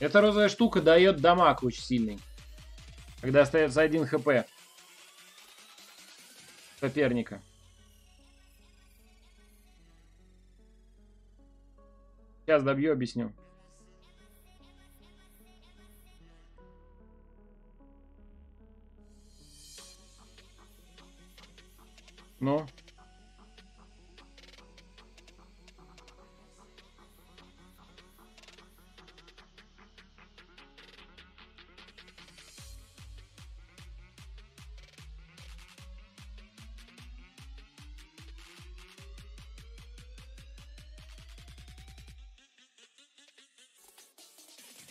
Эта розовая штука дает дамаг очень сильный. Когда остается один хп соперника. Сейчас добью, объясню. Ну?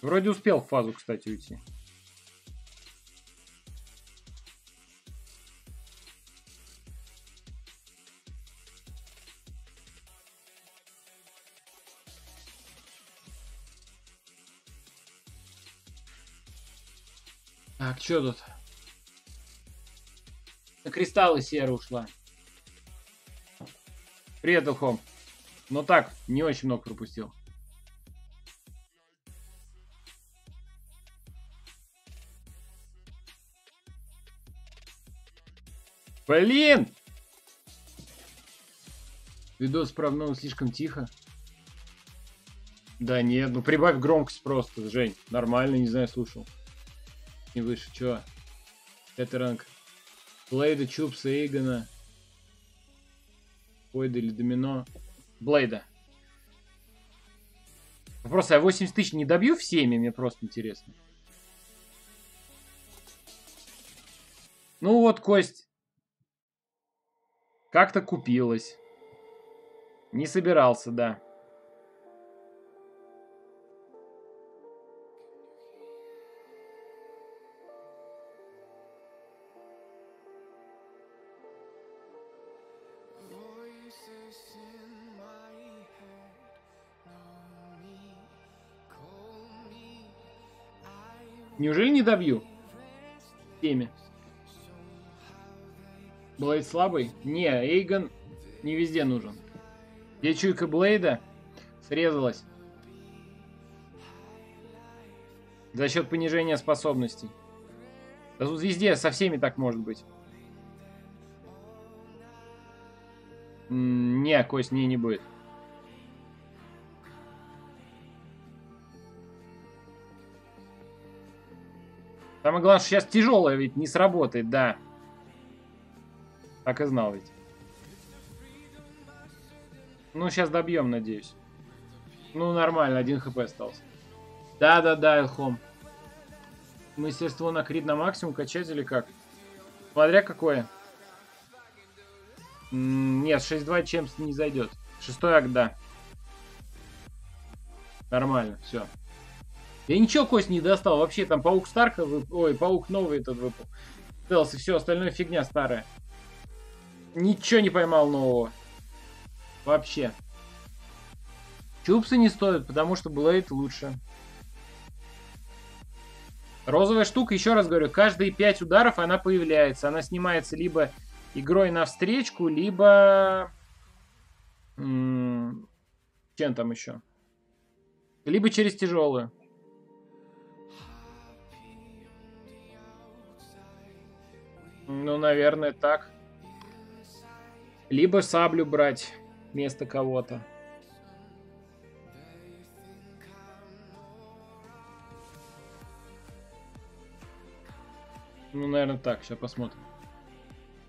Вроде успел в фазу, кстати, уйти. Что тут? На кристаллы серы ушла. Привет, Илхом. Ну так, не очень много пропустил. Блин! Видос правнул слишком тихо. Да нет, ну прибавь громкость просто, Жень. Нормально, не знаю, слушал. Не выше, чё? Это ранг. Блейда, Чупса, Эйгона. Пойда или Домино. Блейда. Просто я 80 тысяч не добью всеми, мне просто интересно. Ну вот, Кость. Как-то купилась. Не собирался, да. Добью? Теме. Блейд слабый? Не, Эйгон не везде нужен. Где чуйка Блейда срезалась. За счет понижения способностей. Да тут везде со всеми так может быть. Не, кость не, не будет. Самое главное, что сейчас тяжелая ведь не сработает, да. Так и знал ведь. Ну, сейчас добьем, надеюсь. Ну, нормально, один хп остался. Да-да-да, Элхом. Мастерство на крит на максимум качать или как? Смотря какое. нет, 6-2 чем не зайдет. Шестой акт, да. Нормально, все. Я ничего кость не достал. Вообще там паук Старка, вып... ой, паук новый этот выпал. Стелс и все, остальное фигня старая. Ничего не поймал нового. Вообще. Чупсы не стоят, потому что Блейд лучше. Розовая штука, еще раз говорю, каждые 5 ударов она появляется. Она снимается либо игрой на встречку, либо... Чем там еще? Либо через тяжелую. Ну, наверное, так. Либо саблю брать вместо кого-то. Ну, наверное, так. Сейчас посмотрим.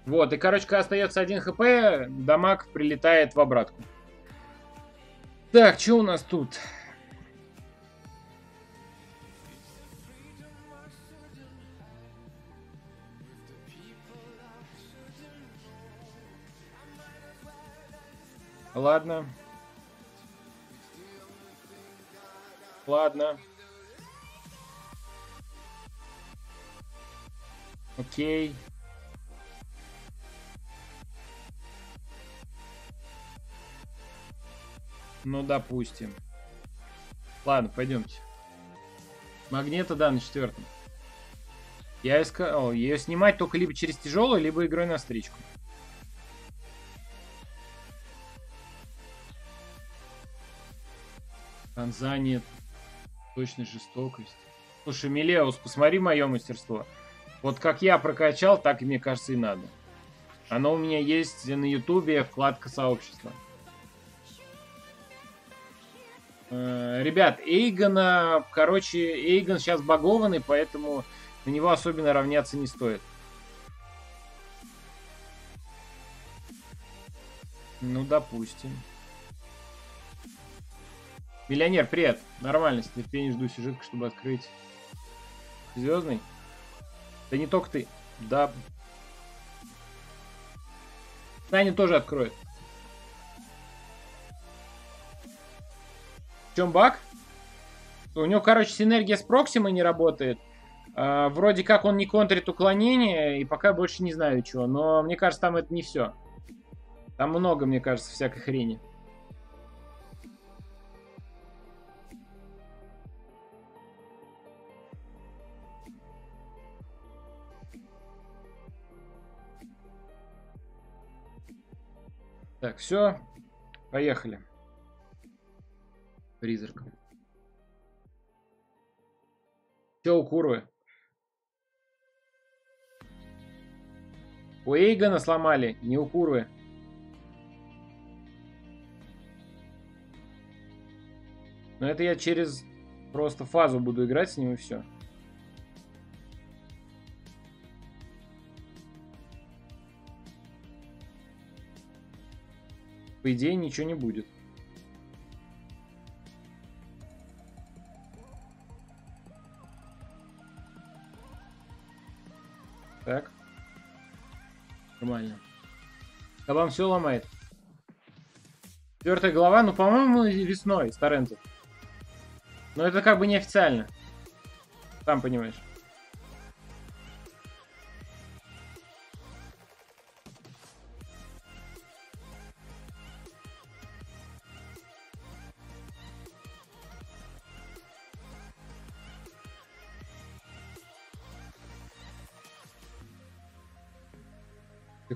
Вот, и, короче, остается один хп, дамаг прилетает в обратку. Так, что у нас тут? Ладно. Ладно. Окей. Ну, допустим. Ладно, пойдемте. Магнита, да, на четвертом. Я искал ее снимать только либо через тяжелую, либо игрой на встречку. Танзания. Точная жестокость. Слушай, Милеус, посмотри мое мастерство. Вот как я прокачал, так и мне кажется и надо. Оно у меня есть на ютубе, вкладка сообщества. Э, ребят, Эйгона, короче, Эйгон сейчас багованный, поэтому на него особенно равняться не стоит. Ну, допустим. Миллионер, привет. Нормально, с терпением жду сюжетку, чтобы открыть. Звездный? Да не только ты. Да. Таня тоже откроет. В чем баг? У него, короче, синергия с Проксимой не работает. А, вроде как он не контрит уклонение, и пока больше не знаю чего. Но мне кажется, там это не все. Там много, мне кажется, всякой хрени. Так, все. Поехали. Призрак. Все у Куры. У Эйгона сломали, не у Куры. Но это я через просто фазу буду играть с ним и все. По идее, ничего не будет. Так. Нормально. А вам все ломает. Четвертая глава, ну, по-моему, весной, Старенцев. Но это как бы неофициально. Сам понимаешь.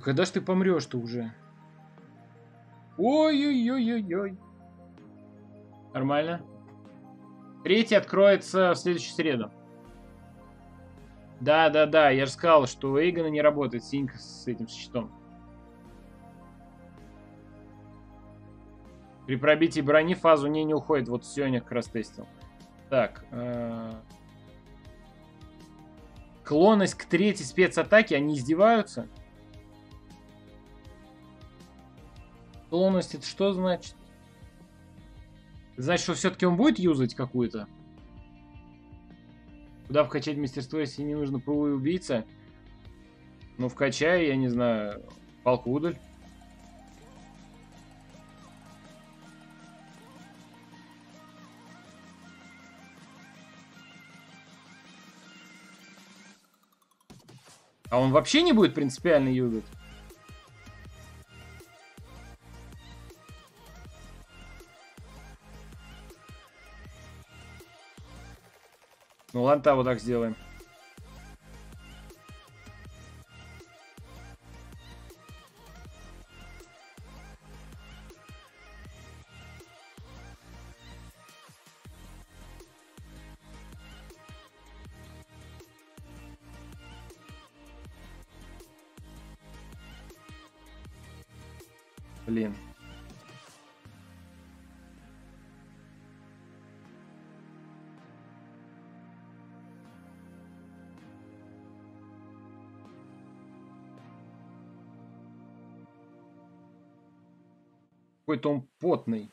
Да когда ж ты помрешь-то уже? Ой-ой-ой-ой-ой. Нормально. Третий откроется в следующую среду. Да-да-да, я же сказал, что у Эйгона не работает синька с этим щитом. При пробитии брони фазу не, не уходит. Вот сегодня как раз тестил. Так. Э -э Клонность к третьей спецатаке, они издеваются? Склонность это что значит? Значит, что все-таки он будет юзать какую-то? Куда вкачать мастерство, если не нужно ПВ убийца? Ну, вкачай, я не знаю, палку удаль. А он вообще не будет принципиально юзать? Ну ладно, вот так сделаем. Какой-то он потный.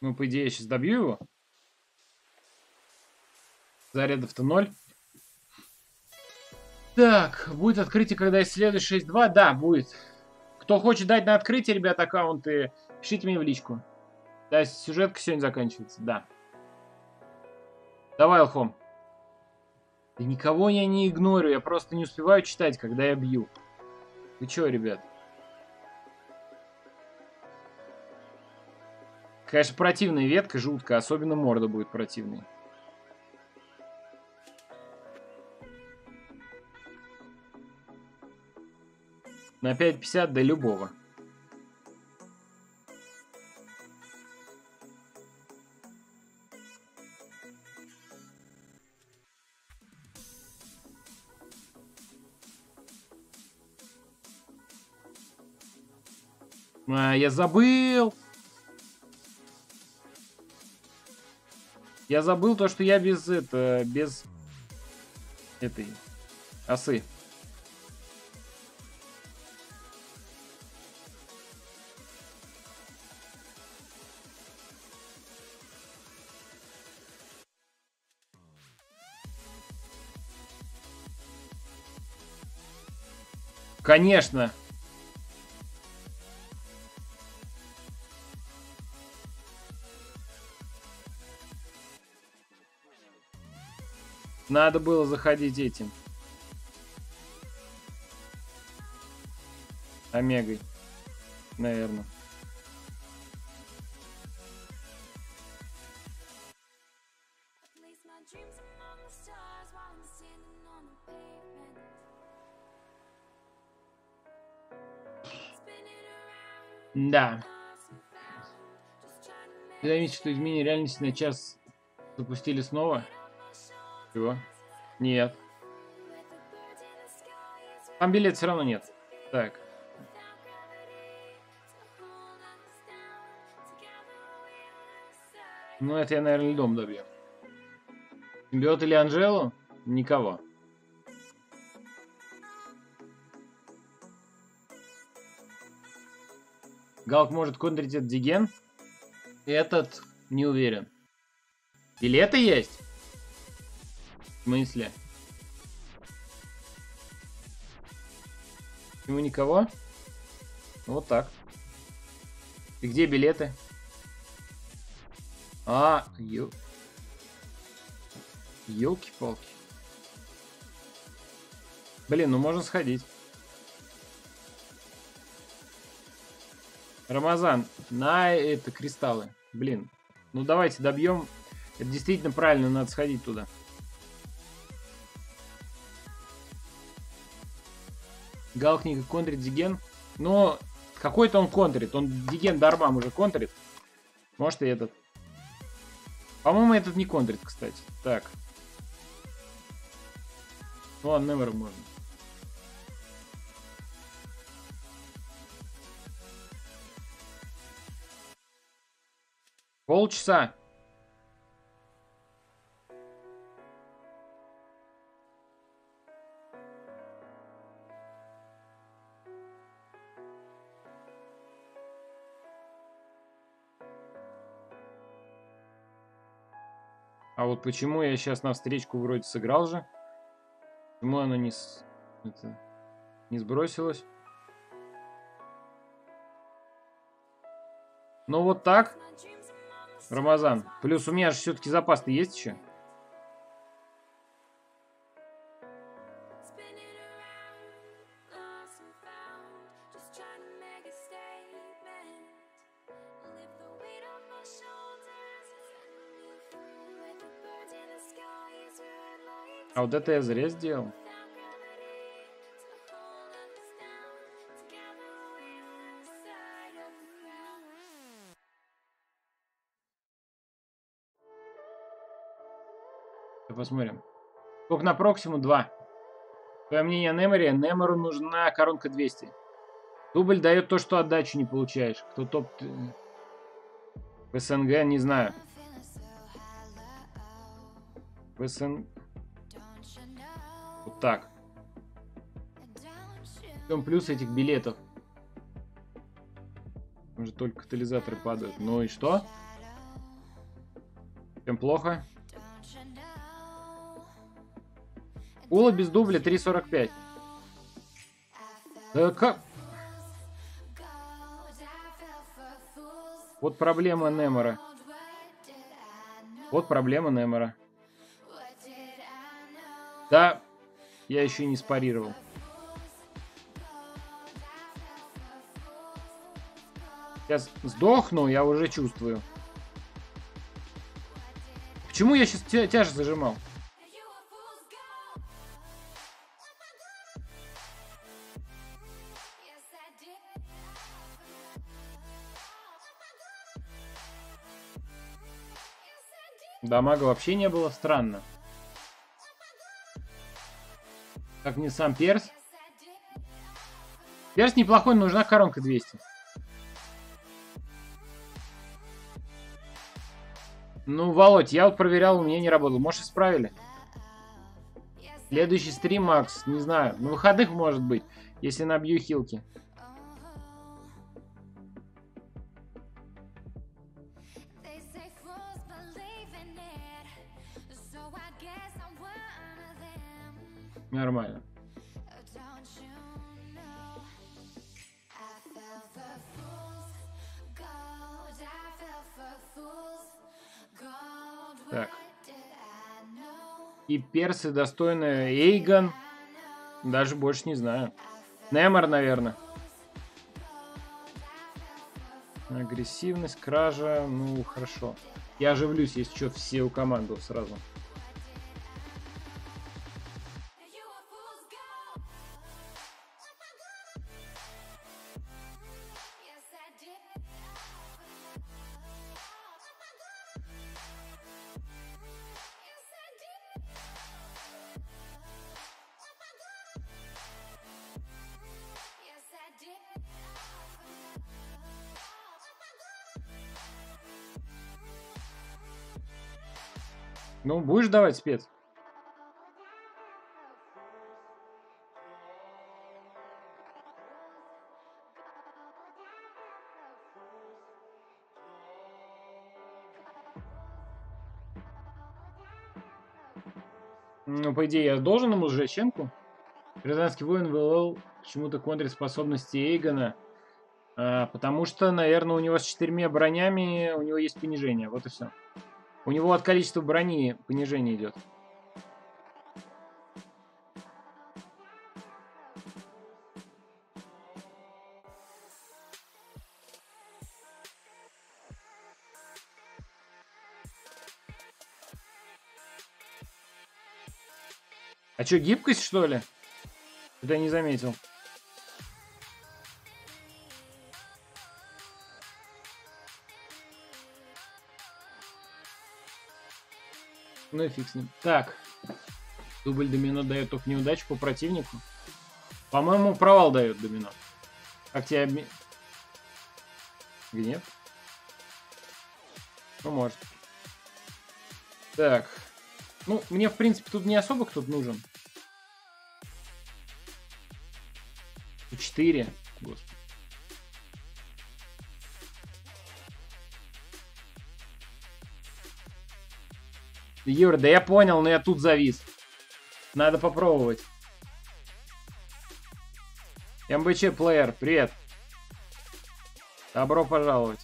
Ну, по идее, я сейчас добью его. Зарядов-то ноль. Так, будет открытие, когда исследуешь 6.2? Да, будет. Кто хочет дать на открытие, ребят, аккаунты, пишите мне в личку. Да, сюжетка сегодня заканчивается, да. Давай, Алхом. Да никого я не игнорю, я просто не успеваю читать, когда я бью. Вы чё, ребят? Конечно, противная ветка, жутко, особенно морда будет противной. На 5.50 до любого. А, я забыл. Я забыл то, что я без это, без этой осы. Конечно. Надо было заходить этим. Омегой. Наверное. Да. Заметьте, что изменение реальности на час запустили снова. Чего? Нет. Там билет все равно нет. Так. Ну, это я, наверное, льдом добью. Симбиот или Анжелу? Никого. Галк может контрить этот Диген. Этот не уверен. Билеты есть? Смысле? Ему никого? Вот так. И где билеты? А, ё... Ёлки-палки. Блин, ну можно сходить. Рамазан, на это кристаллы. Блин. Ну давайте добьем. Это действительно правильно, надо сходить туда. Галкника контрит Диген. Но какой-то он контрит. Он Диген Дармам уже контрит. Может и этот. По-моему, этот не контрит, кстати. Так. Ну ладно, Never можно. Полчаса. А вот почему я сейчас на встречку вроде сыграл же? Почему она не, с... это... не сбросилась? Ну вот так. Рамазан. Плюс у меня же все-таки запас-то есть еще. Вот это я зря сделал. Посмотрим. Сколько на Проксиму? Два. Твое мнение о Неморе? Немору нужна коронка 200. Дубль дает то, что отдачу не получаешь. Кто топ... В СНГ, не знаю. В СНГ... Вот так. В чем плюс этих билетов? Там же только катализаторы падают. Ну и что? Чем плохо? Ула без дубля 3.45. Да как? Вот проблема Немора. Вот проблема Немора. Да, я еще не спарировал. Сейчас сдохну, я уже чувствую. Почему я сейчас тя тяжесть зажимал? Дамага вообще не было, странно. Как мне сам перс. Перс неплохой, но нужна коронка 200. Ну, Володь, я вот проверял, у меня не работал. Может, исправили? Следующий стрим, Макс, не знаю. На выходных, может быть, если набью хилки. Нормально. Так. И персы достойны Эйгон. Даже больше не знаю. Немор, наверное. Агрессивность, кража. Ну, хорошо. Я оживлюсь, если что, все у команды сразу. Давать спец? Ну, по идее, я должен ему сжечь ченку. Гражданский воин ВЛЛ почему-то контрит способности Эйгона. А, потому что, наверное, у него с четырьмя бронями у него есть понижение. Вот и все. У него от количества брони понижение идет. А что, гибкость, что ли? Это не заметил. Ну и фиг с ним. Так. Дубль домино дает только неудачу по противнику. По-моему, провал дает домино. Как тебе обме... Гнев? Ну, может. Так. Ну, мне, в принципе, тут не особо кто-то нужен. Четыре. Господи. Юра, да я понял, но я тут завис. Надо попробовать. МБЧ плеер, привет. Добро пожаловать.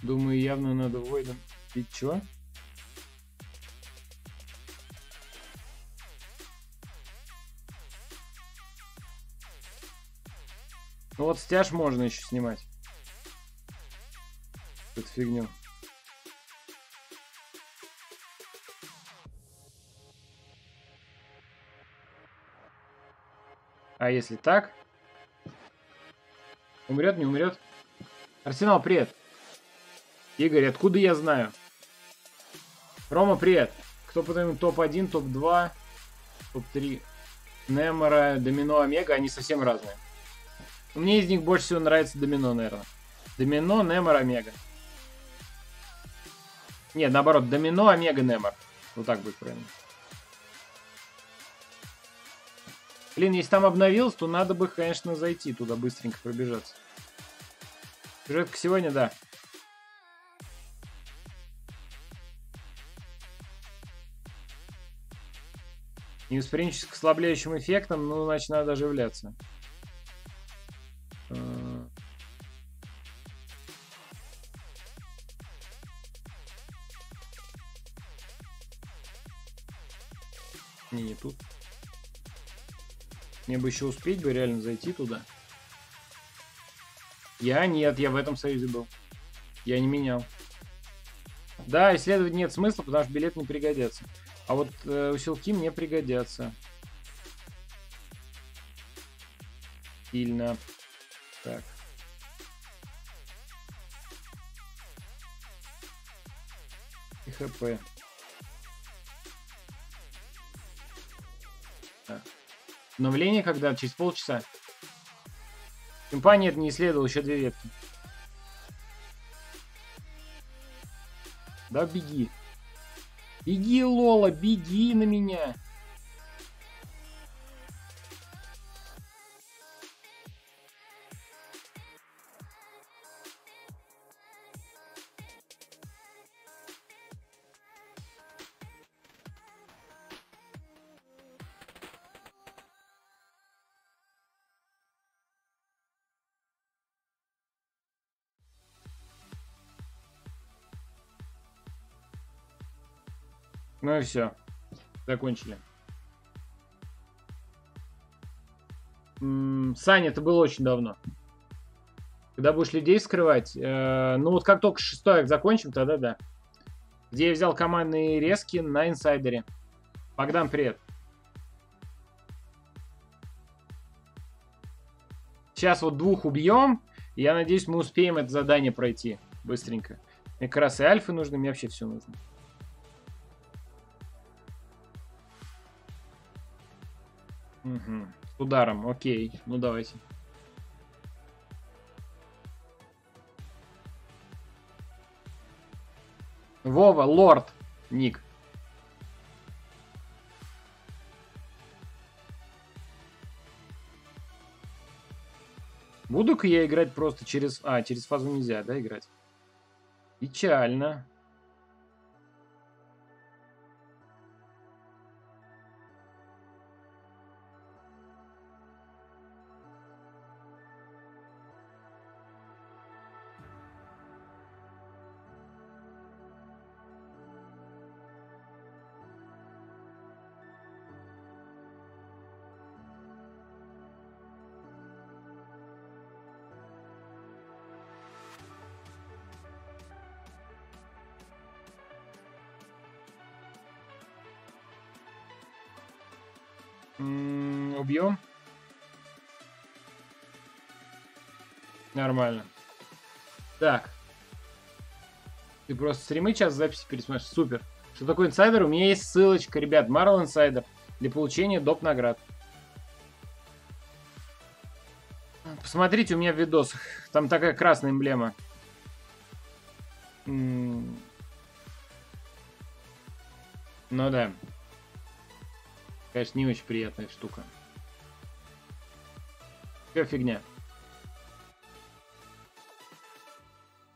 Думаю, явно надо Войдом. И чё? Вот стяж можно еще снимать. Эту фигню. А если так? Умрет, не умрет? Арсенал, привет. Игорь, откуда я знаю? Рома, привет. Кто потом топ-1, топ-2, топ-3? Немора, Домино, Омега, они совсем разные. Мне из них больше всего нравится Домино, наверное. Домино, Немор, Омега. Нет, наоборот, Домино, Омега, Немор. Вот так будет правильно. Блин, если там обновилось, то надо бы, конечно, зайти туда, быстренько пробежаться. Сюжетка сегодня, да. Не восприимчивость к слабляющим эффектам, ну, значит, надо оживляться. Не, не тут. Мне бы еще успеть бы реально зайти туда. Я нет, я в этом союзе был. Я не менял. Да, исследовать нет смысла, потому что билет не пригодятся. А вот э, усилки мне пригодятся. Сильно. Так. И хп. Так. Обновление когда? Через полчаса. Компания это не исследовал, еще две ветки. Да, беги. Беги, Лола, беги на меня. Ну и все. Закончили. Саня, это было очень давно. Когда будешь людей скрывать? Э, ну вот как только шестой акт закончим, тогда да. Где я взял командные резки на инсайдере. Богдан, привет. Сейчас вот двух убьем. Я надеюсь, мы успеем это задание пройти быстренько. Мне как раз и альфы нужны, мне вообще все нужно. С ударом, окей. Ну давайте. Вова, лорд, ник. Буду-ка я играть просто через... А, через фазу нельзя, да, играть? Печально. Убьем. Нормально. Так. Ты просто стримы сейчас записи пересмотришь. Супер. Что такое инсайдер? У меня есть ссылочка, ребят. Marvel Insider для получения доп. наград. Посмотрите у меня в видосах. Там такая красная эмблема. Ну да. Конечно, не очень приятная штука. Какая фигня?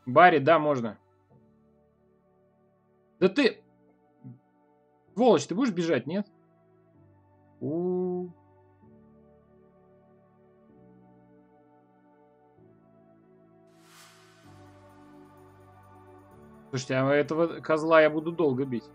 Барри, да, можно. Да ты... Волочь, ты будешь бежать, нет? У, -у, -у. Слушайте, а этого козла я буду долго бить.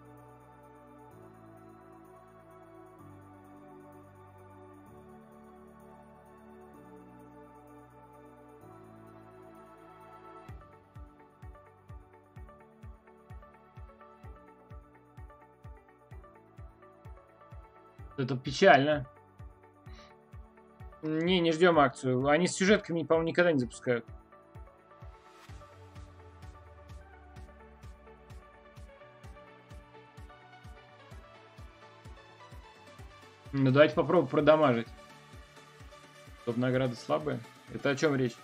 Это печально. Не, не ждем акцию. Они с сюжетками, по-моему, никогда не запускают. Ну давайте попробуем продамажить. Топ награды слабые. Это о чем речь?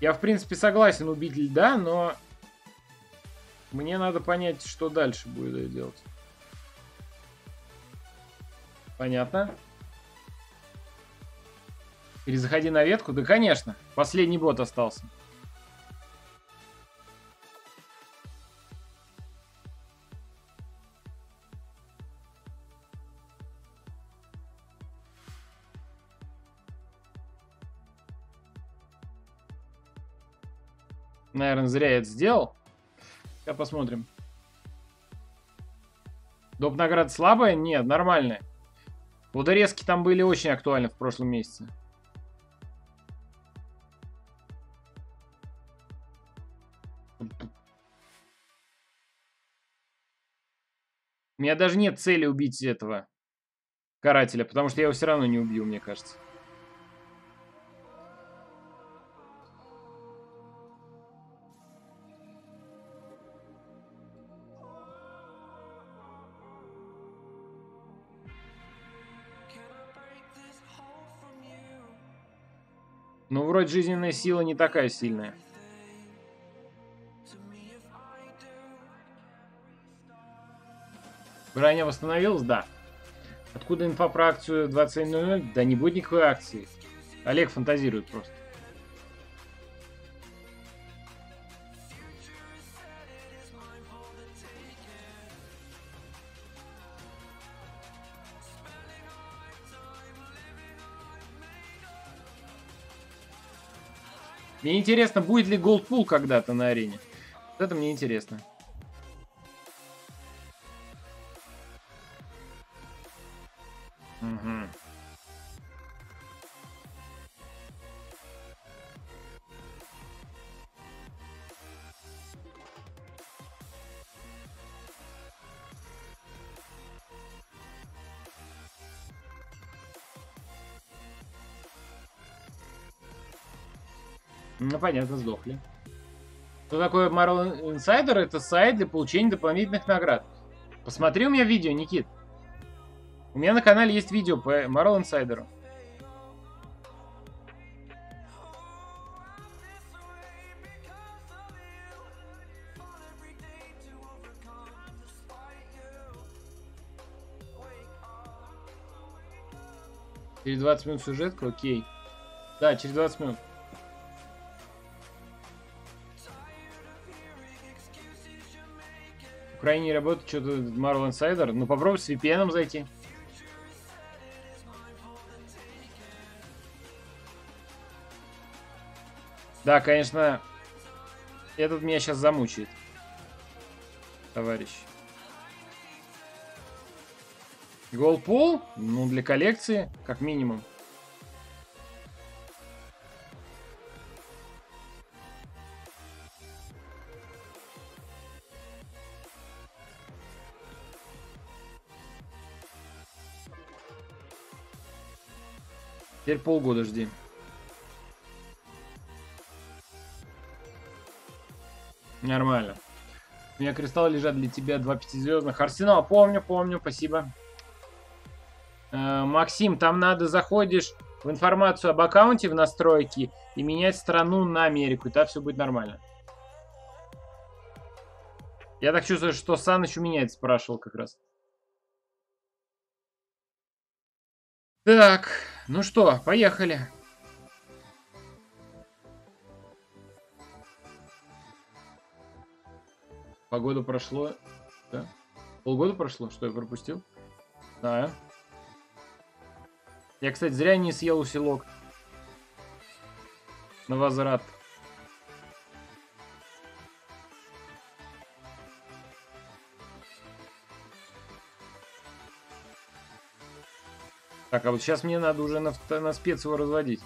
Я, в принципе, согласен убить льда, но мне надо понять, что дальше будет делать. Понятно. Перезаходи на ветку? Да, конечно. Последний бот остался. Зря я это сделал. Сейчас посмотрим. Доп. награда слабая? Нет, нормальная. Водорезки там были очень актуальны в прошлом месяце. У меня даже нет цели убить этого карателя, потому что я его все равно не убью, мне кажется. Вроде жизненная сила не такая сильная. Броня восстановилась? Да. Откуда инфа про акцию 21.00? Да не будет никакой акции. Олег фантазирует просто. Мне интересно, будет ли голдпул когда-то на арене. Вот это мне интересно. Понятно, сдохли. Что такое Marvel Insider? Это сайт для получения дополнительных наград. Посмотри у меня видео, Никит. У меня на канале есть видео по Marvel Insider. Через 20 минут сюжетка, окей. Да, через 20 минут. Украине не работает что-то Marvel Insider. Ну попробуй с VPN зайти. Да, конечно, этот меня сейчас замучает. Товарищ. Голпул? Ну, для коллекции, как минимум. Теперь полгода жди. Нормально. У меня кристаллы лежат для тебя, два пятизвездных. Арсенал, помню, помню, спасибо. Э, Максим, там надо заходишь в информацию об аккаунте в настройки и менять страну на Америку, и так все будет нормально. Я так чувствую, что Саныч у меня это спрашивал как раз. Так, ну что, поехали. Погода прошло, да? Полгода прошло, что я пропустил? Да. Я, кстати, зря не съел усилок. На возврат. Так, а вот сейчас мне надо уже на, на спец его разводить.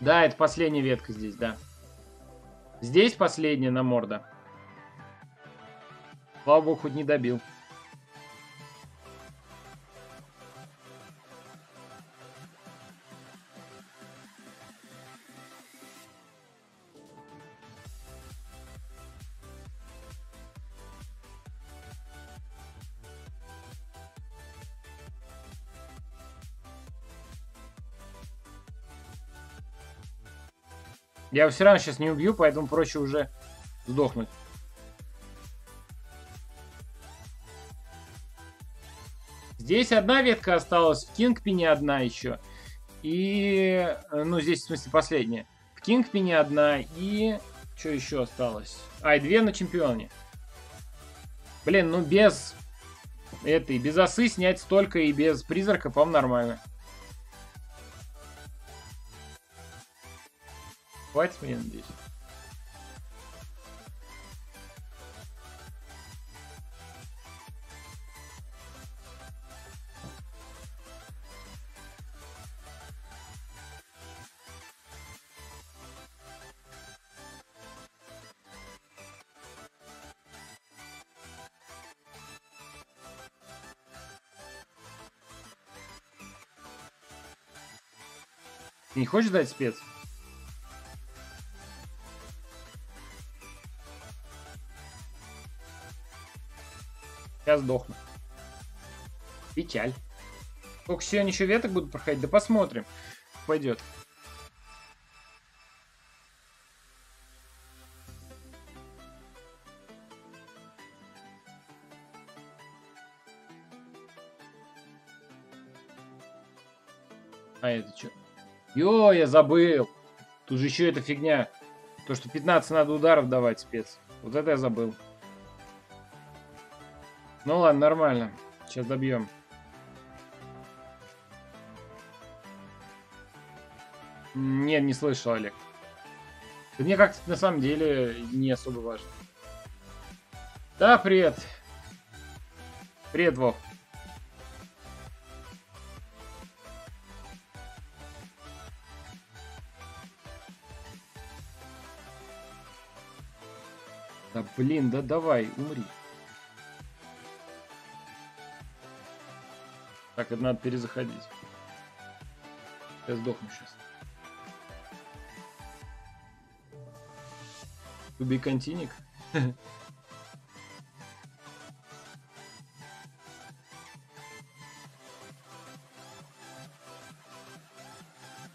Да, это последняя ветка здесь, да. Здесь последняя на морда. Слава богу, хоть не добил. Я его все равно сейчас не убью, поэтому проще уже сдохнуть. Здесь одна ветка осталась, в Кингпине одна еще. И, ну, здесь, в смысле, последняя. В Кингпине одна и... Что еще осталось? А, и две на чемпионе. Блин, ну без этой, без осы снять столько и без призрака, по-моему, нормально. Хватит мне, надеюсь. Не хочешь дать спец? Сейчас сдохну. Печаль. Сколько сегодня еще веток будут проходить? Да посмотрим. Пойдет. А это что? Ё, я забыл. Тут же еще эта фигня. То, что 15 надо ударов давать, спец. Вот это я забыл. Ну ладно, нормально. Сейчас добьем. Нет, не слышал, Олег. Да мне как-то на самом деле не особо важно. Да, привет. Привет, Вов. Да блин, да давай, умри. Так, это надо перезаходить. Я сдохну сейчас. Убей континик.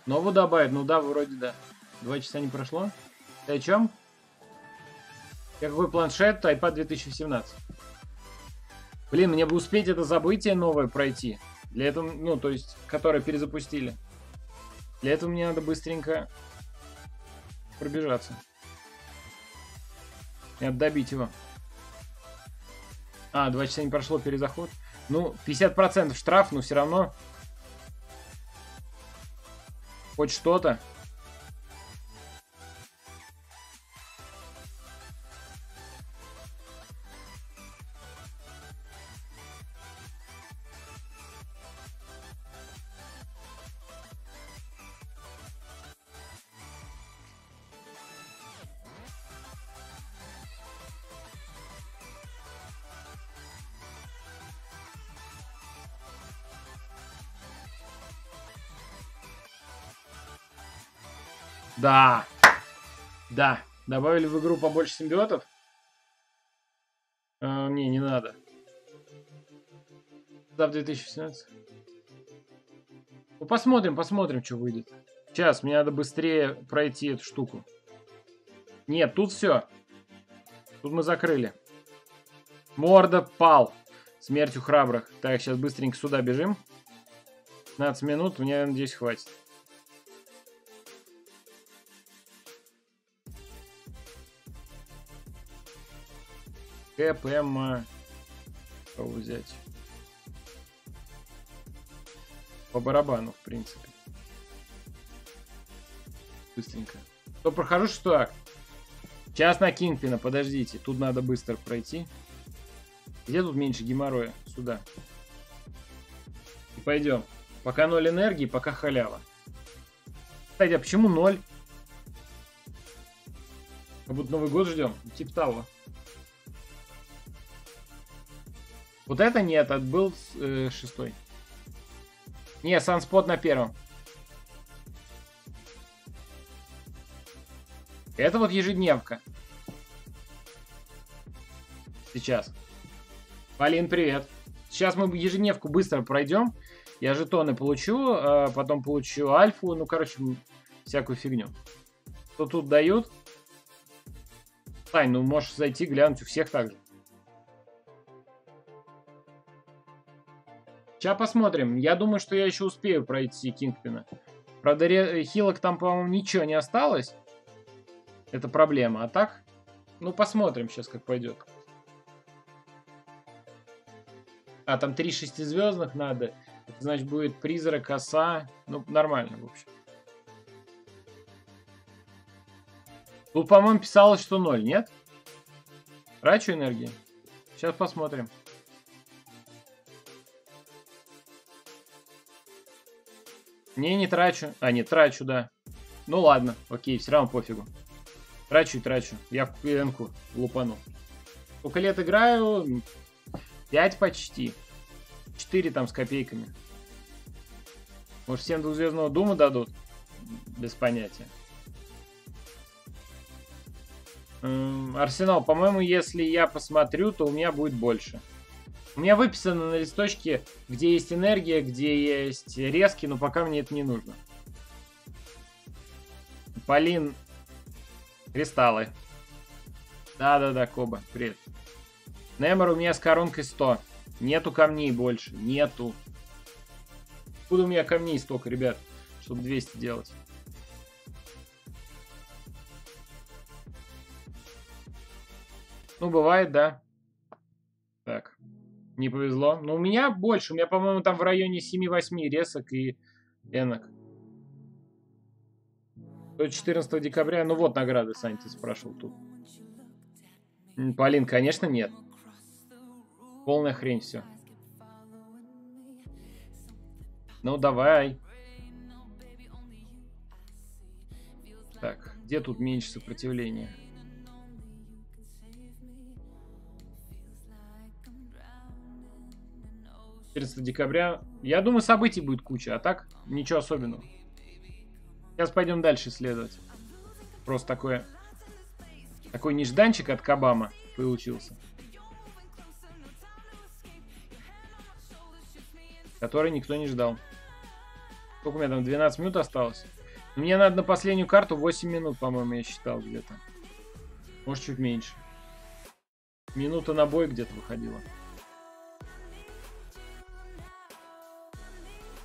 Новую добавить? Ну да, вроде да. Два часа не прошло. Ты о чем? Я какой планшет? iPad 2017. Блин, мне бы успеть это событие новое пройти. Для этого, ну, то есть, которое перезапустили. Для этого мне надо быстренько пробежаться. И надо добить его. А, два часа не прошло перезаход. Ну, 50% штраф, но все равно. Хоть что-то. Да. Да. Добавили в игру побольше симбиотов? А, не, не надо. Да, в 2017. Ну, посмотрим, посмотрим, что выйдет. Сейчас, мне надо быстрее пройти эту штуку. Нет, тут все. Тут мы закрыли. Морда пал. Смертью храбрых. Так, сейчас быстренько сюда бежим. 15 минут, мне, надеюсь, хватит. Эмма. Кого взять? По барабану, в принципе. Быстренько. То прохожу шестой акт. Сейчас на Кингпина, подождите. Тут надо быстро пройти. Где тут меньше геморроя? Сюда. И пойдем. Пока ноль энергии, пока халява. Кстати, а почему ноль? Как будто Новый год ждем. Типа того. Вот это нет, это был э, шестой. Не, санспот на первом. Это вот ежедневка. Сейчас. Полин, привет. Сейчас мы ежедневку быстро пройдем. Я жетоны получу, а потом получу альфу. Ну, короче, всякую фигню. Что тут дают? Тань, ну можешь зайти, глянуть у всех так же. Сейчас посмотрим. Я думаю, что я еще успею пройти Кингпина. Правда, хилок там, по-моему, ничего не осталось. Это проблема. А так, ну посмотрим сейчас, как пойдет. А, там три шестизвездных надо. Это значит будет призрак, оса. Ну, нормально, в общем. Тут, по-моему, писалось, что ноль, нет? Трачу энергии. Сейчас посмотрим. Не, не трачу. А, нет, трачу, да. Ну ладно, окей, все равно пофигу. Трачу и трачу. Я в ПНку лупану. Сколько лет играю? Пять почти. Четыре там с копейками. Может, всем двухзвездного Дума дадут? Без понятия. Арсенал, по-моему, если я посмотрю, то у меня будет больше. У меня выписано на листочке, где есть энергия, где есть резки, но пока мне это не нужно. Полин. Кристаллы. Да-да-да, Коба, привет. Немор у меня с коронкой 100. Нету камней больше, нету. Откуда у меня камней столько, ребят, чтобы 200 делать? Ну, бывает, да. Так. Не повезло. Но у меня больше. У меня, по-моему, там в районе 7-8 ресок и энок. До 14 декабря. Ну вот награды, Сань, ты спрашивал тут. Полин, конечно, нет. Полная хрень все. Ну, давай. Так, где тут меньше сопротивления? 14 декабря. Я думаю, событий будет куча, а так ничего особенного. Сейчас пойдем дальше исследовать. Просто такое... Такой нежданчик от Кабама получился. Который никто не ждал. Сколько у меня там? 12 минут осталось? Мне надо на последнюю карту 8 минут, по-моему, я считал где-то. Может, чуть меньше. Минута на бой где-то выходила.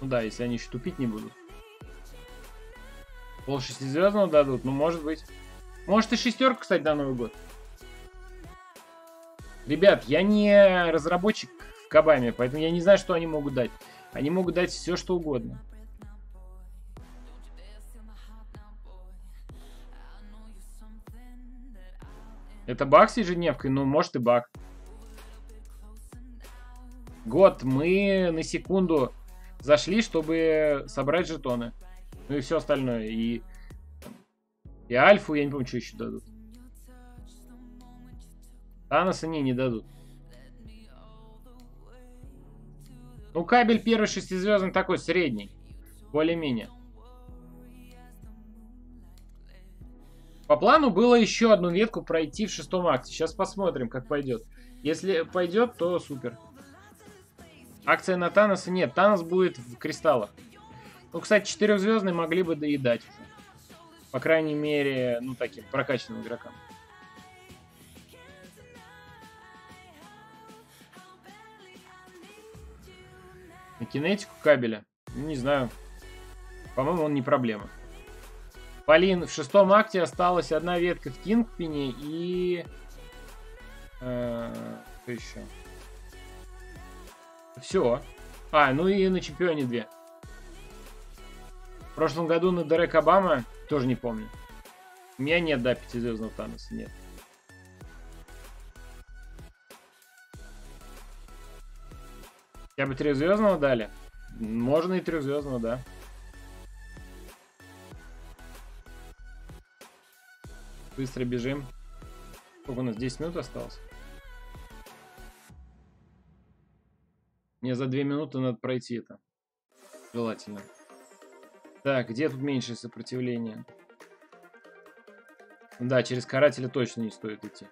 Ну да, если они еще тупить не будут. Пол шестизвездного дадут, ну может быть. Может и шестерку, кстати, на Новый год. Ребят, я не разработчик в Кабаме, поэтому я не знаю, что они могут дать. Они могут дать все, что угодно. Это баг с ежедневкой? Ну, может и баг. Год, мы на секунду зашли, чтобы собрать жетоны. Ну и все остальное. И, и альфу, я не помню, что еще дадут. Таноса не, не дадут. Ну, кабель первый шестизвездный такой, средний. Более-менее. По плану было еще одну ветку пройти в шестом акте. Сейчас посмотрим, как пойдет. Если пойдет, то супер. Акция на Таноса нет. Танос будет в кристаллах. Ну, кстати, четырехзвездные могли бы доедать уже. По крайней мере, ну, таким прокачанным игрокам. На кинетику кабеля? Не знаю. По-моему, он не проблема. Полин, в шестом акте осталась одна ветка в Кингпине и... Э, что еще? Все. А, ну и на чемпионе две. В прошлом году на Дерек Обама тоже не помню. У меня нет, да, пятизвездного Таноса, нет. Я бы трехзвездного дали? Можно и трехзвездного, да. Быстро бежим. Сколько у нас? 10 минут осталось? Мне за 2 минуты надо пройти это. Желательно. Так, где тут меньшее сопротивление? Да, через карателя точно не стоит идти.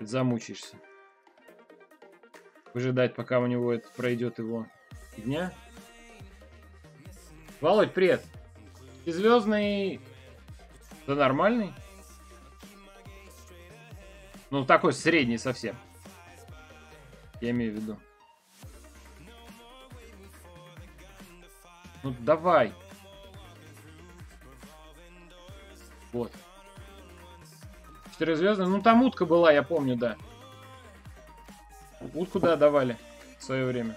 Замучаешься. Выжидать, пока у него это пройдет его дня. Володь, привет. Ты звездный... Да нормальный? Ну, такой средний совсем. Я имею в виду. Ну, давай. Вот. Четырехзвездная. Ну, там утка была, я помню, да. Утку, да, давали в свое время.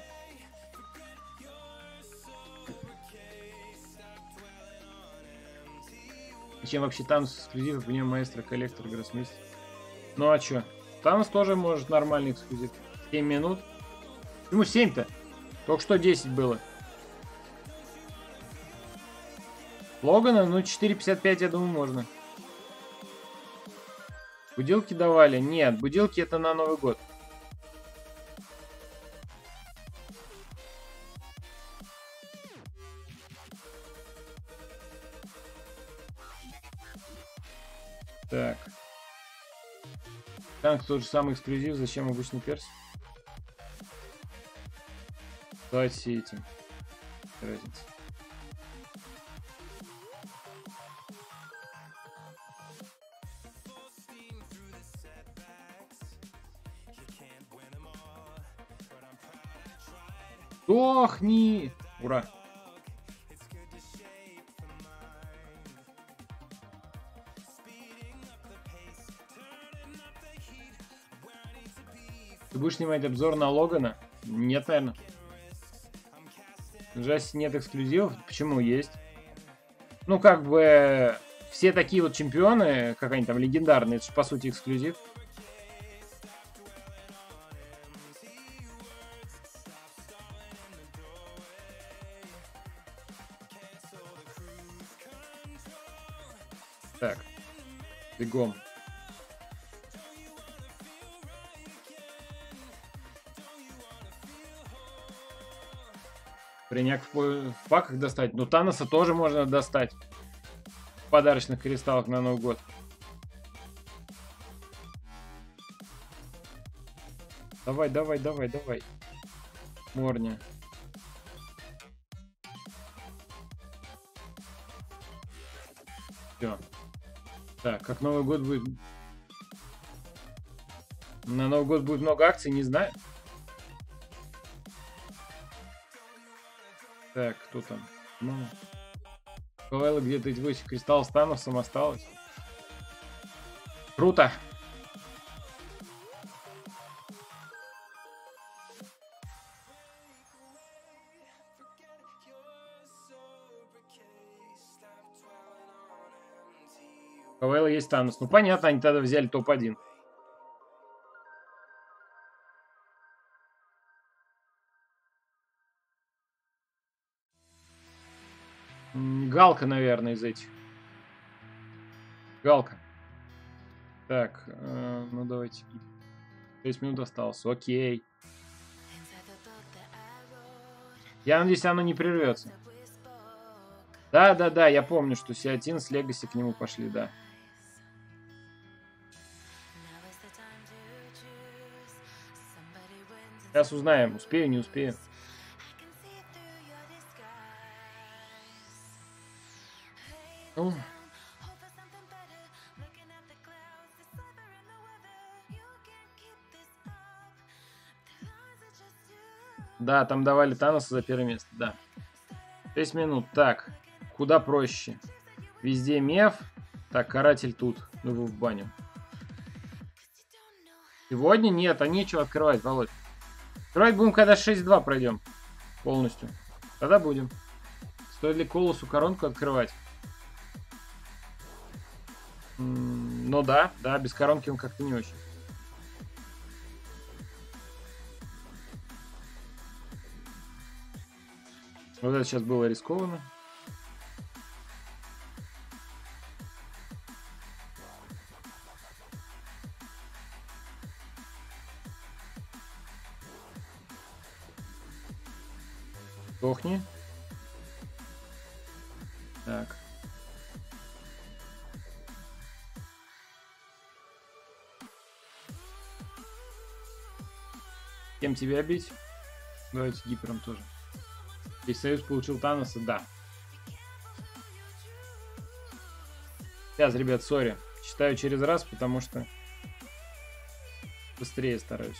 Зачем вообще Танус эксклюзив вне маэстро коллектор гроссмейстер? Ну а чё? Танус тоже может нормальный эксклюзив. 7 минут. Почему 7-то? Только что 10 было. Логана, ну 4.55 я думаю можно. Будилки давали? Нет, будилки это на Новый год. Так. Танк тот же самый эксклюзив, зачем обычный перс? Давайте этим. Разница. Сдохни! Ура! Ты будешь снимать обзор на Логана? Нет, наверное. Жесть, нет эксклюзивов. Почему есть? Ну, как бы, все такие вот чемпионы, как они там, легендарные, это же, по сути, эксклюзив. Так. Бегом. Приняк в, паках достать. Ну, Таноса тоже можно достать. В подарочных кристаллах на Новый год. Давай, давай, давай, давай. Морня. Так, как Новый год будет... На Новый год будет много акций, не знаю. Так, кто там? Ну, КВЛ где-то эти 8 кристалл с Таносом осталось. Круто! Танос. Ну понятно, они тогда взяли топ-1. Галка, наверное, из этих. Галка. Так, э, ну давайте. 6 минут осталось. Окей. Я надеюсь, оно не прервется. Да, да, да, я помню, что Сиатин с Легаси к нему пошли, да. Сейчас узнаем, успею, не успею. Ну. Да, там давали Таноса за первое место, да. 6 минут. Так, куда проще? Везде меф. Так, каратель тут. Ну его в баню. Сегодня нет, а нечего открывать, Володь. Открывать будем, когда 6-2 пройдем. Полностью. Тогда будем. Стоит ли колосу коронку открывать? Ну да, да, без коронки он как-то не очень. Вот это сейчас было рискованно. Тебя бить? Давайте гипером тоже. Весь союз получил Таноса? Да. Сейчас, ребят, сори. Читаю через раз, потому что быстрее стараюсь.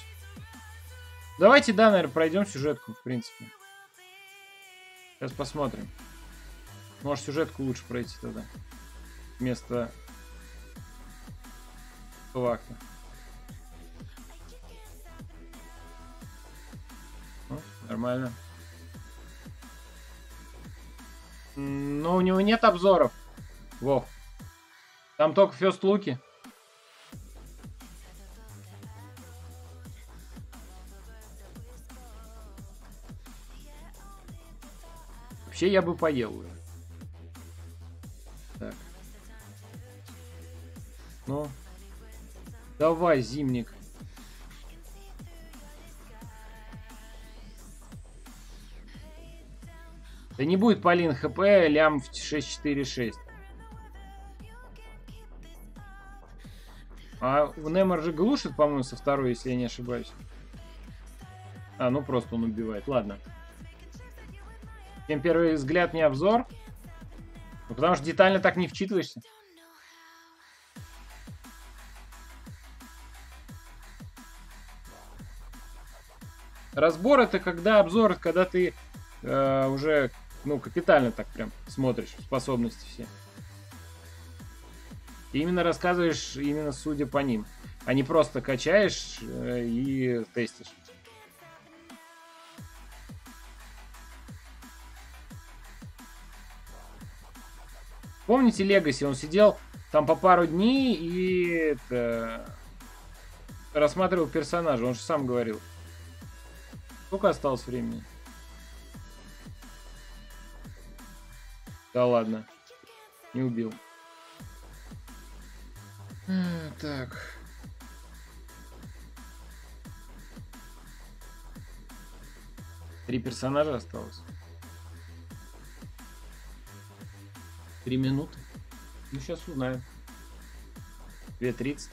Давайте, да, наверное, пройдем сюжетку, в принципе. Сейчас посмотрим. Может, сюжетку лучше пройти тогда. Вместо вахта. Нормально. Но у него нет обзоров. Вов. Там только фест луки. Вообще я бы поел уже. Так. Ну. Давай, зимник. Да не будет Полин ХП, лям в 646. А Немор же глушит, по-моему, со второй, если я не ошибаюсь. А, ну просто он убивает. Ладно. Тем первый взгляд не обзор. Ну, потому что детально так не вчитываешься. Разбор это когда обзор, когда ты э, уже ну капитально так прям смотришь способности все. И именно рассказываешь именно судя по ним, а не просто качаешь э, и тестишь. Помните Легаси? Он сидел там по пару дней и это, рассматривал персонажа. Он же сам говорил. Сколько осталось времени? Да ладно. Не убил. Так. Три персонажа осталось. Три минуты. Ну, сейчас узнаем. 2.30.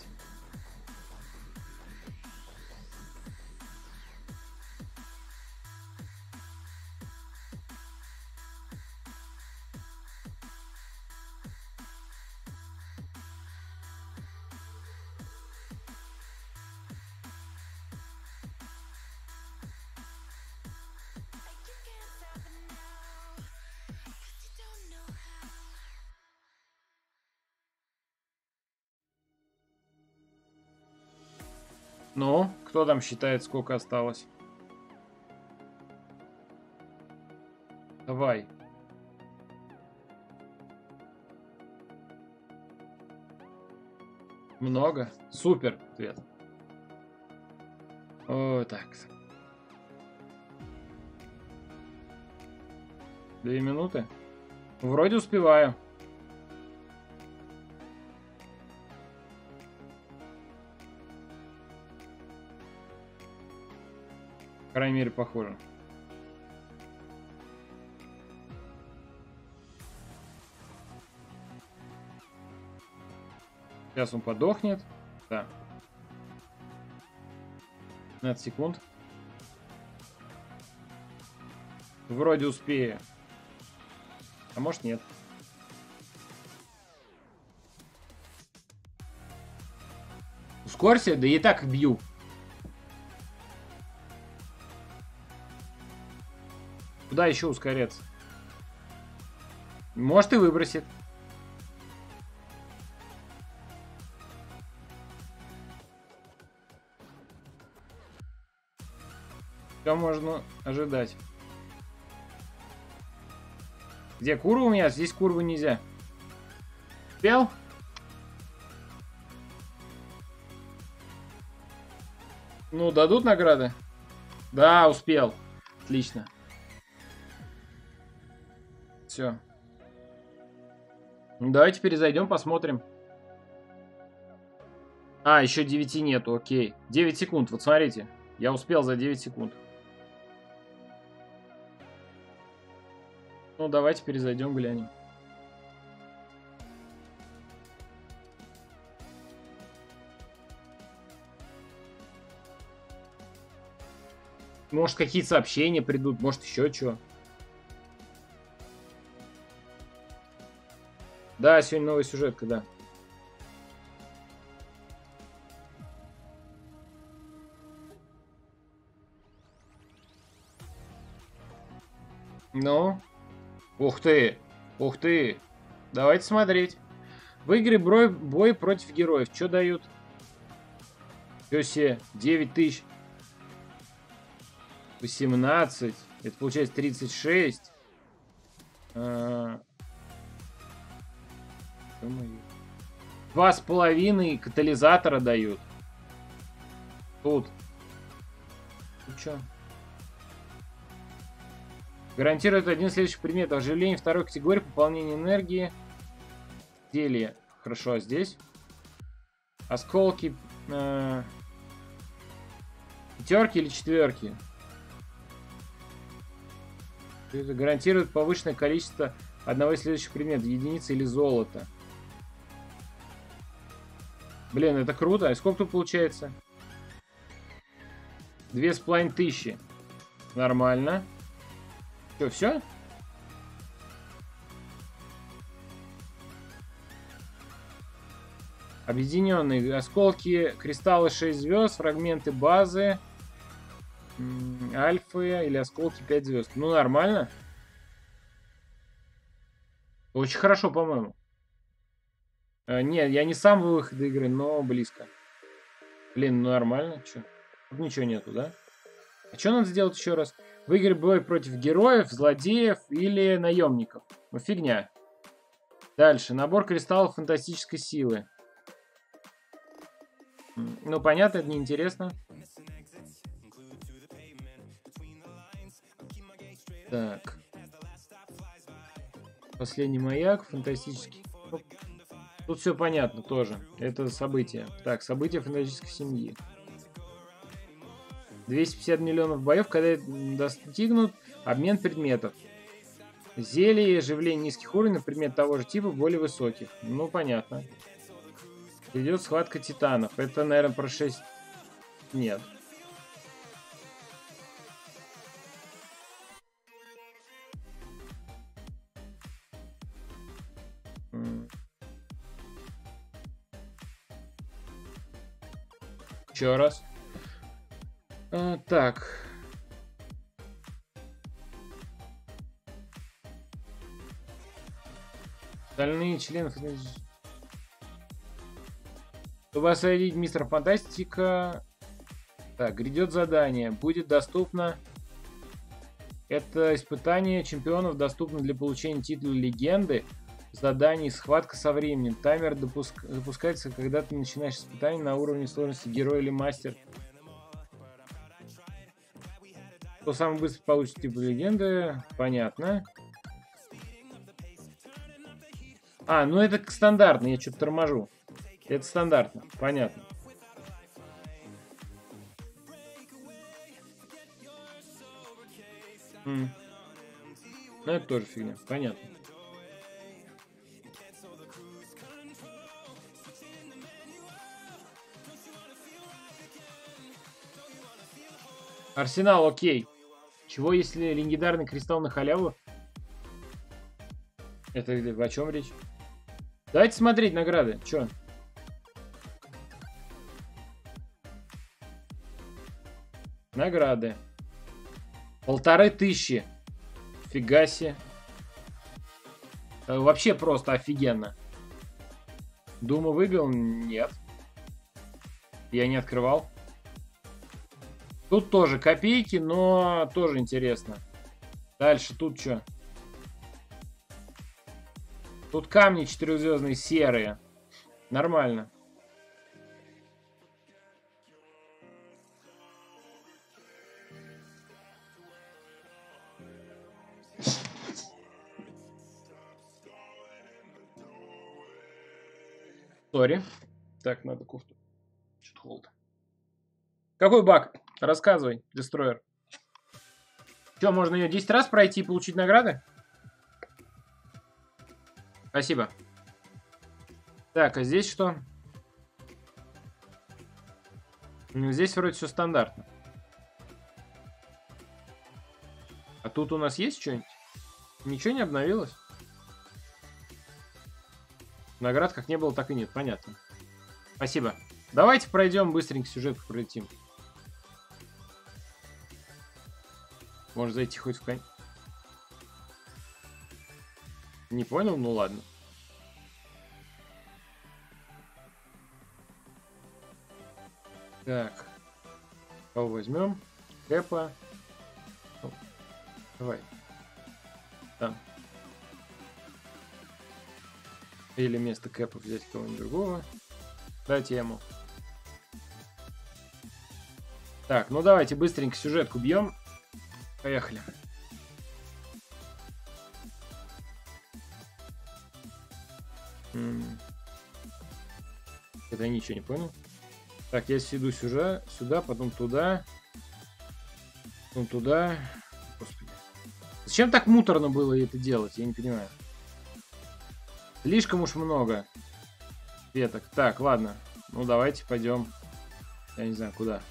кто там считает, сколько осталось? Давай. Много? Супер ответ. О, так. Две минуты? Вроде успеваю. Крайней мере, похоже. Сейчас он подохнет. Да. 15 секунд. Вроде успею. А может нет. Ускорься, да и так бью. Куда еще ускоряться? Может и выбросит. Что можно ожидать? Где курва у меня? Здесь курвы нельзя. Успел? Ну, дадут награды? Да, успел. Отлично. Все. Ну, давайте перезайдем, посмотрим. А, еще 9 нету, окей. 9 секунд, вот смотрите. Я успел за 9 секунд. Ну, давайте перезайдем, глянем. Может, какие-то сообщения придут, может, еще что. Да, сегодня новый сюжет, когда. Ну? Ух ты! Ух ты! Давайте смотреть. В игре бой, против героев. Что дают? Себе, 9 тысяч. 18. Это получается 36. А... Два с половиной катализатора дают. Тут. Ну чё? Гарантирует один следующий предмет. Оживление второй категории, пополнение энергии. Зелье. Хорошо, а здесь? Осколки. Э, пятерки или четверки? Это гарантирует повышенное количество одного из следующих предметов. Единицы или золото. Блин, это круто. А сколько тут получается? Две с половиной тысячи. Нормально. Что, все? Объединенные осколки, кристаллы 6 звезд, фрагменты базы, альфы или осколки 5 звезд. Ну, нормально. Очень хорошо, по-моему. Э, нет, я не сам выход игры, но близко. Блин, ну нормально. Че? Тут ничего нету, да? А что надо сделать еще раз? Выиграть бой против героев, злодеев или наемников. Ну фигня. Дальше. Набор кристаллов фантастической силы. Ну понятно, это неинтересно. Так. Последний маяк, фантастический. Тут все понятно тоже. Это событие. Так, события фантастической семьи. 250 миллионов боев, когда достигнут обмен предметов. Зелье, оживление низких уровней, предмет того же типа, более высоких. Ну, понятно. Идет схватка титанов. Это, наверное, про 6... Нет. Еще раз. А, так. Остальные члены... Чтобы освободить мистера Фантастика... Так, грядет задание. Будет доступно... Это испытание чемпионов доступно для получения титула легенды. Заданий, схватка со временем. Таймер допуск... запускается, когда ты начинаешь испытание на уровне сложности герой или мастер. Кто самый быстро получит типа легенды, понятно. А, ну это стандартно, я что-то торможу. Это стандартно, понятно. Ну это тоже фигня, понятно. Арсенал, окей. Чего, если легендарный кристалл на халяву? Это о чем речь? Давайте смотреть награды. Че? Награды. Полторы тысячи. Фига себе. Э, вообще просто офигенно. Думу выбил? Нет. Я не открывал. Тут тоже копейки, но тоже интересно. Дальше тут что? Тут камни четырехзвездные серые. Нормально. Сори. Так, надо кофту. Что-то холодно. Какой баг? Рассказывай, Дестройер. Что, можно ее 10 раз пройти и получить награды? Спасибо. Так, а здесь что? Здесь вроде все стандартно. А тут у нас есть что-нибудь? Ничего не обновилось? Наград как не было, так и нет. Понятно. Спасибо. Давайте пройдем быстренько сюжет пролетим. Может зайти хоть в конь. Не понял? Ну ладно. Так. Кого возьмем? Кэпа. Ну, давай. Там. Или вместо Кэпа взять кого-нибудь другого. Дайте ему. Так, ну давайте быстренько сюжетку бьем. Поехали. Это я ничего не понял. Так, я иду сюда, сюда, потом туда. Потом туда. Господи. Зачем так муторно было это делать? Я не понимаю. Слишком уж много веток. Так, ладно. Ну, давайте пойдем. Я не знаю, куда.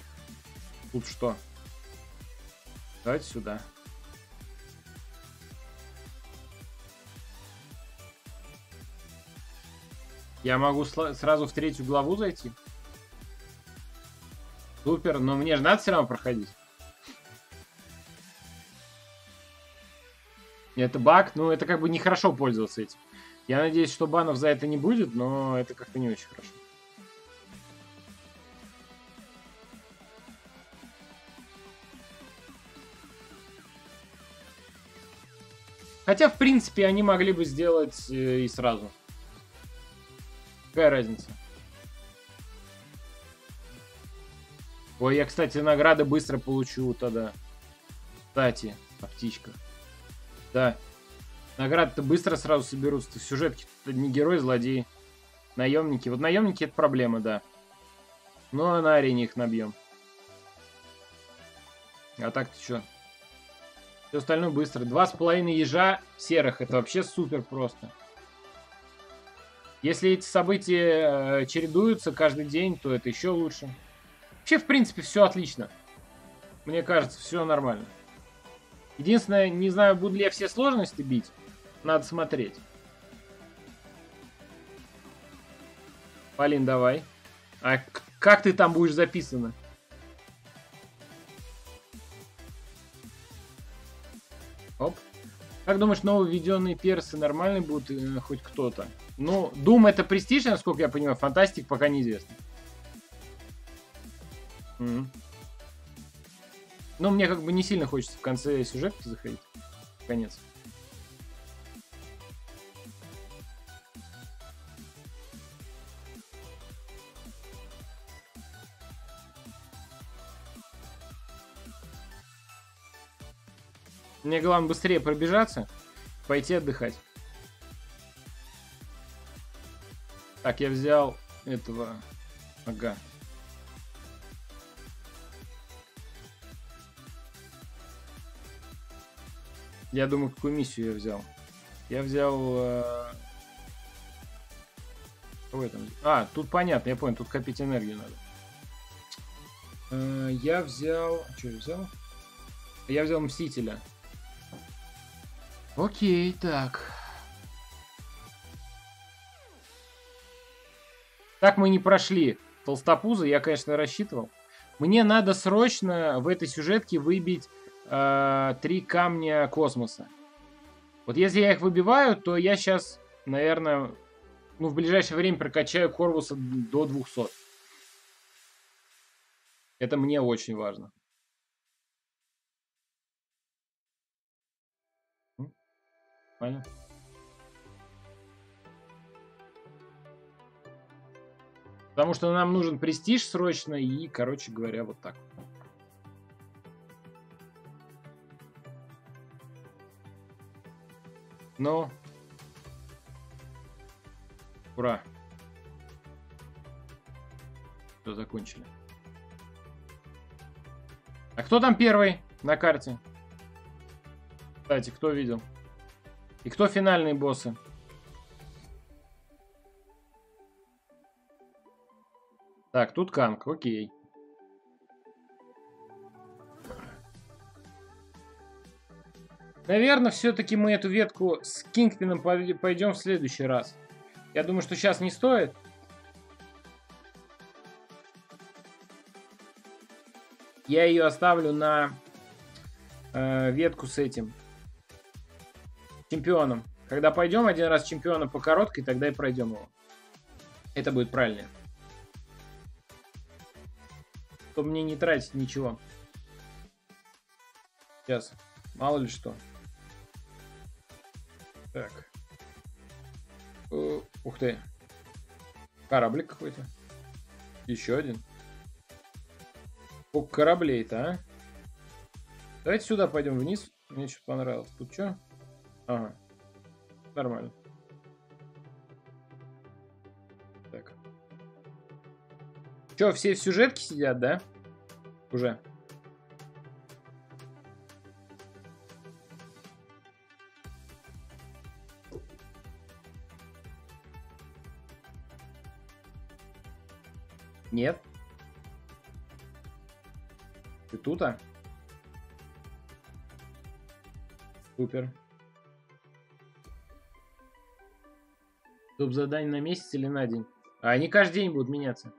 Тут что? Давайте сюда. Я могу сразу в третью главу зайти? Супер, но мне же надо все равно проходить. Это баг, ну это как бы нехорошо пользоваться этим. Я надеюсь, что банов за это не будет, но это как-то не очень хорошо. Хотя, в принципе, они могли бы сделать э, и сразу. Какая разница? Ой, я, кстати, награды быстро получу тогда. Кстати, о птичках. Да. Награды-то быстро сразу соберутся. Тут не герой, злодей. Наемники. Вот наемники это проблема, да. Но на арене их набьем. А так-то что? Все остальное быстро. Два с половиной ежа серых. Это вообще супер просто. Если эти события э, чередуются каждый день, то это еще лучше. Вообще, в принципе, все отлично. Мне кажется, все нормально. Единственное, не знаю, буду ли я все сложности бить. Надо смотреть. Полин, давай. А как ты там будешь записана? Как думаешь, новые введенные персы нормальные будут э, хоть кто-то? Ну, Doom это престиж, насколько я понимаю, фантастик пока неизвестно. Mm. Ну, мне как бы не сильно хочется в конце сюжета заходить. Конец. Мне главное быстрее пробежаться, пойти отдыхать. Так, я взял этого... Ага. Я думаю, какую миссию я взял. Я взял... Э... Кого я? А, тут понятно, я понял, тут копить энергию надо. Э, я взял... Что я взял? Я взял Мстителя. Окей, так. Так мы не прошли толстопуза, я, конечно, рассчитывал. Мне надо срочно в этой сюжетке выбить э, три камня космоса. Вот если я их выбиваю, то я сейчас, наверное, ну, в ближайшее время прокачаю Корвуса до 200. Это мне очень важно. Понятно? Потому что нам нужен престиж срочно и, короче говоря, вот так. Ну. Ура. Все, закончили. А кто там первый на карте? Кстати, кто видел? И кто финальные боссы? Так, тут Канг, окей. Наверное, все-таки мы эту ветку с Кингпином пойдем в следующий раз. Я думаю, что сейчас не стоит. Я ее оставлю на э, ветку с этим, чемпионом. Когда пойдем один раз чемпиона по короткой, тогда и пройдем его. Это будет правильно. Чтобы мне не тратить ничего. Сейчас. Мало ли что. Так. Э, ух ты. Кораблик какой-то. Еще один. Сколько кораблей-то, а? Давайте сюда пойдем вниз. Мне что-то понравилось. Тут что? Ага. Нормально. Так. Че, все в сюжетке сидят, да? Уже. Нет. Ты тут, а? Супер. Топ задание на месяц или на день? А они каждый день будут меняться.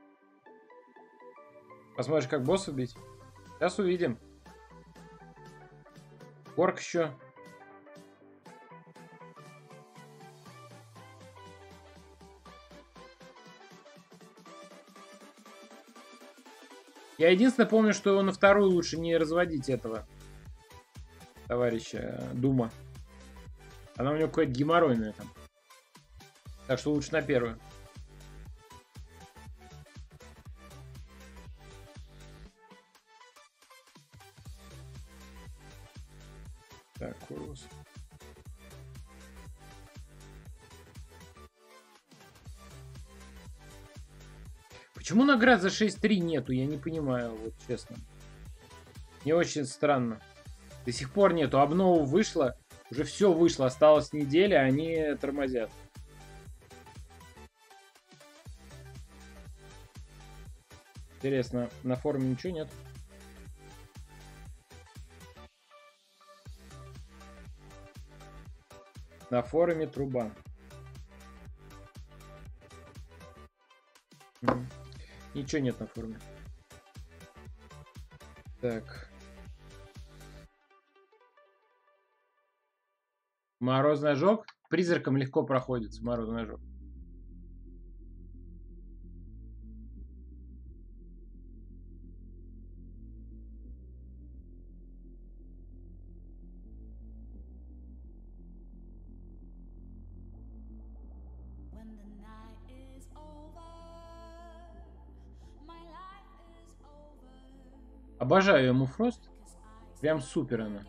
Посмотришь, как босс убить? Сейчас увидим. Корк еще. Я единственное помню, что на вторую лучше не разводить этого товарища Дума. Она у него какая-то геморройная там. Так что лучше на первую. Так, Курус. Почему наград за 6-3 нету? Я не понимаю, вот честно. Мне очень странно. До сих пор нету. Обнова вышла. Уже все вышло. Осталась неделя, а они тормозят. Интересно, на форуме ничего нет? На форуме труба. Ничего нет на форуме. Так. Морозный ожог. Призраком легко проходится морозный ожог. Обожаю ему Фрост. Прям супер она.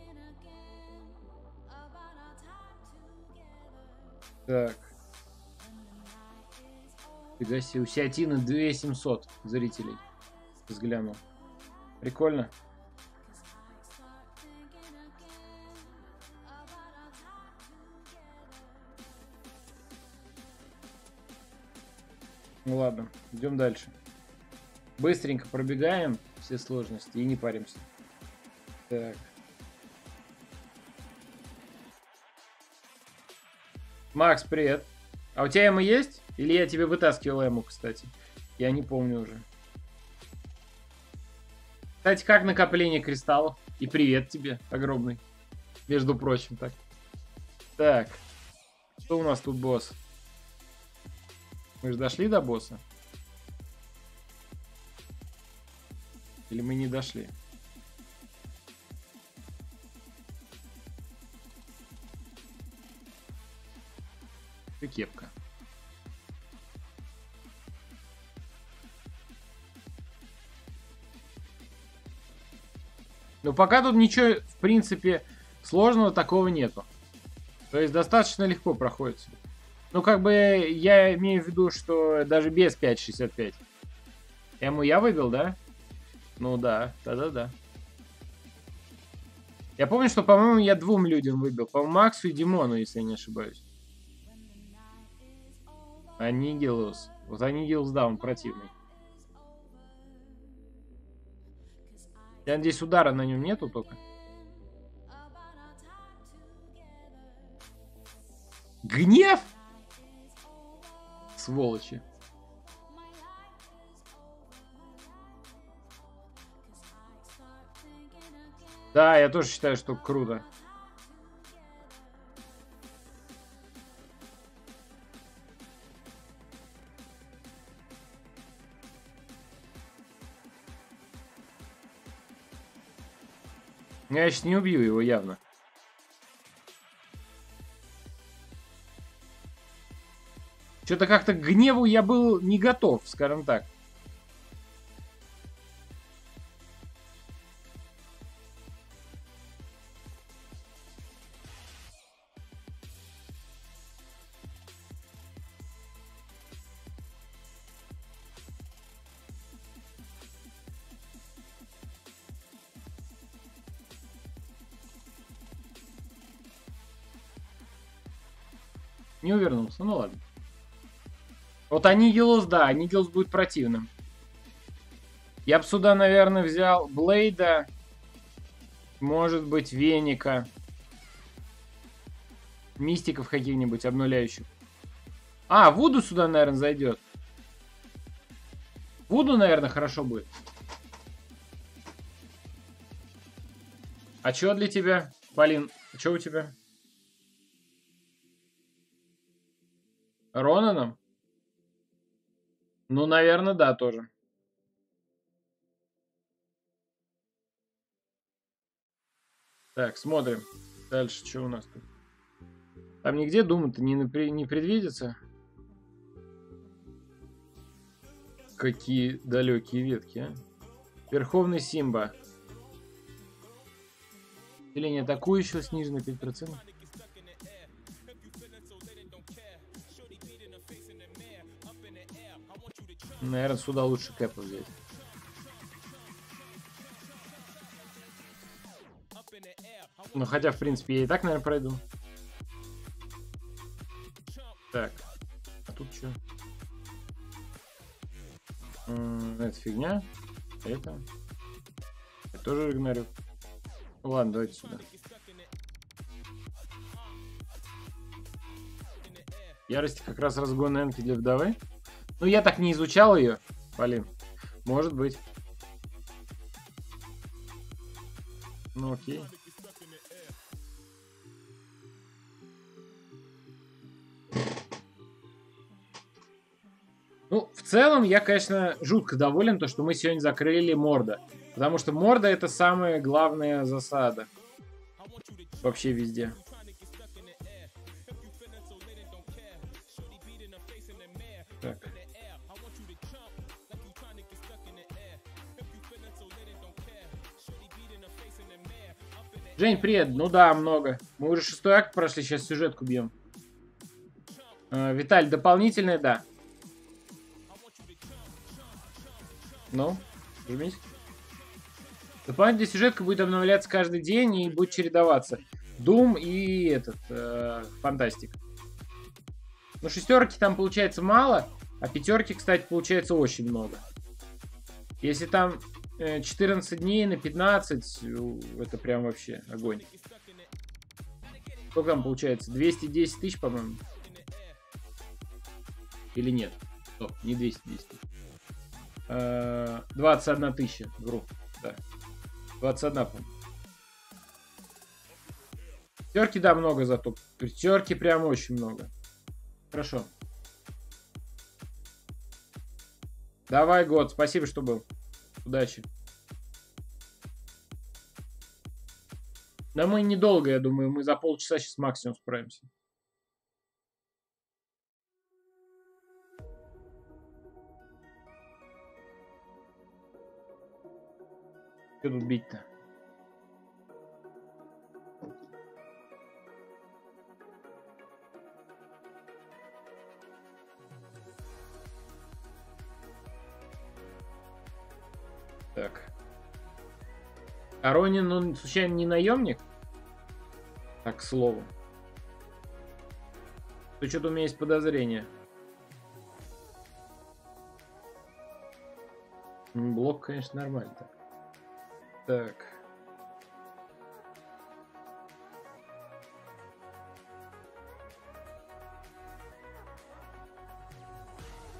Так. Фига себе, у Сиатины 2700 зрителей. Взглянул. Прикольно. Ну ладно, идем дальше. Быстренько пробегаем все сложности и не паримся. Так. Макс, привет. А у тебя эмо есть? Или я тебе вытаскивал эму, кстати? Я не помню уже. Кстати, как накопление кристаллов? И привет тебе огромный. Между прочим, так. Так. Что у нас тут босс? Мы же дошли до босса? Или мы не дошли? И кепка. Но пока тут ничего, в принципе, сложного такого нету. То есть достаточно легко проходится. Ну, как бы, я имею в виду, что даже без 5.65. Ему я выбил, да? Ну да, да-да-да. Я помню, что, по-моему, я двум людям выбил. По Максу и Димону, если я не ошибаюсь. Анигилус. Вот Анигилус, да, он противный. Я надеюсь, удара на нем нету только. Гнев? Сволочи. Да, я тоже считаю, что круто. Я сейчас не убью его явно. Что-то как-то к гневу я был не готов, скажем так. Увернулся, ну ладно. Вот Анигилус, да, Анигилус будет противным. Я бы сюда, наверное, взял Блейда. Может быть, Веника. Мистиков каких-нибудь обнуляющих. А, Вуду сюда, наверное, зайдет. Вуду, наверное, хорошо будет. А что для тебя, Полин? Что у тебя? Ронаном? Ну, наверное, да, тоже. Так, смотрим. Дальше, что у нас тут? Там нигде думать-то не, не предвидится. Какие далекие ветки, а? Верховный Симба. Деление атакующего снижено 5%. Наверное, сюда лучше кэпа взять. Ну, хотя, в принципе, я и так, наверное, пройду. Так. А тут что? Это фигня. Это. Я тоже игнорю. Ладно, давайте сюда. Ярость как раз разгон энки для вдовы. Ну, я так не изучал ее, Полин. Может быть. Ну, окей. Ну, в целом, я, конечно, жутко доволен, то, что мы сегодня закрыли Морда. Потому что Морда это самая главная засада. Вообще везде. Жень, привет. Ну да, много. Мы уже шестой акт прошли, сейчас сюжетку бьем. Э, Виталь, дополнительное, да. Ну, жмись. Дополнительная сюжетка будет обновляться каждый день и будет чередоваться. Doom и этот, э, Фантастик. Ну, шестерки там получается мало, а пятерки, кстати, получается очень много. Если там 14 э, дней на 15, это прям вообще огонь. Сколько там получается? 210 тысяч, по-моему? Или нет? Стоп, не 210 тысяч. 21 э, тысяча, вру. Да. 21, по-моему. Пятерки, да, много зато. Пятерки прям очень много. Хорошо. Давай, год. Спасибо, что был. Удачи. Да мы недолго, я думаю. Мы за полчаса сейчас максимум справимся. Что тут бить-то? Так. А Ронин, он случайно не наемник? Так, к слову. То что-то у меня есть подозрение. Блок, конечно, нормально так. Так.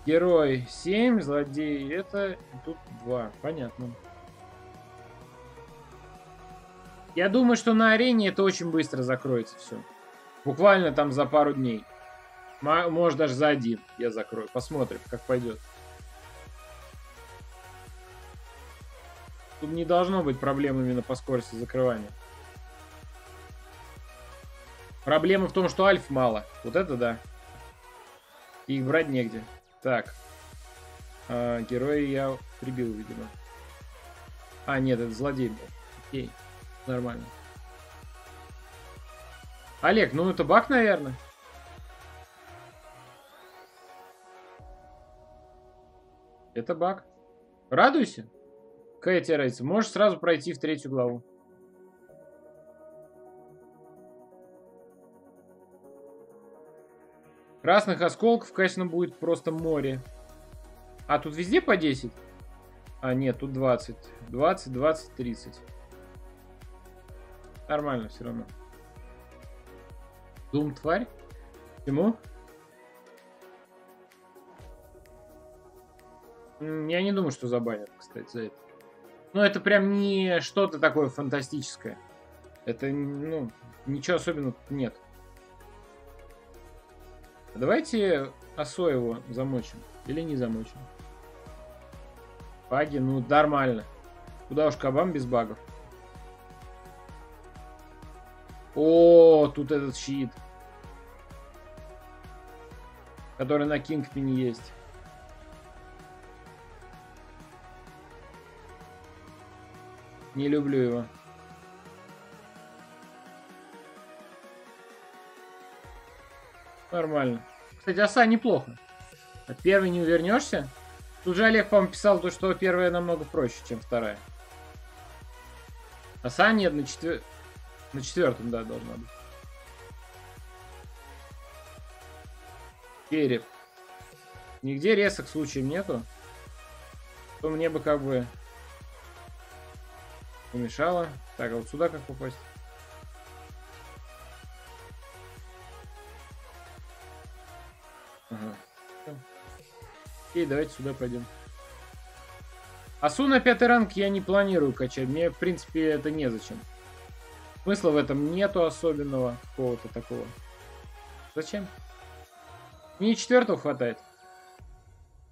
Герой 7, злодей это, тут 2. Понятно. Я думаю, что на арене это очень быстро закроется все. Буквально там за пару дней. Может даже за один я закрою. Посмотрим, как пойдет. Тут не должно быть проблем именно по скорости закрывания. Проблема в том, что альф мало. Вот это да. их брать негде. Так. А, героя я прибил, видимо. А, нет, это злодей был. Окей. Нормально. Олег, ну это баг, наверное. Это баг. Радуйся. Какая тебе разница? Можешь сразу пройти в третью главу. Красных осколков, конечно, будет просто море. А тут везде по 10? А, нет, тут 20. 20, 20, 30. Нормально все равно. Дум тварь? Почему? Я не думаю, что забанят, кстати, за это. Но это прям не что-то такое фантастическое. Это, ну, ничего особенного нет. Давайте осо его замочим. Или не замочим. Баги, ну, нормально. Куда уж кабам без багов. О, тут этот щит. Который на Кингпине есть. Не люблю его. Нормально. Кстати, оса неплохо. От первой не увернешься. Тут же Олег, по-моему, писал, то, что первая намного проще, чем вторая. Оса нет, на, четвер... на четвертом, да, должна быть. Череп. Нигде резок случаем нету. То мне бы как бы помешало. Так, а вот сюда как попасть? Окей, давайте сюда пойдем. Асу на пятый ранг я не планирую качать. Мне, в принципе, это незачем. Смысла в этом нету особенного какого-то такого. Зачем? Мне четвертого хватает.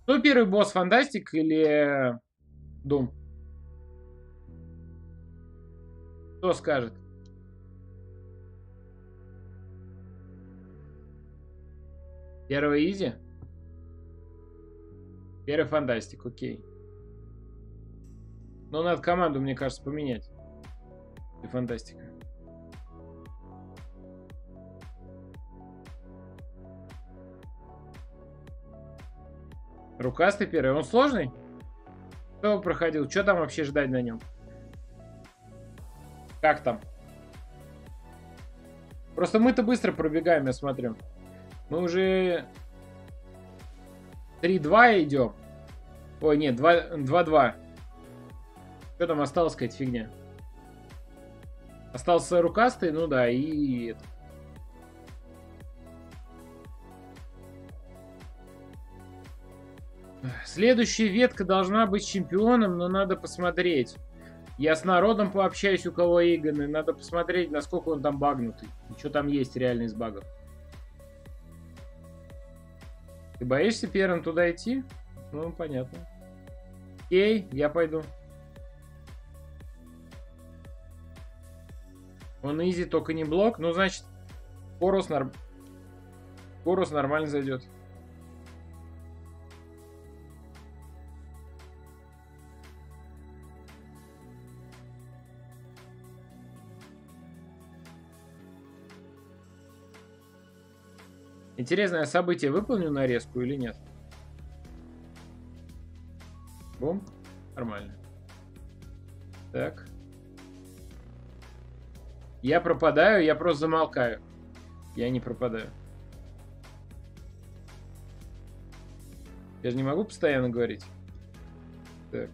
Кто первый босс, Фантастик или Дум? Кто скажет? Первый изи? Первый фантастик, окей. Но надо команду, мне кажется, поменять. И фантастика. Рукастый первый. Он сложный? Кто проходил? Что там вообще ждать на нем? Как там? Просто мы-то быстро пробегаем, я смотрю. Мы уже 3-2 идем. Ой, нет, 2-2. Что там осталось, какая-то фигня? Остался рукастый, ну да, и. Следующая ветка должна быть чемпионом, но надо посмотреть. Я с народом пообщаюсь, у кого Иганы. Надо посмотреть, насколько он там багнутый. И что там есть реально из багов. Ты боишься первым туда идти? Ну, понятно. Окей, я пойду. Он изи, только не блок. Ну, значит, Корус, нар... Корус нормально зайдет. Интересное событие выполню нарезку или нет? Бум. Нормально. Так. Я пропадаю, я просто замолкаю. Я не пропадаю. Я же не могу постоянно говорить. Так.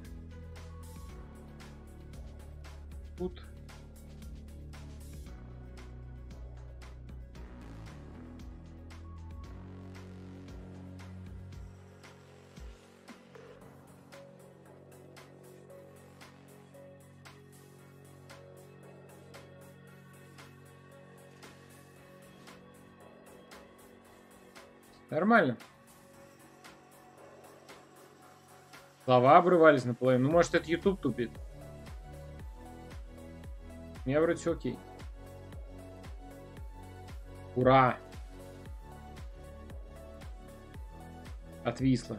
Нормально. Слова обрывались наполовину. Ну, может, это YouTube тупит. Меня вроде все окей. Ура! Отвисло.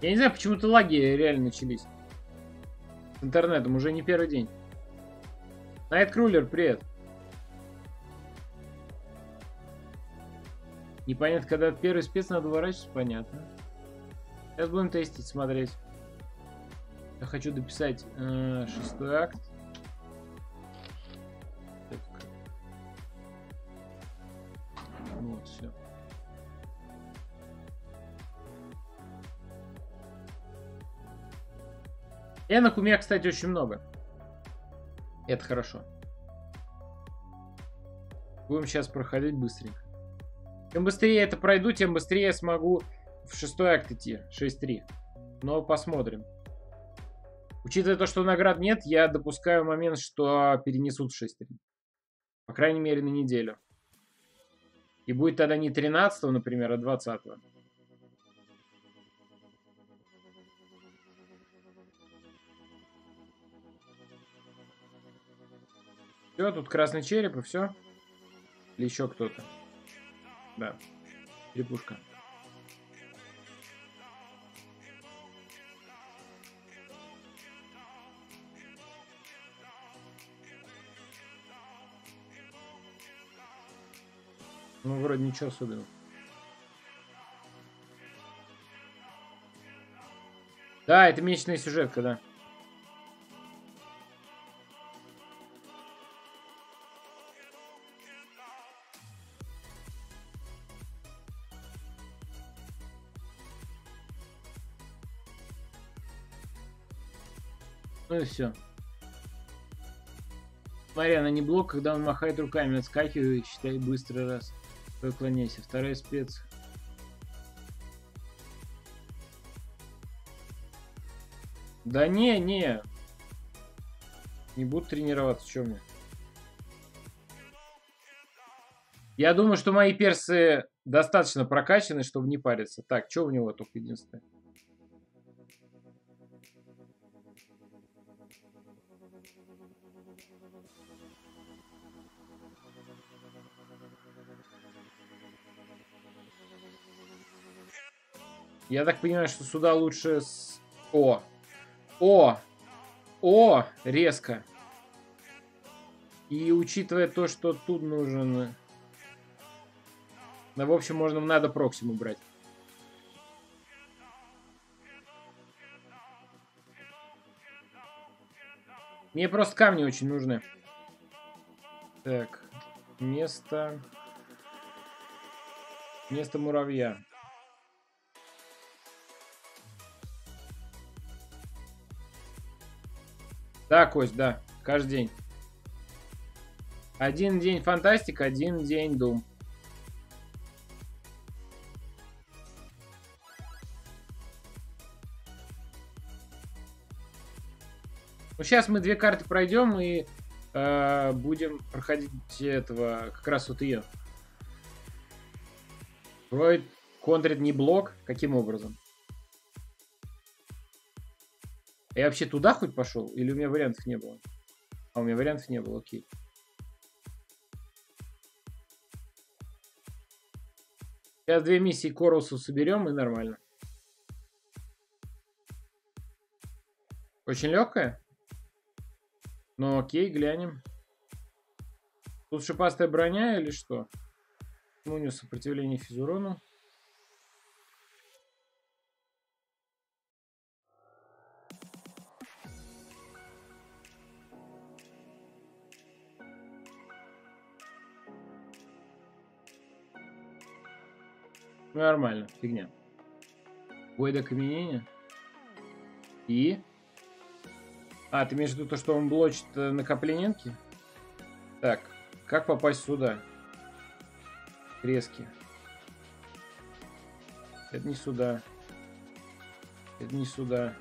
Я не знаю, почему-то лаги реально начались. С интернетом уже не первый день. Найткрулер, привет. Непонятно, когда первый спец надо уворачиваться, понятно. Сейчас будем тестить, смотреть. Я хочу дописать э, шестой акт. Вот, все. Энок у меня, кстати, очень много. Это хорошо. Будем сейчас проходить быстренько. Чем быстрее это пройду, тем быстрее я смогу в шестой акт идти. 6-3. Но посмотрим. Учитывая то, что наград нет, я допускаю момент, что перенесут в 6-3. По крайней мере, на неделю. И будет тогда не 13 например, а 20 -го. Все, тут красный череп и все. Или еще кто-то. Да. Черепушка. Ну, вроде ничего особенного. Да, это месячная сюжетка, да. Все. Смотри, она не блок, когда он махает руками, отскакивай, считай быстро раз. Уклоняйся. Вторая спец. Да не, не. Не буду тренироваться, что мне. Я думаю, что мои персы достаточно прокачаны, чтобы не париться. Так, что у него только единственное? Я так понимаю, что сюда лучше с... О! О! О! Резко. И учитывая то, что тут нужен... Ну, в общем, можно, надо Проксиму брать. Мне просто камни очень нужны. Так, место... Место муравья. Да, Кость, да. Каждый день. Один день фантастика, один день дум. Ну, сейчас мы две карты пройдем и э, будем проходить этого, как раз вот ее. Вроде контрит не блок. Каким образом? Я вообще туда хоть пошел? Или у меня вариантов не было? А, у меня вариантов не было, окей. Сейчас две миссии Корусу соберем и нормально. Очень легкая? Ну окей, глянем. Тут шипастая броня или что? Ну, у него сопротивление физурону. Нормально, фигня. Бой до каменения. И? А, ты имеешь в виду то, что он блочит э, накоплененки? Так, как попасть сюда? Резки. Это не сюда. Это не сюда.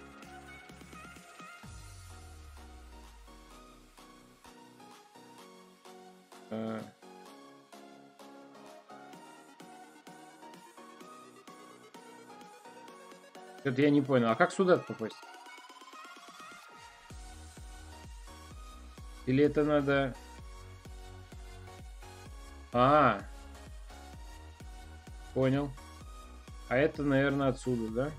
Это я не понял. А как сюда попасть? Или это надо... А, понял. А это, наверное, отсюда, да?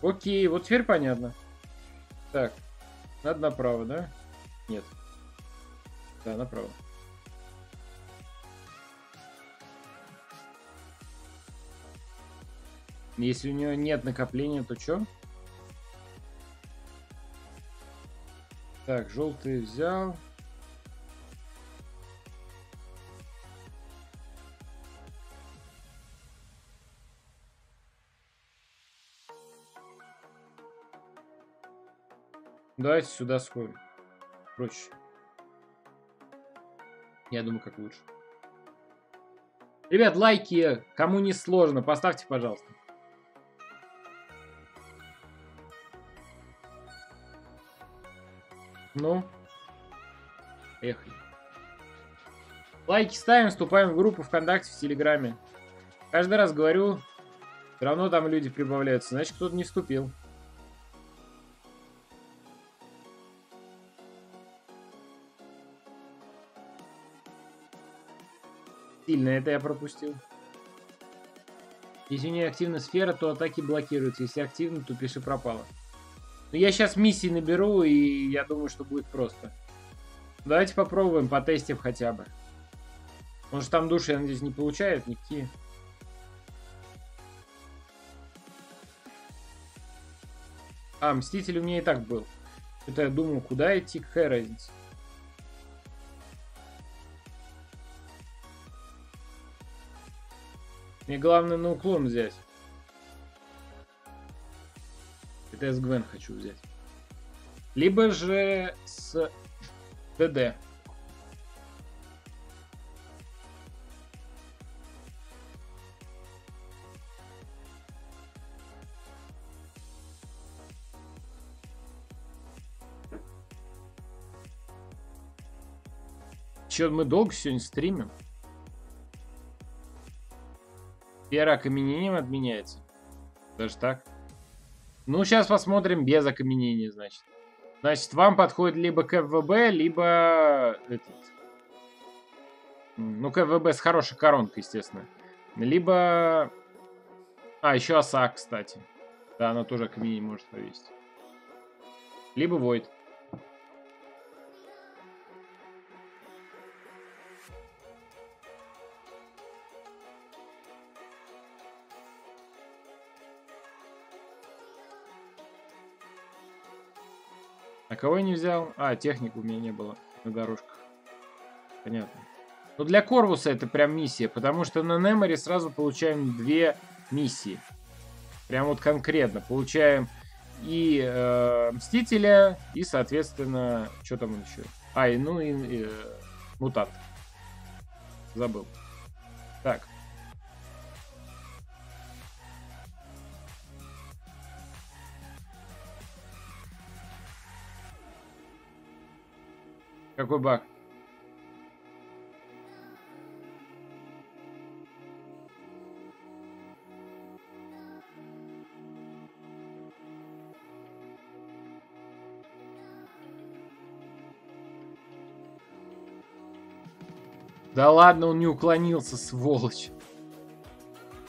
Окей, вот теперь понятно. Так, надо направо, да? Нет. Да, направо. Если у нее нет накопления, то что? Так, желтый взял. Давайте сюда сходим. Проще. Я думаю, как лучше. Ребят, лайки, кому не сложно, поставьте, пожалуйста. Ну. Ехали. Лайки ставим, вступаем в группу ВКонтакте, в Телеграме. Каждый раз говорю, все равно там люди прибавляются, значит кто-то не вступил. Сильно это я пропустил. Если у нее активна сфера, то атаки блокируются. Если активно, то пиши пропало. Но ну, я сейчас миссии наберу, и я думаю, что будет просто. Давайте попробуем, потестим хотя бы. Может там души, я надеюсь, не получают никакие. А, Мститель у меня и так был. Это я думал, куда идти, какая разница. Мне главное на уклон взять. Это с Гвен хочу взять. Либо же с ДД. Че, мы долго сегодня стримим? Первое окаменением отменяется. Даже так? Ну, сейчас посмотрим без окаменения, значит. Значит, вам подходит либо КВБ, либо этот... Ну, КВБ с хорошей коронкой, естественно. Либо... А, еще оса, кстати. Да, она тоже окаменение может повесить. Либо Войд. Кого я не взял? А, технику у меня не было на дорожках. Понятно. Но для Корвуса это прям миссия, потому что на Неморе сразу получаем две миссии. Прям вот конкретно. Получаем и э, Мстителя, и, соответственно, что там еще? А, и, ну и, и э, Мутант. Забыл. Так. Какой баг? Да ладно, он не уклонился, сволочь.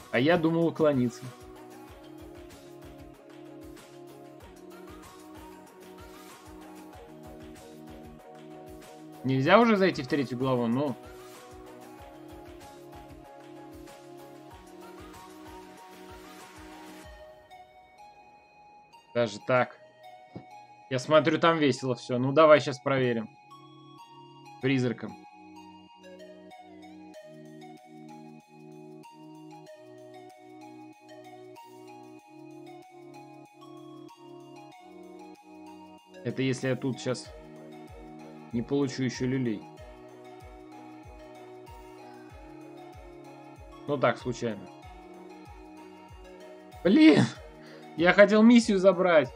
А я думал уклониться. Нельзя уже зайти в третью главу, но Даже так. Я смотрю, там весело все. Ну, давай сейчас проверим. Призраком. Это если я тут сейчас не получу еще люлей. Ну так, случайно. Блин! Я хотел миссию забрать.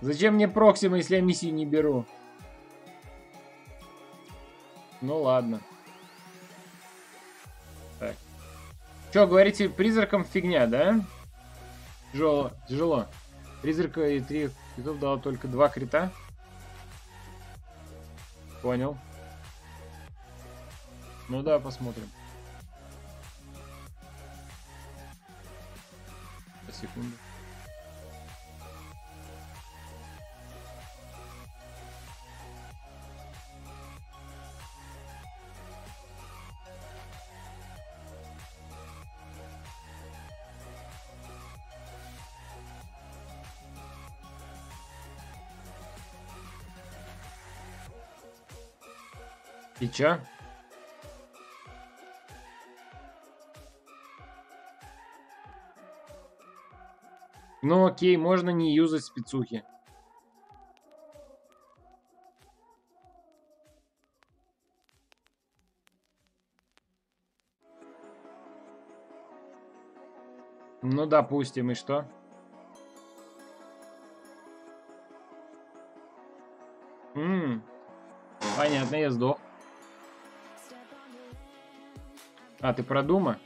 Зачем мне Проксима, если я миссию не беру? Ну ладно. Так. Говорите, призраком фигня, да? Тяжело, тяжело. Призрака и три критов дало только два крита. Понял. Ну да, посмотрим. Секунду. Чё? Ну окей, можно не юзать спецухи. Ну, допустим, и что? М понятно, я сдох. А, ты про Дума?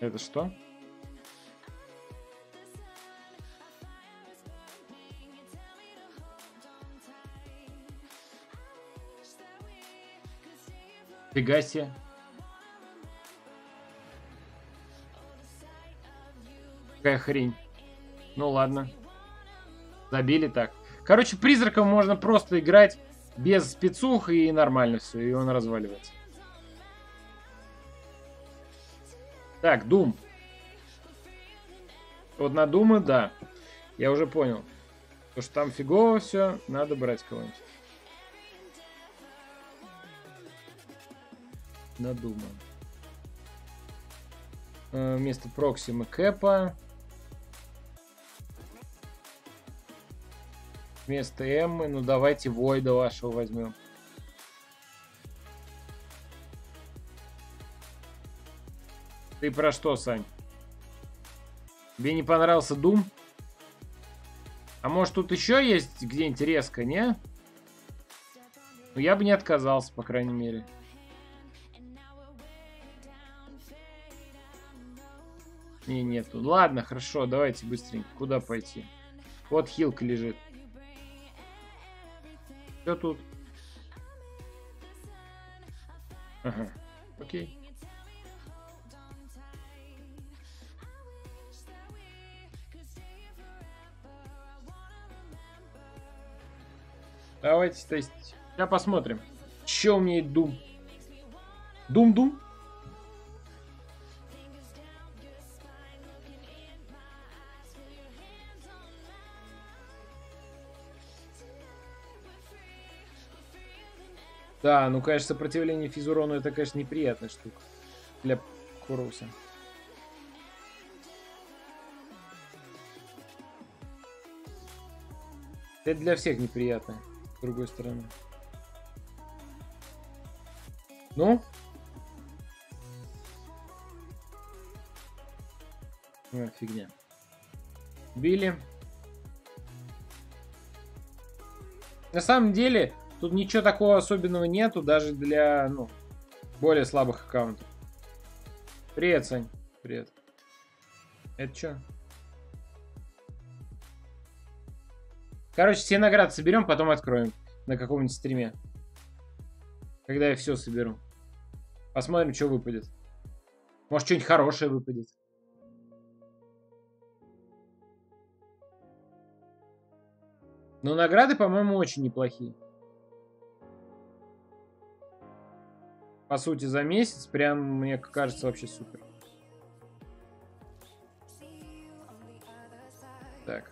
Это что? Фига себе. Какая хрень. Ну ладно. Забили так. Короче, призраком можно просто играть без спецух и нормально все, и он разваливается. Так, Дум. Вот на Думы, да. Я уже понял. Потому что там фигово все, надо брать кого-нибудь. На Дума. Э, вместо Проксима Кэпа. Вместо Эммы, ну давайте Войда вашего возьмем. Ты про что, Сань? Тебе не понравился Дум? А может тут еще есть где-нибудь резко, не? Ну я бы не отказался, по крайней мере. Не, нету. Ладно, хорошо, давайте быстренько. Куда пойти? Вот хилка лежит. Что тут? Ага, окей. Давайте тестить. Сейчас посмотрим. Че умеет Дум? Дум-дум? Да, ну, конечно, сопротивление физурону это, конечно, неприятная штука для Куруса. Это для всех неприятно другой стороны. Ну? А, фигня. Били. На самом деле, тут ничего такого особенного нету, даже для, ну, более слабых аккаунтов. Привет, Сань. Привет. Это что? Короче, все награды соберем, потом откроем на каком-нибудь стриме. Когда я все соберу. Посмотрим, что выпадет. Может, что-нибудь хорошее выпадет. Но награды, по-моему, очень неплохие. По сути, за месяц прям, мне кажется, вообще супер. Так.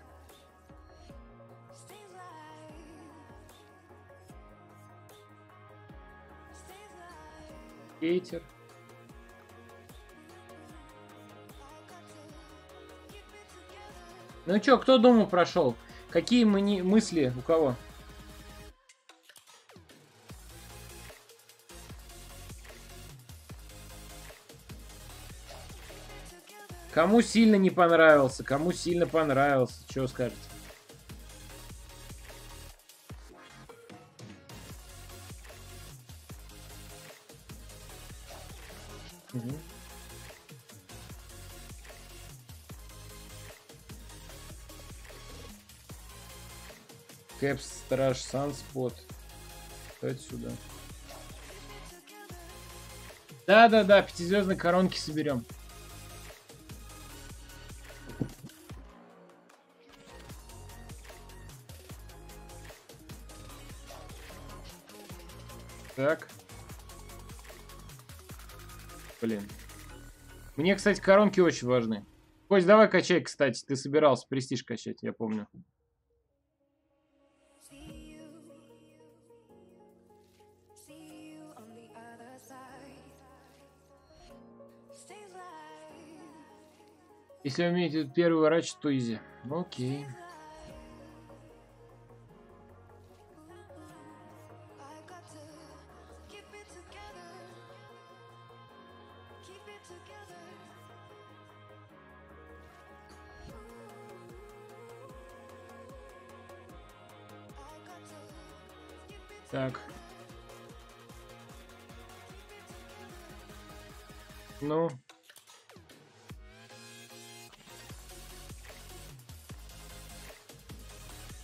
Кейтер. Ну чё, кто думу прошел? Какие мы не... мысли у кого? Кому сильно не понравился, кому сильно понравился, что скажете? Угу. Кэпс, Страж, Санспот. Давайте. Да-да-да, пятизвездные коронки соберем. Так. Блин. Мне, кстати, коронки очень важны. Кость, давай качай, кстати. Ты собирался престиж качать, я помню. Если умеете первый ворачивать, то изи. Окей. Ну.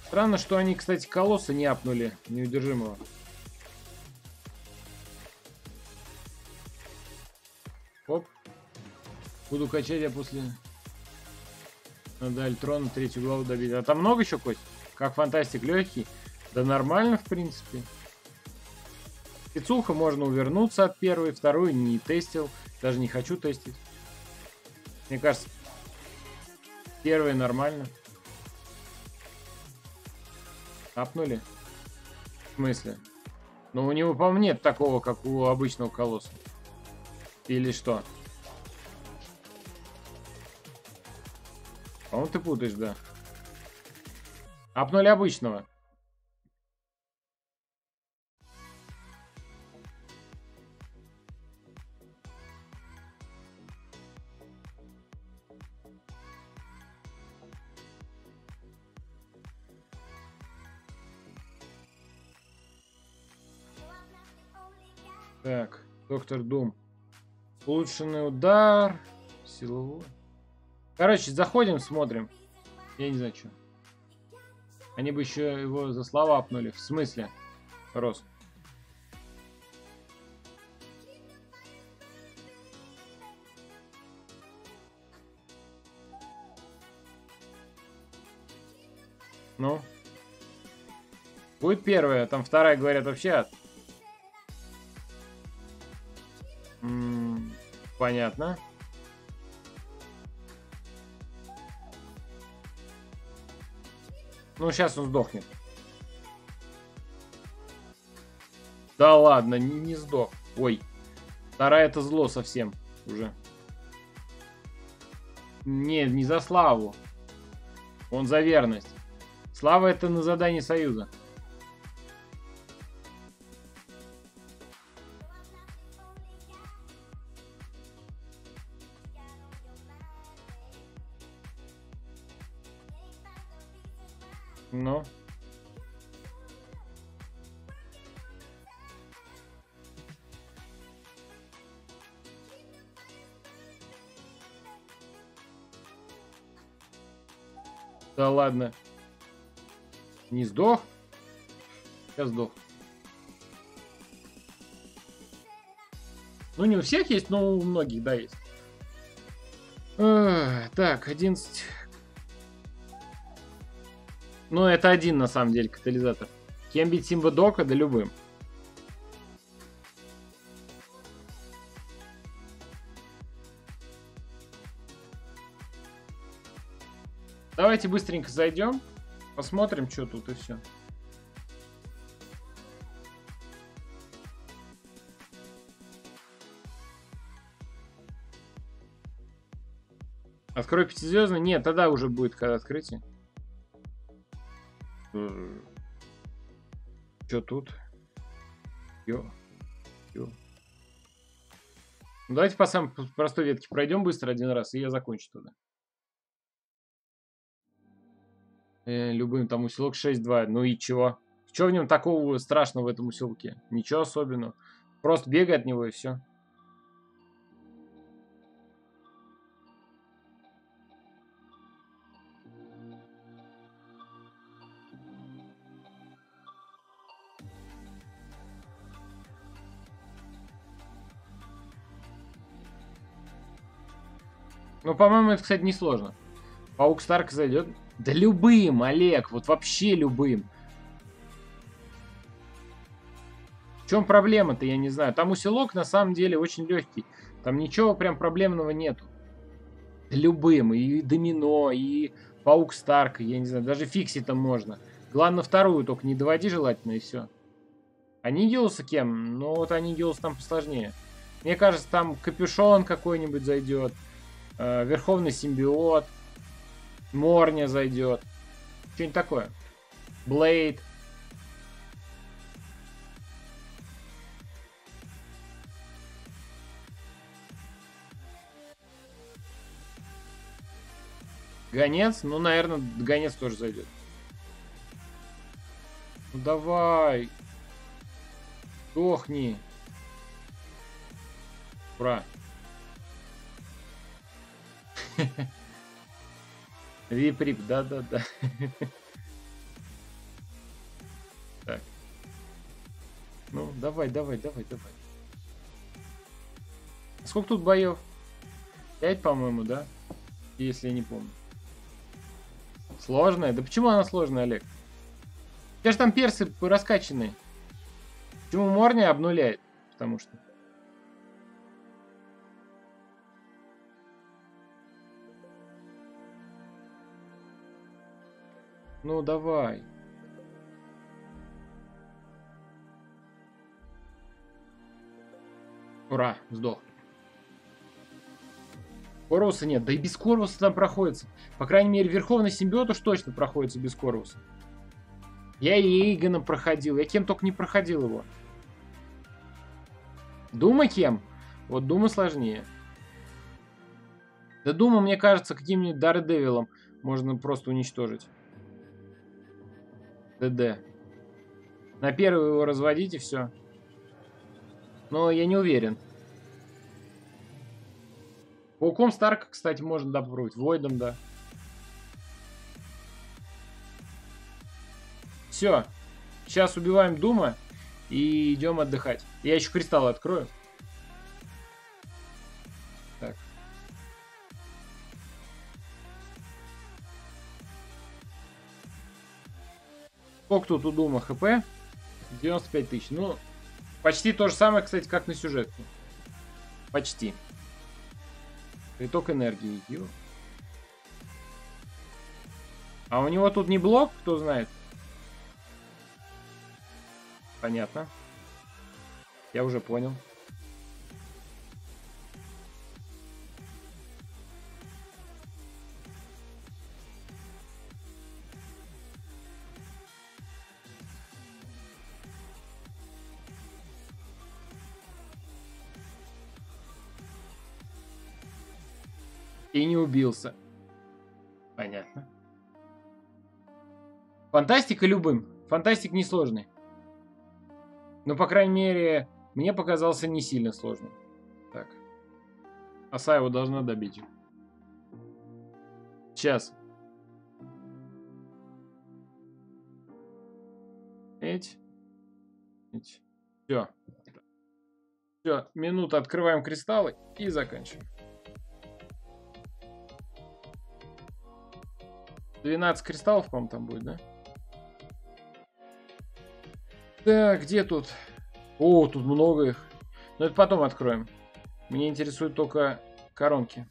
Странно, что они, кстати, колосса не апнули неудержимого. Оп. Буду качать я после... Надо Альтрона третью главу добить. А там много еще, Кость? Как фантастик легкий? Да нормально, в принципе. Пицуха можно увернуться от первой, вторую не тестил. Даже не хочу тестить. Мне кажется, первая нормально. Апнули? В смысле? Ну, у него, по мне, такого, как у обычного колосса. Или что? По-моему, ты путаешь, да. Апнули обычного. Так, доктор Дум. Улучшенный удар. Силовой. Короче, заходим, смотрим. Я не знаю, что. Они бы еще его за слова апнули. В смысле? Рос. Ну? Будет первая, там вторая, говорят, вообще от. Понятно. Ну, сейчас он сдохнет. Да ладно, не, сдох. Ой. Вторая это зло совсем уже. Не, не за славу. Он за верность. Слава это на задании Союза. Всех есть, но у многих, да, есть. А, так, 11 ну, это один, на самом деле, катализатор. Кем бить Симба Дока? Да любым. Давайте быстренько зайдем. Посмотрим, что тут и все. Открой пятизвездный? Нет, тогда уже будет когда открытие. Что тут? Йо. Йо. Ну, давайте по самой простой ветке пройдем быстро один раз, и я закончу туда. Э, любым там усилок 6-2. Ну и чего? Что в нем такого страшного в этом усилке? Ничего особенного. Просто бегай от него и все. Ну, по-моему, это, кстати, не сложно. Паук Старк зайдет. Да любым, Олег, вот вообще любым. В чем проблема-то, я не знаю. Там усилок на самом деле очень легкий. Там ничего прям проблемного нету. Любым. И домино, и паук Старк, я не знаю, даже фикси там можно. Главное вторую только не доводи желательно и все. Анигиуса кем? Ну вот Анигиус там посложнее. Мне кажется, там капюшон какой-нибудь зайдет. Э, Верховный симбиот. Морня зайдет. Что-нибудь такое. Блейд. Гонец? Ну, наверное, гонец тоже зайдет. Ну давай. Сдохни. Ура. Виприп, да-да-да. Так. Ну, давай, давай, давай, давай. Сколько тут боев? Пять, по-моему, да? Если я не помню. Сложная? Да почему она сложная, Олег? У тебя же там персы раскачанные. Почему Морня обнуляет? Потому что... Ну, давай. Ура, сдох. Корвуса нет. Да и без Корвуса там проходится. По крайней мере, Верховный Симбиот уж точно проходится без Корвуса. Я и Эйгоном проходил. Я кем только не проходил его. Дума кем? Вот Дума сложнее. Да Дума, мне кажется, каким-нибудь Дарредевилом можно просто уничтожить. ДД. На первый его разводить и все. Но я не уверен. Пауком Старка, кстати, можно попробовать. Войдом, да. Все. Сейчас убиваем Дума и идем отдыхать. Я еще кристаллы открою. Сколько тут у Дума хп? 95 тысяч. Ну, почти то же самое, кстати, как на сюжетке. Почти. Приток энергии. Ё. А у него тут не блок, кто знает? Понятно. Я уже понял. И не убился. Понятно. Фантастика любым. Фантастик несложный. Но, по крайней мере, мне показался не сильно сложным. Так. Оса его должна добить. Сейчас. Эть. Эть. Все. Все, минута, открываем кристаллы и заканчиваем. 12 кристаллов, по-моему, там будет, да? Так, где тут? О, тут много их. Но это потом откроем. Мне интересуют только коронки.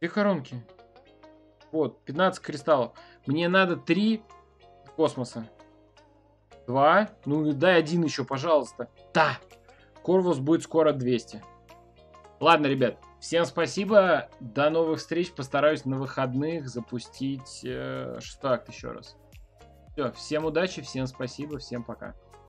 Где коронки? Вот, 15 кристаллов. Мне надо 3 космоса. Два. Ну, дай один еще, пожалуйста. Да. Корвус будет скоро 200. Ладно, ребят. Всем спасибо. До новых встреч. Постараюсь на выходных запустить э, шестой акт еще раз. Все, всем удачи, всем спасибо, всем пока.